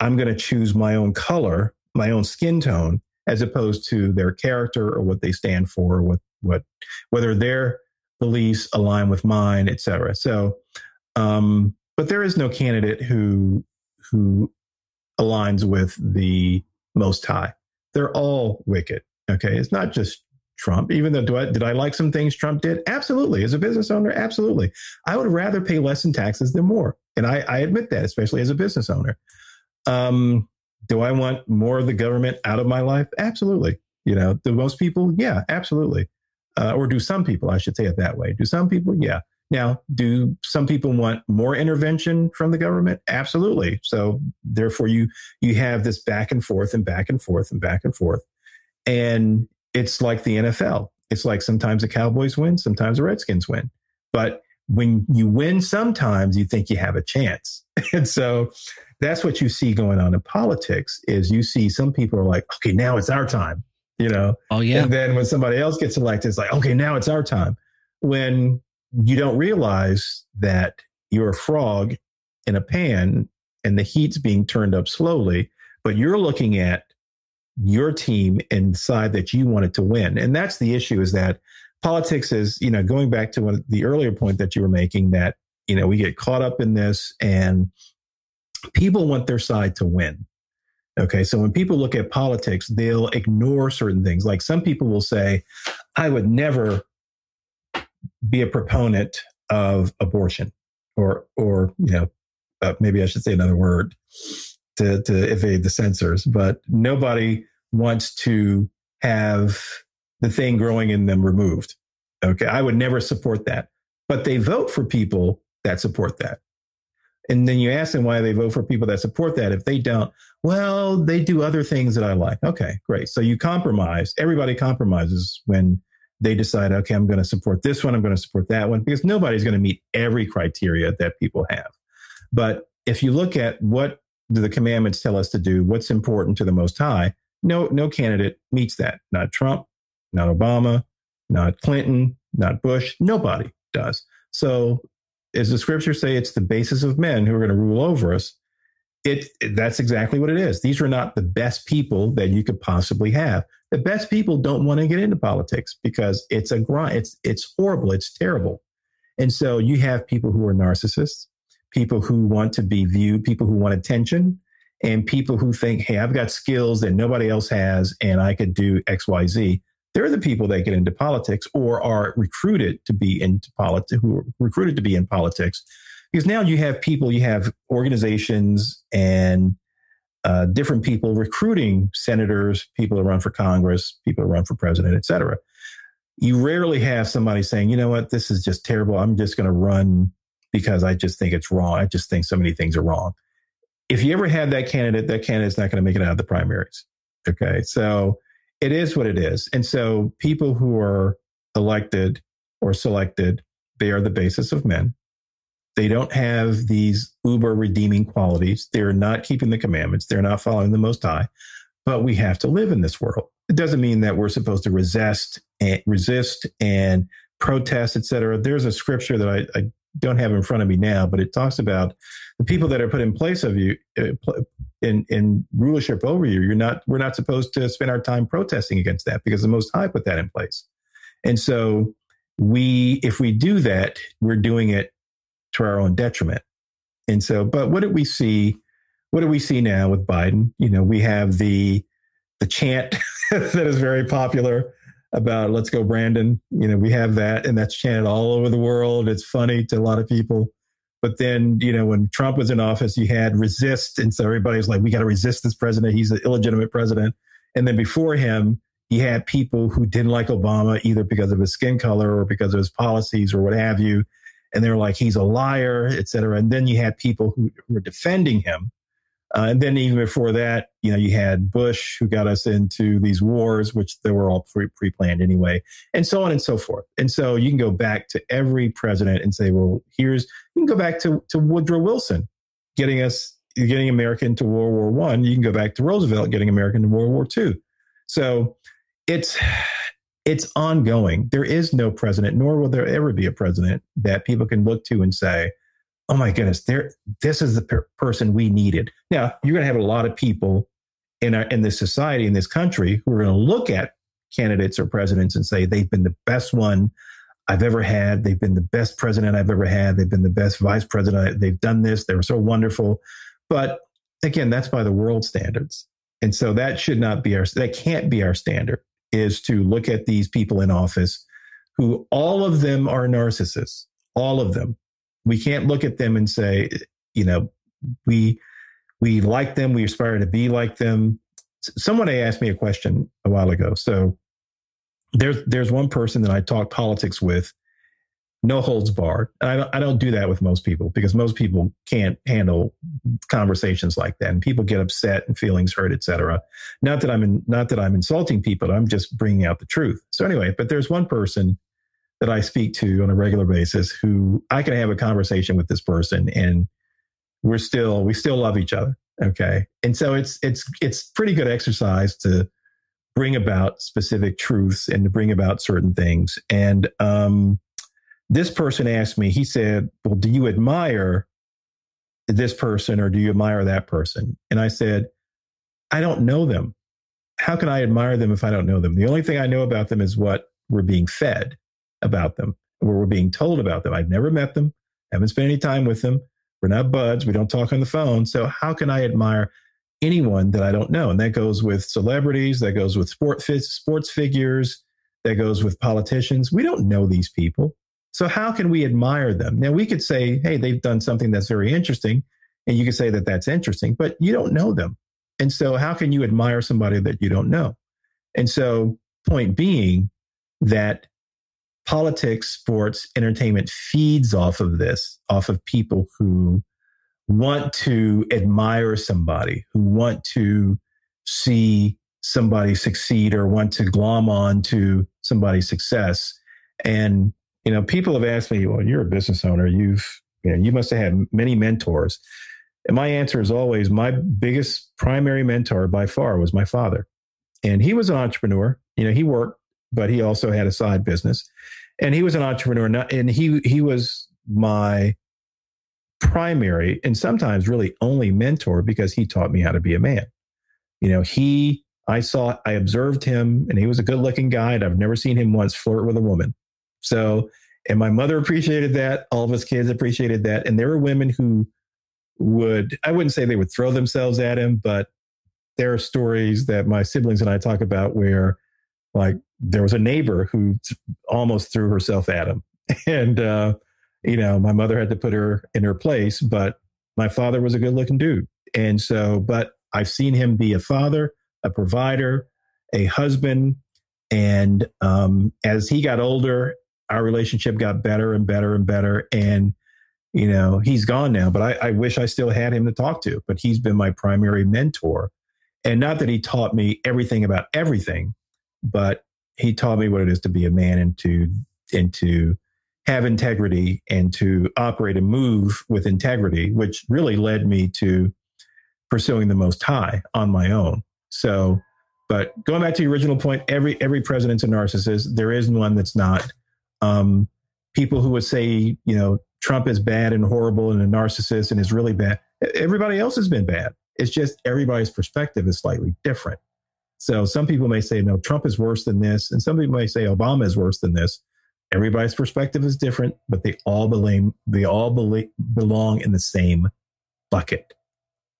I'm going to choose my own color, my own skin tone, as opposed to their character or what they stand for, what what whether their beliefs align with mine, etc. So, um, but there is no candidate who who aligns with the Most High. They're all wicked. Okay, it's not just Trump, even though I, did I like some things Trump did? Absolutely. As a business owner, absolutely. I would rather pay less in taxes than more. And I, I admit that, especially as a business owner. Um, do I want more of the government out of my life? Absolutely. You know, do most people? Yeah, absolutely. Uh, or do some people, I should say it that way. Do some people? Yeah. Now, do some people want more intervention from the government? Absolutely. So therefore you you have this back and forth and back and forth and back and forth. And it's like the NFL. It's like sometimes the Cowboys win, sometimes the Redskins win. But when you win, sometimes you think you have a chance. and so that's what you see going on in politics is you see some people are like, okay, now it's our time, you know? Oh, yeah. And then when somebody else gets elected, it's like, okay, now it's our time. When you don't realize that you're a frog in a pan and the heat's being turned up slowly, but you're looking at your team and decide that you wanted to win. And that's the issue is that politics is, you know, going back to one, the earlier point that you were making that, you know, we get caught up in this and people want their side to win. Okay. So when people look at politics, they'll ignore certain things. Like some people will say, I would never be a proponent of abortion or, or, you know, uh, maybe I should say another word to, to evade the censors, but nobody wants to have the thing growing in them removed. Okay. I would never support that. But they vote for people that support that. And then you ask them why they vote for people that support that. If they don't, well, they do other things that I like. Okay, great. So you compromise. Everybody compromises when they decide, okay, I'm going to support this one. I'm going to support that one because nobody's going to meet every criteria that people have. But if you look at what do the commandments tell us to do, what's important to the Most High, no, no candidate meets that. Not Trump, not Obama, not Clinton, not Bush. Nobody does. So, as the scriptures say, it's the basis of men who are going to rule over us. It, that's exactly what it is. These are not the best people that you could possibly have. The best people don't want to get into politics because it's a grind. It's it's horrible. It's terrible. And so you have people who are narcissists, people who want to be viewed, people who want attention, and people who think, "Hey, I've got skills that nobody else has, and I could do X, Y, Z." they're the people that get into politics or are recruited to be into politics, who are recruited to be in politics. Because now you have people, you have organizations and uh, different people recruiting senators, people who run for Congress, people who run for president, et cetera. You rarely have somebody saying, you know what, this is just terrible. I'm just going to run because I just think it's wrong. I just think so many things are wrong. If you ever had that candidate, that candidate's not going to make it out of the primaries. Okay. So it is what it is. And so people who are elected or selected, they are the basis of men. They don't have these uber redeeming qualities. They're not keeping the commandments. They're not following the Most High. But we have to live in this world. It doesn't mean that we're supposed to resist and resist and protest, etc. There's a scripture that I, I don't have in front of me now, but it talks about the people that are put in place of you uh, in in rulership over you. You're not. We're not supposed to spend our time protesting against that because the Most High put that in place. And so we, if we do that, we're doing it to our own detriment. And so, but what did we see? What do we see now with Biden? You know, we have the the chant that is very popular about let's go Brandon. You know, we have that and that's chanted all over the world. It's funny to a lot of people. But then, you know, when Trump was in office, you had resist. And so everybody was like, we got to resist this president. He's an illegitimate president. And then before him, you had people who didn't like Obama either because of his skin color or because of his policies or what have you. And they were like, he's a liar, et cetera. And then you had people who were defending him uh, and then even before that, you know, you had Bush who got us into these wars, which they were all pre planned anyway, and so on and so forth. And so you can go back to every president and say, well, here's, you can go back to, to Woodrow Wilson getting us, getting America into World War One. You can go back to Roosevelt getting America into World War Two. So it's, it's ongoing. There is no president, nor will there ever be a president that people can look to and say, oh my goodness, there, this is the per- person we needed. Now you're going to have a lot of people in our, in this society, in this country, who are going to look at candidates or presidents and say they've been the best one I've ever had. They've been the best president I've ever had. They've been the best vice president. They've done this. They were so wonderful. But again, that's by the world standards. And so that should not be our, that can't be our standard is to look at these people in office who all of them are narcissists, all of them. We can't look at them and say, you know, we we like them, we aspire to be like them. Someone asked me a question a while ago. So there's there's one person that I talk politics with, no holds barred. I don't, I don't do that with most people because most people can't handle conversations like that, and people get upset and feelings hurt, etc. Not that I'm in, not that I'm insulting people. I'm just bringing out the truth. So anyway, but there's one person that I speak to on a regular basis who I can have a conversation with this person and we're still we still love each other okay and so it's it's it's pretty good exercise to bring about specific truths and to bring about certain things and um this person asked me he said well do you admire this person or do you admire that person and i said i don't know them how can i admire them if i don't know them the only thing i know about them is what we're being fed about them, what we're being told about them. I've never met them, haven't spent any time with them. We're not buds. We don't talk on the phone. So how can I admire anyone that I don't know? And that goes with celebrities. That goes with sport sports figures. That goes with politicians. We don't know these people. So how can we admire them? Now we could say, hey, they've done something that's very interesting. And you could say that that's interesting, but you don't know them. And so how can you admire somebody that you don't know? And so point being that politics, sports, entertainment feeds off of this, off of people who want to admire somebody, who want to see somebody succeed or want to glom on to somebody's success. And, you know, people have asked me, well, you're a business owner. You've, you know, you must have had many mentors. And my answer is always my biggest primary mentor by far was my father. And he was an entrepreneur. You know, he worked, but he also had a side business. And he was an entrepreneur. And he he was my primary and sometimes really only mentor because he taught me how to be a man. You know, he I saw I observed him and he was a good looking guy and I've never seen him once flirt with a woman. So and my mother appreciated that. All of us kids appreciated that. And there were women who would, I wouldn't say they would throw themselves at him, but there are stories that my siblings and I talk about where, like, there was a neighbor who almost threw herself at him. And, uh, you know, my mother had to put her in her place, but my father was a good looking dude. And so, but I've seen him be a father, a provider, a husband. And um, as he got older, our relationship got better and better and better. And you know, he's gone now, but I, I wish I still had him to talk to. But he's been my primary mentor. And not that he taught me everything about everything, but he taught me what it is to be a man and to and to have integrity and to operate and move with integrity, which really led me to pursuing the most high on my own. So, but going back to the original point, every every president's a narcissist. There is one that's not. Um, people who would say, you know, Trump is bad and horrible and a narcissist and is really bad. Everybody else has been bad. It's just everybody's perspective is slightly different. So some people may say, no, Trump is worse than this. And some people may say Obama is worse than this. Everybody's perspective is different, but they all belong, they all belong in the same bucket.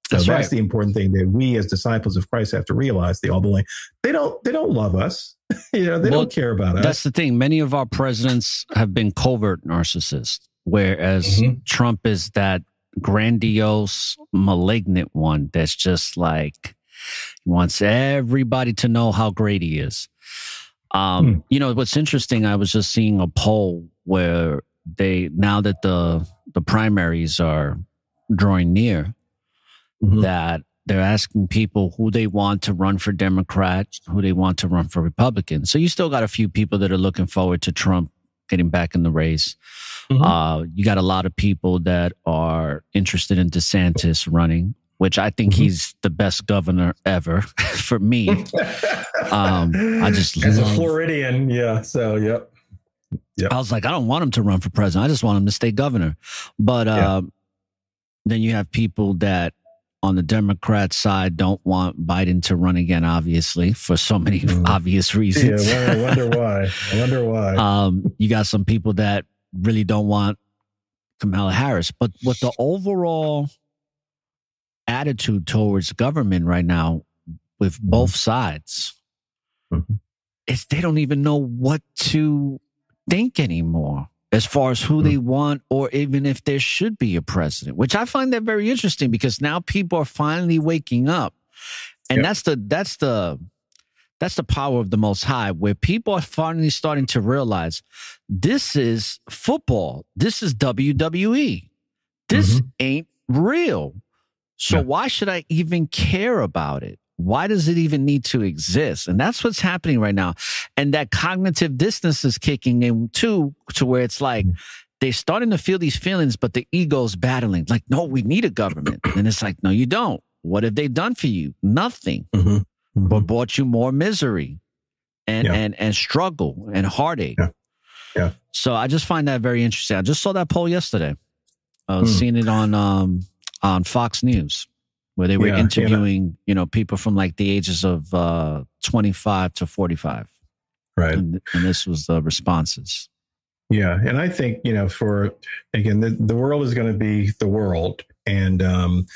So that's, that's right. the important thing that we as disciples of Christ have to realize. They all belong. They don't. They don't love us. you know. They well, don't care about us. That's the thing. Many of our presidents have been covert narcissists whereas mm-hmm. Trump is that grandiose, malignant one that's just like he wants everybody to know how great he is. Um, hmm. You know what's interesting? I was just seeing a poll where they now that the the primaries are drawing near, mm-hmm. that they're asking people who they want to run for Democrat, who they want to run for Republican. So you still got a few people that are looking forward to Trump getting back in the race. Mm-hmm. Uh, you got a lot of people that are interested in DeSantis running, which I think mm-hmm. he's the best governor ever for me. um, I just as love, a Floridian, yeah. So, yep. Yep. I was like, I don't want him to run for president. I just want him to stay governor. But uh, yeah. then you have people that on the Democrat side don't want Biden to run again, obviously, for so many mm. obvious reasons. Yeah, I wonder why. I wonder why. Um, you got some people that really don't want Kamala Harris. But what the overall attitude towards government right now with mm-hmm. both sides mm-hmm. is they don't even know what to think anymore as far as who mm-hmm. they want or even if there should be a president, which I find that very interesting because now people are finally waking up. And yep. that's the that's the that's the power of the most high where people are finally starting to realize this is football. This is WWE. This mm-hmm. ain't real. So why should I even care about it? Why does it even need to exist? And that's what's happening right now. And that cognitive distance is kicking in too, to where it's like mm-hmm. they're starting to feel these feelings, but the ego's battling. Like, no, we need a government. And it's like, no, you don't. What have they done for you? Nothing. Mm-hmm. Mm-hmm. But brought you more misery and yeah. and and struggle and heartache. Yeah. yeah. So I just find that very interesting. I just saw that poll yesterday. I was mm. seeing it on um on Fox News where they were yeah, interviewing, you know, people from like the ages of uh, 25 to 45. Right. And, and, this was the responses. Yeah. And I think, you know, for, again, the, the world is going to be the world. And um,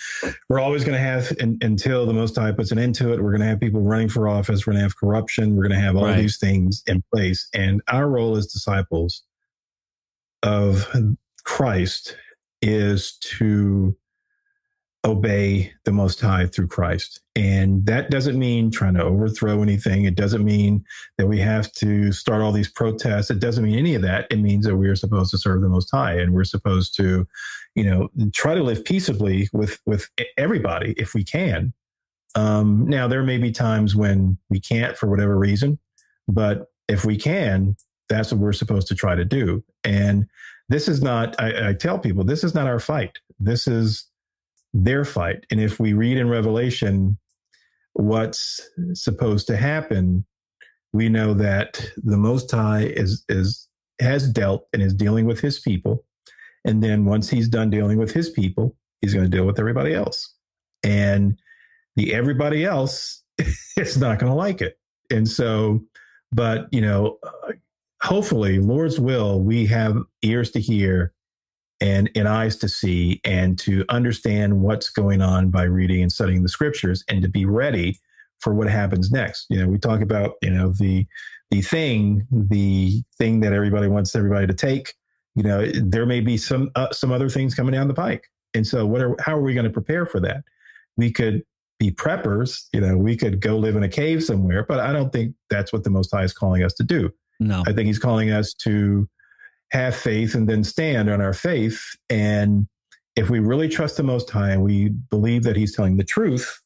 we're always going to have, in, until the Most High puts an end to it, we're going to have people running for office. We're going to have corruption. We're going to have all right. these things in place. And our role as disciples of Christ is to obey the Most High through Christ. And that doesn't mean trying to overthrow anything. It doesn't mean that we have to start all these protests. It doesn't mean any of that. It means that we are supposed to serve the Most High and we're supposed to, you know, try to live peaceably with with everybody if we can. Um, now there may be times when we can't for whatever reason, but if we can, that's what we're supposed to try to do. And this is not. I, I tell people this is not our fight. This is their fight. And if we read in Revelation what's supposed to happen, we know that the Most High is is has dealt and is dealing with His people, and then once He's done dealing with His people, He's going to deal with everybody else, and the everybody else is not going to like it. And so, but you know, hopefully, Lord's will, we have ears to hear and, and eyes to see and to understand what's going on by reading and studying the scriptures and to be ready for what happens next. You know, we talk about, you know, the the thing, the thing that everybody wants everybody to take. You know, there may be some uh, some other things coming down the pike, and so what are how are we going to prepare for that? We could be preppers. You know, we could go live in a cave somewhere, but I don't think that's what the Most High is calling us to do. No, I think He's calling us to have faith and then stand on our faith. And if we really trust the Most High and we believe that He's telling the truth,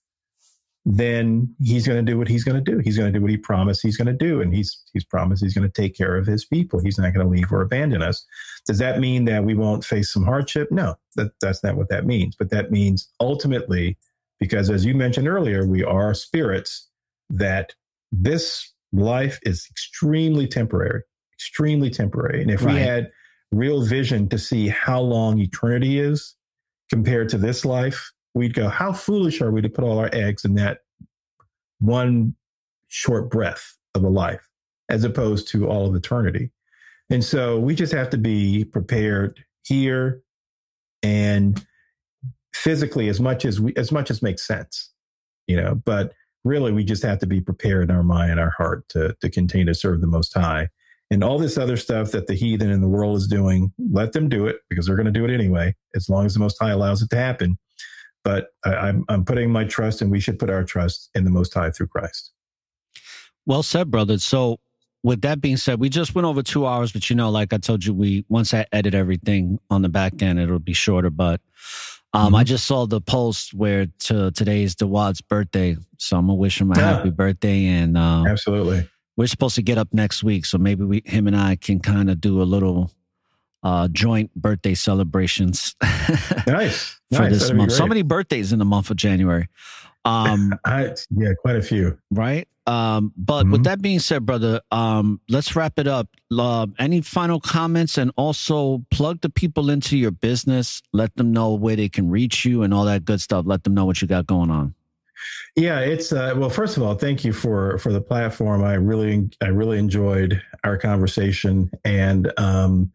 then He's going to do what He's going to do. He's going to do what He promised He's going to do, and He's He's promised He's going to take care of His people. He's not going to leave or abandon us. Does that mean that we won't face some hardship? No, that, that's not what that means. But that means ultimately, because as you mentioned earlier, we are spirits that this life is extremely temporary extremely temporary. And if right. we had real vision to see how long eternity is compared to this life, we'd go, how foolish are we to put all our eggs in that one short breath of a life as opposed to all of eternity? And so we just have to be prepared here and physically as much as we as much as makes sense, you know, but really we just have to be prepared in our mind and our heart to to continue to serve the most high and all this other stuff that the heathen in the world is doing, let them do it because they're going to do it anyway, as long as the Most High allows it to happen. But I, I'm, I'm putting my trust, and we should put our trust in the Most High through Christ. Well said, brother. So, with that being said, we just went over two hours, but you know, like I told you, we once I edit everything on the back end, it'll be shorter. But um, mm-hmm. I just saw the post where to, today is Dawad's birthday, so I'm gonna wish him a yeah. happy birthday and um, absolutely we're supposed to get up next week, so maybe we, him and I can kind of do a little uh, joint birthday celebrations. nice for nice. this That'd month. So many birthdays in the month of January. Um, I, yeah, quite a few. Right. Um, but mm-hmm. with that being said, brother, um, let's wrap it up. Uh, any final comments and also plug the people into your business. Let them know where they can reach you and all that good stuff. Let them know what you got going on. Yeah, it's uh, well. First of all, thank you for for the platform. I really I really enjoyed our conversation, and um,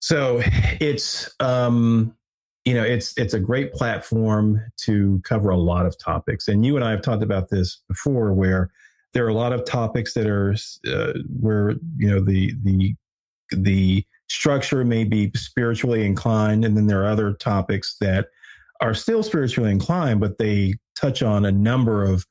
so it's um, you know it's it's a great platform to cover a lot of topics. And you and I have talked about this before, where there are a lot of topics that are uh, where you know the the the structure may be spiritually inclined, and then there are other topics that are still spiritually inclined, but they touch on a number of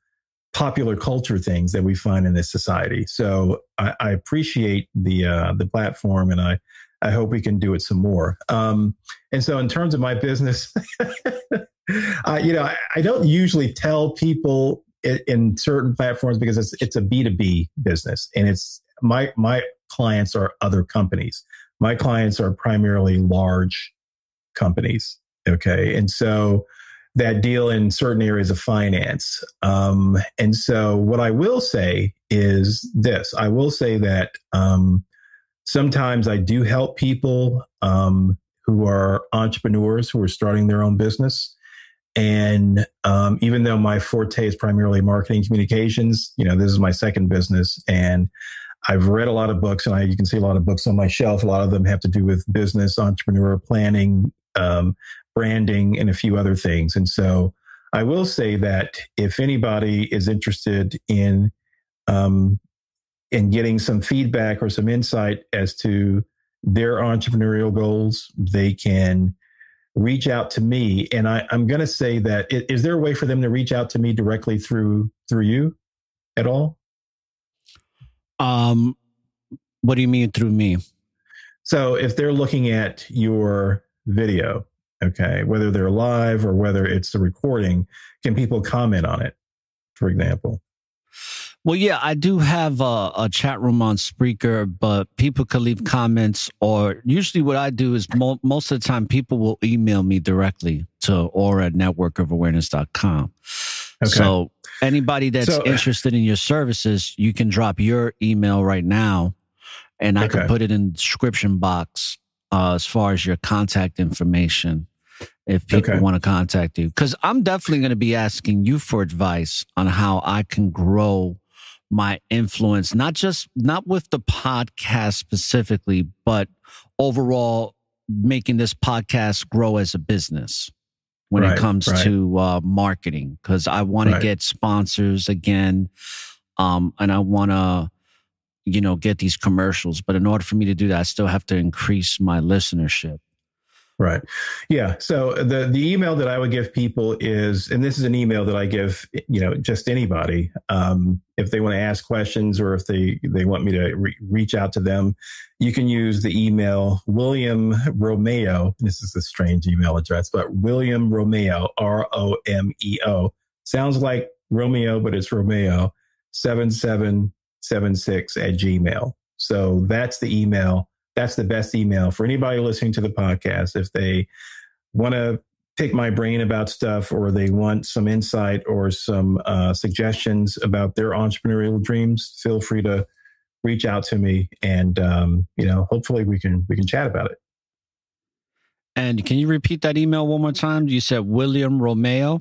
popular culture things that we find in this society. So I, I appreciate the uh, the platform, and I I hope we can do it some more. Um, and so, in terms of my business, uh, you know, I, I, don't usually tell people in, in certain platforms because it's it's a B two B business, and it's my my clients are other companies. My clients are primarily large companies. Okay, and so that deal in certain areas of finance. Um, and so, what I will say is this I will say that um, sometimes I do help people um, who are entrepreneurs who are starting their own business. And um, even though my forte is primarily marketing communications, you know, this is my second business. And I've read a lot of books, and I, you can see a lot of books on my shelf. A lot of them have to do with business, entrepreneur planning, um, branding, and a few other things. And so I will say that if anybody is interested in um, in getting some feedback or some insight as to their entrepreneurial goals, they can reach out to me. And I, I'm going to say that is, is there a way for them to reach out to me directly through through you at all? Um, what do you mean through me? So if they're looking at your video, okay, whether they're live or whether it's a recording, can people comment on it, for example? Well, yeah, I do have a, a chat room on Spreaker, but people can leave comments, or usually what I do is mo- most of the time people will email me directly to orra at networkofawareness.com. Okay. So anybody that's So- uh, interested in your services, you can drop your email right now, and I Okay. can put it in the description box uh, as far as your contact information if people Okay. want to contact you. Because I'm definitely going to be asking you for advice on how I can grow my influence, not just not with the podcast specifically, but overall making this podcast grow as a business when Right, it comes right. to uh, marketing. Because I want Right. to get sponsors again, um, and I want to, you know, get these commercials. But in order for me to do that, I still have to increase my listenership. Right. Yeah. So the the email that I would give people is, and this is an email that I give, you know, just anybody, um, if they want to ask questions or if they they want me to re- reach out to them, you can use the email William Romeo. This is a strange email address, but William Romeo, R O M E O, sounds like Romeo, but it's Romeo seven seven seven six at Gmail. So that's the email that's the best email for anybody listening to the podcast. If they want to pick my brain about stuff or they want some insight or some uh, suggestions about their entrepreneurial dreams, feel free to reach out to me and um, you know hopefully we can we can chat about it. And can you repeat that email one more time? You said William Romeo.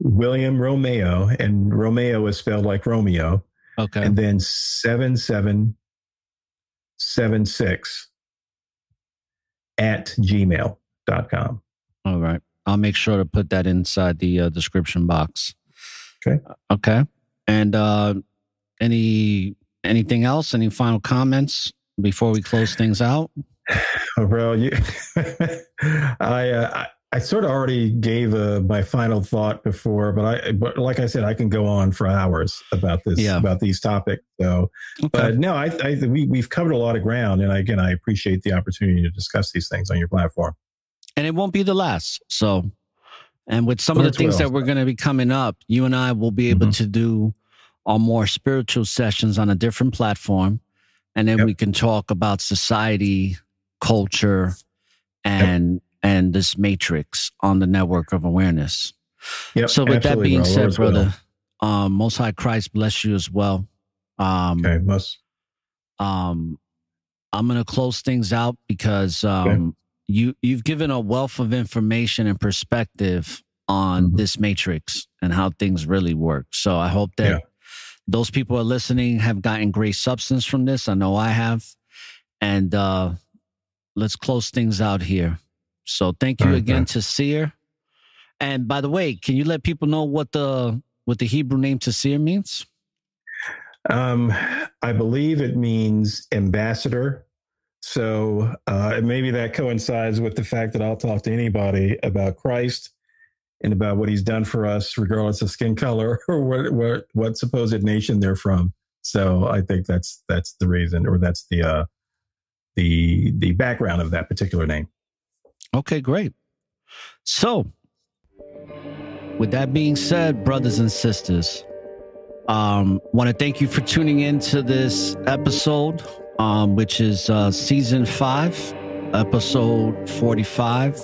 William Romeo and Romeo is spelled like Romeo Okay. and then seven seven seven six at gmail.com. All right. I'll make sure to put that inside the uh, description box. Okay. Okay. And uh, any anything else? Any final comments before we close things out? Bro, you, I, uh, I, sort of already gave uh, my final thought before, but I, but like I said, I can go on for hours about this, Yeah. about these topics. So, Okay. but no, I, I, we, we've covered a lot of ground, and again, I appreciate the opportunity to discuss these things on your platform. and it won't be the last. So, and with some of the things will. that we're going to be coming up, you and I will be able Mhm. to do our more spiritual sessions on a different platform. And then Yep. we can talk about society, culture, and and this matrix on the network of awareness. Yep. so with that being bro. said, Lord's will. brother, um, Most High Christ bless you as well. Um, Okay, most um i'm gonna close things out because um you you've given a wealth of information and perspective on Mhm. this matrix and how things really work so i hope that Yeah. those people are listening have gotten great substance from this i know i have and uh let's close things out here so thank you right, again man. to seer and by the way can you let people know what the what the hebrew name to seer means Um, I believe it means ambassador. So uh, maybe that coincides with the fact that I'll talk to anybody about Christ and about what he's done for us, regardless of skin color or what what, what supposed nation they're from. So I think that's that's the reason, or that's the uh, the the background of that particular name. Okay, great. So, with that being said, brothers and sisters, um, want to thank you for tuning in to this episode, um, which is uh, season five, episode forty-five,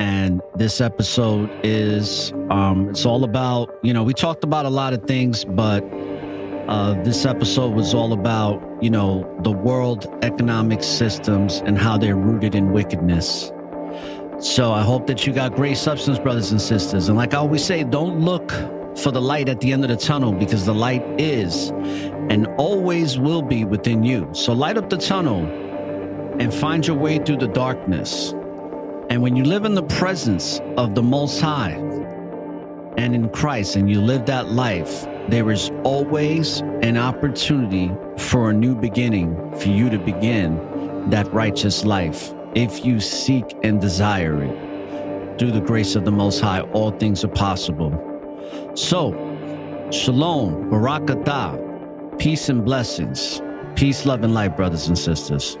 and this episode is um, it's all about you know we talked about a lot of things, but uh, this episode was all about you know the world economic systems and how they're rooted in wickedness. So I hope that you got great substance, brothers and sisters. And like I always say, don't look for the light at the end of the tunnel because the light is and always will be within you. So light up the tunnel and find your way through the darkness. And when you live in the presence of the Most High and in Christ and you live that life, there is always an opportunity for a new beginning for you to begin that righteous life if you seek and desire it. through the grace of the Most High, all things are possible. So, shalom, barakatah, peace and blessings. Peace, love, and light, brothers and sisters.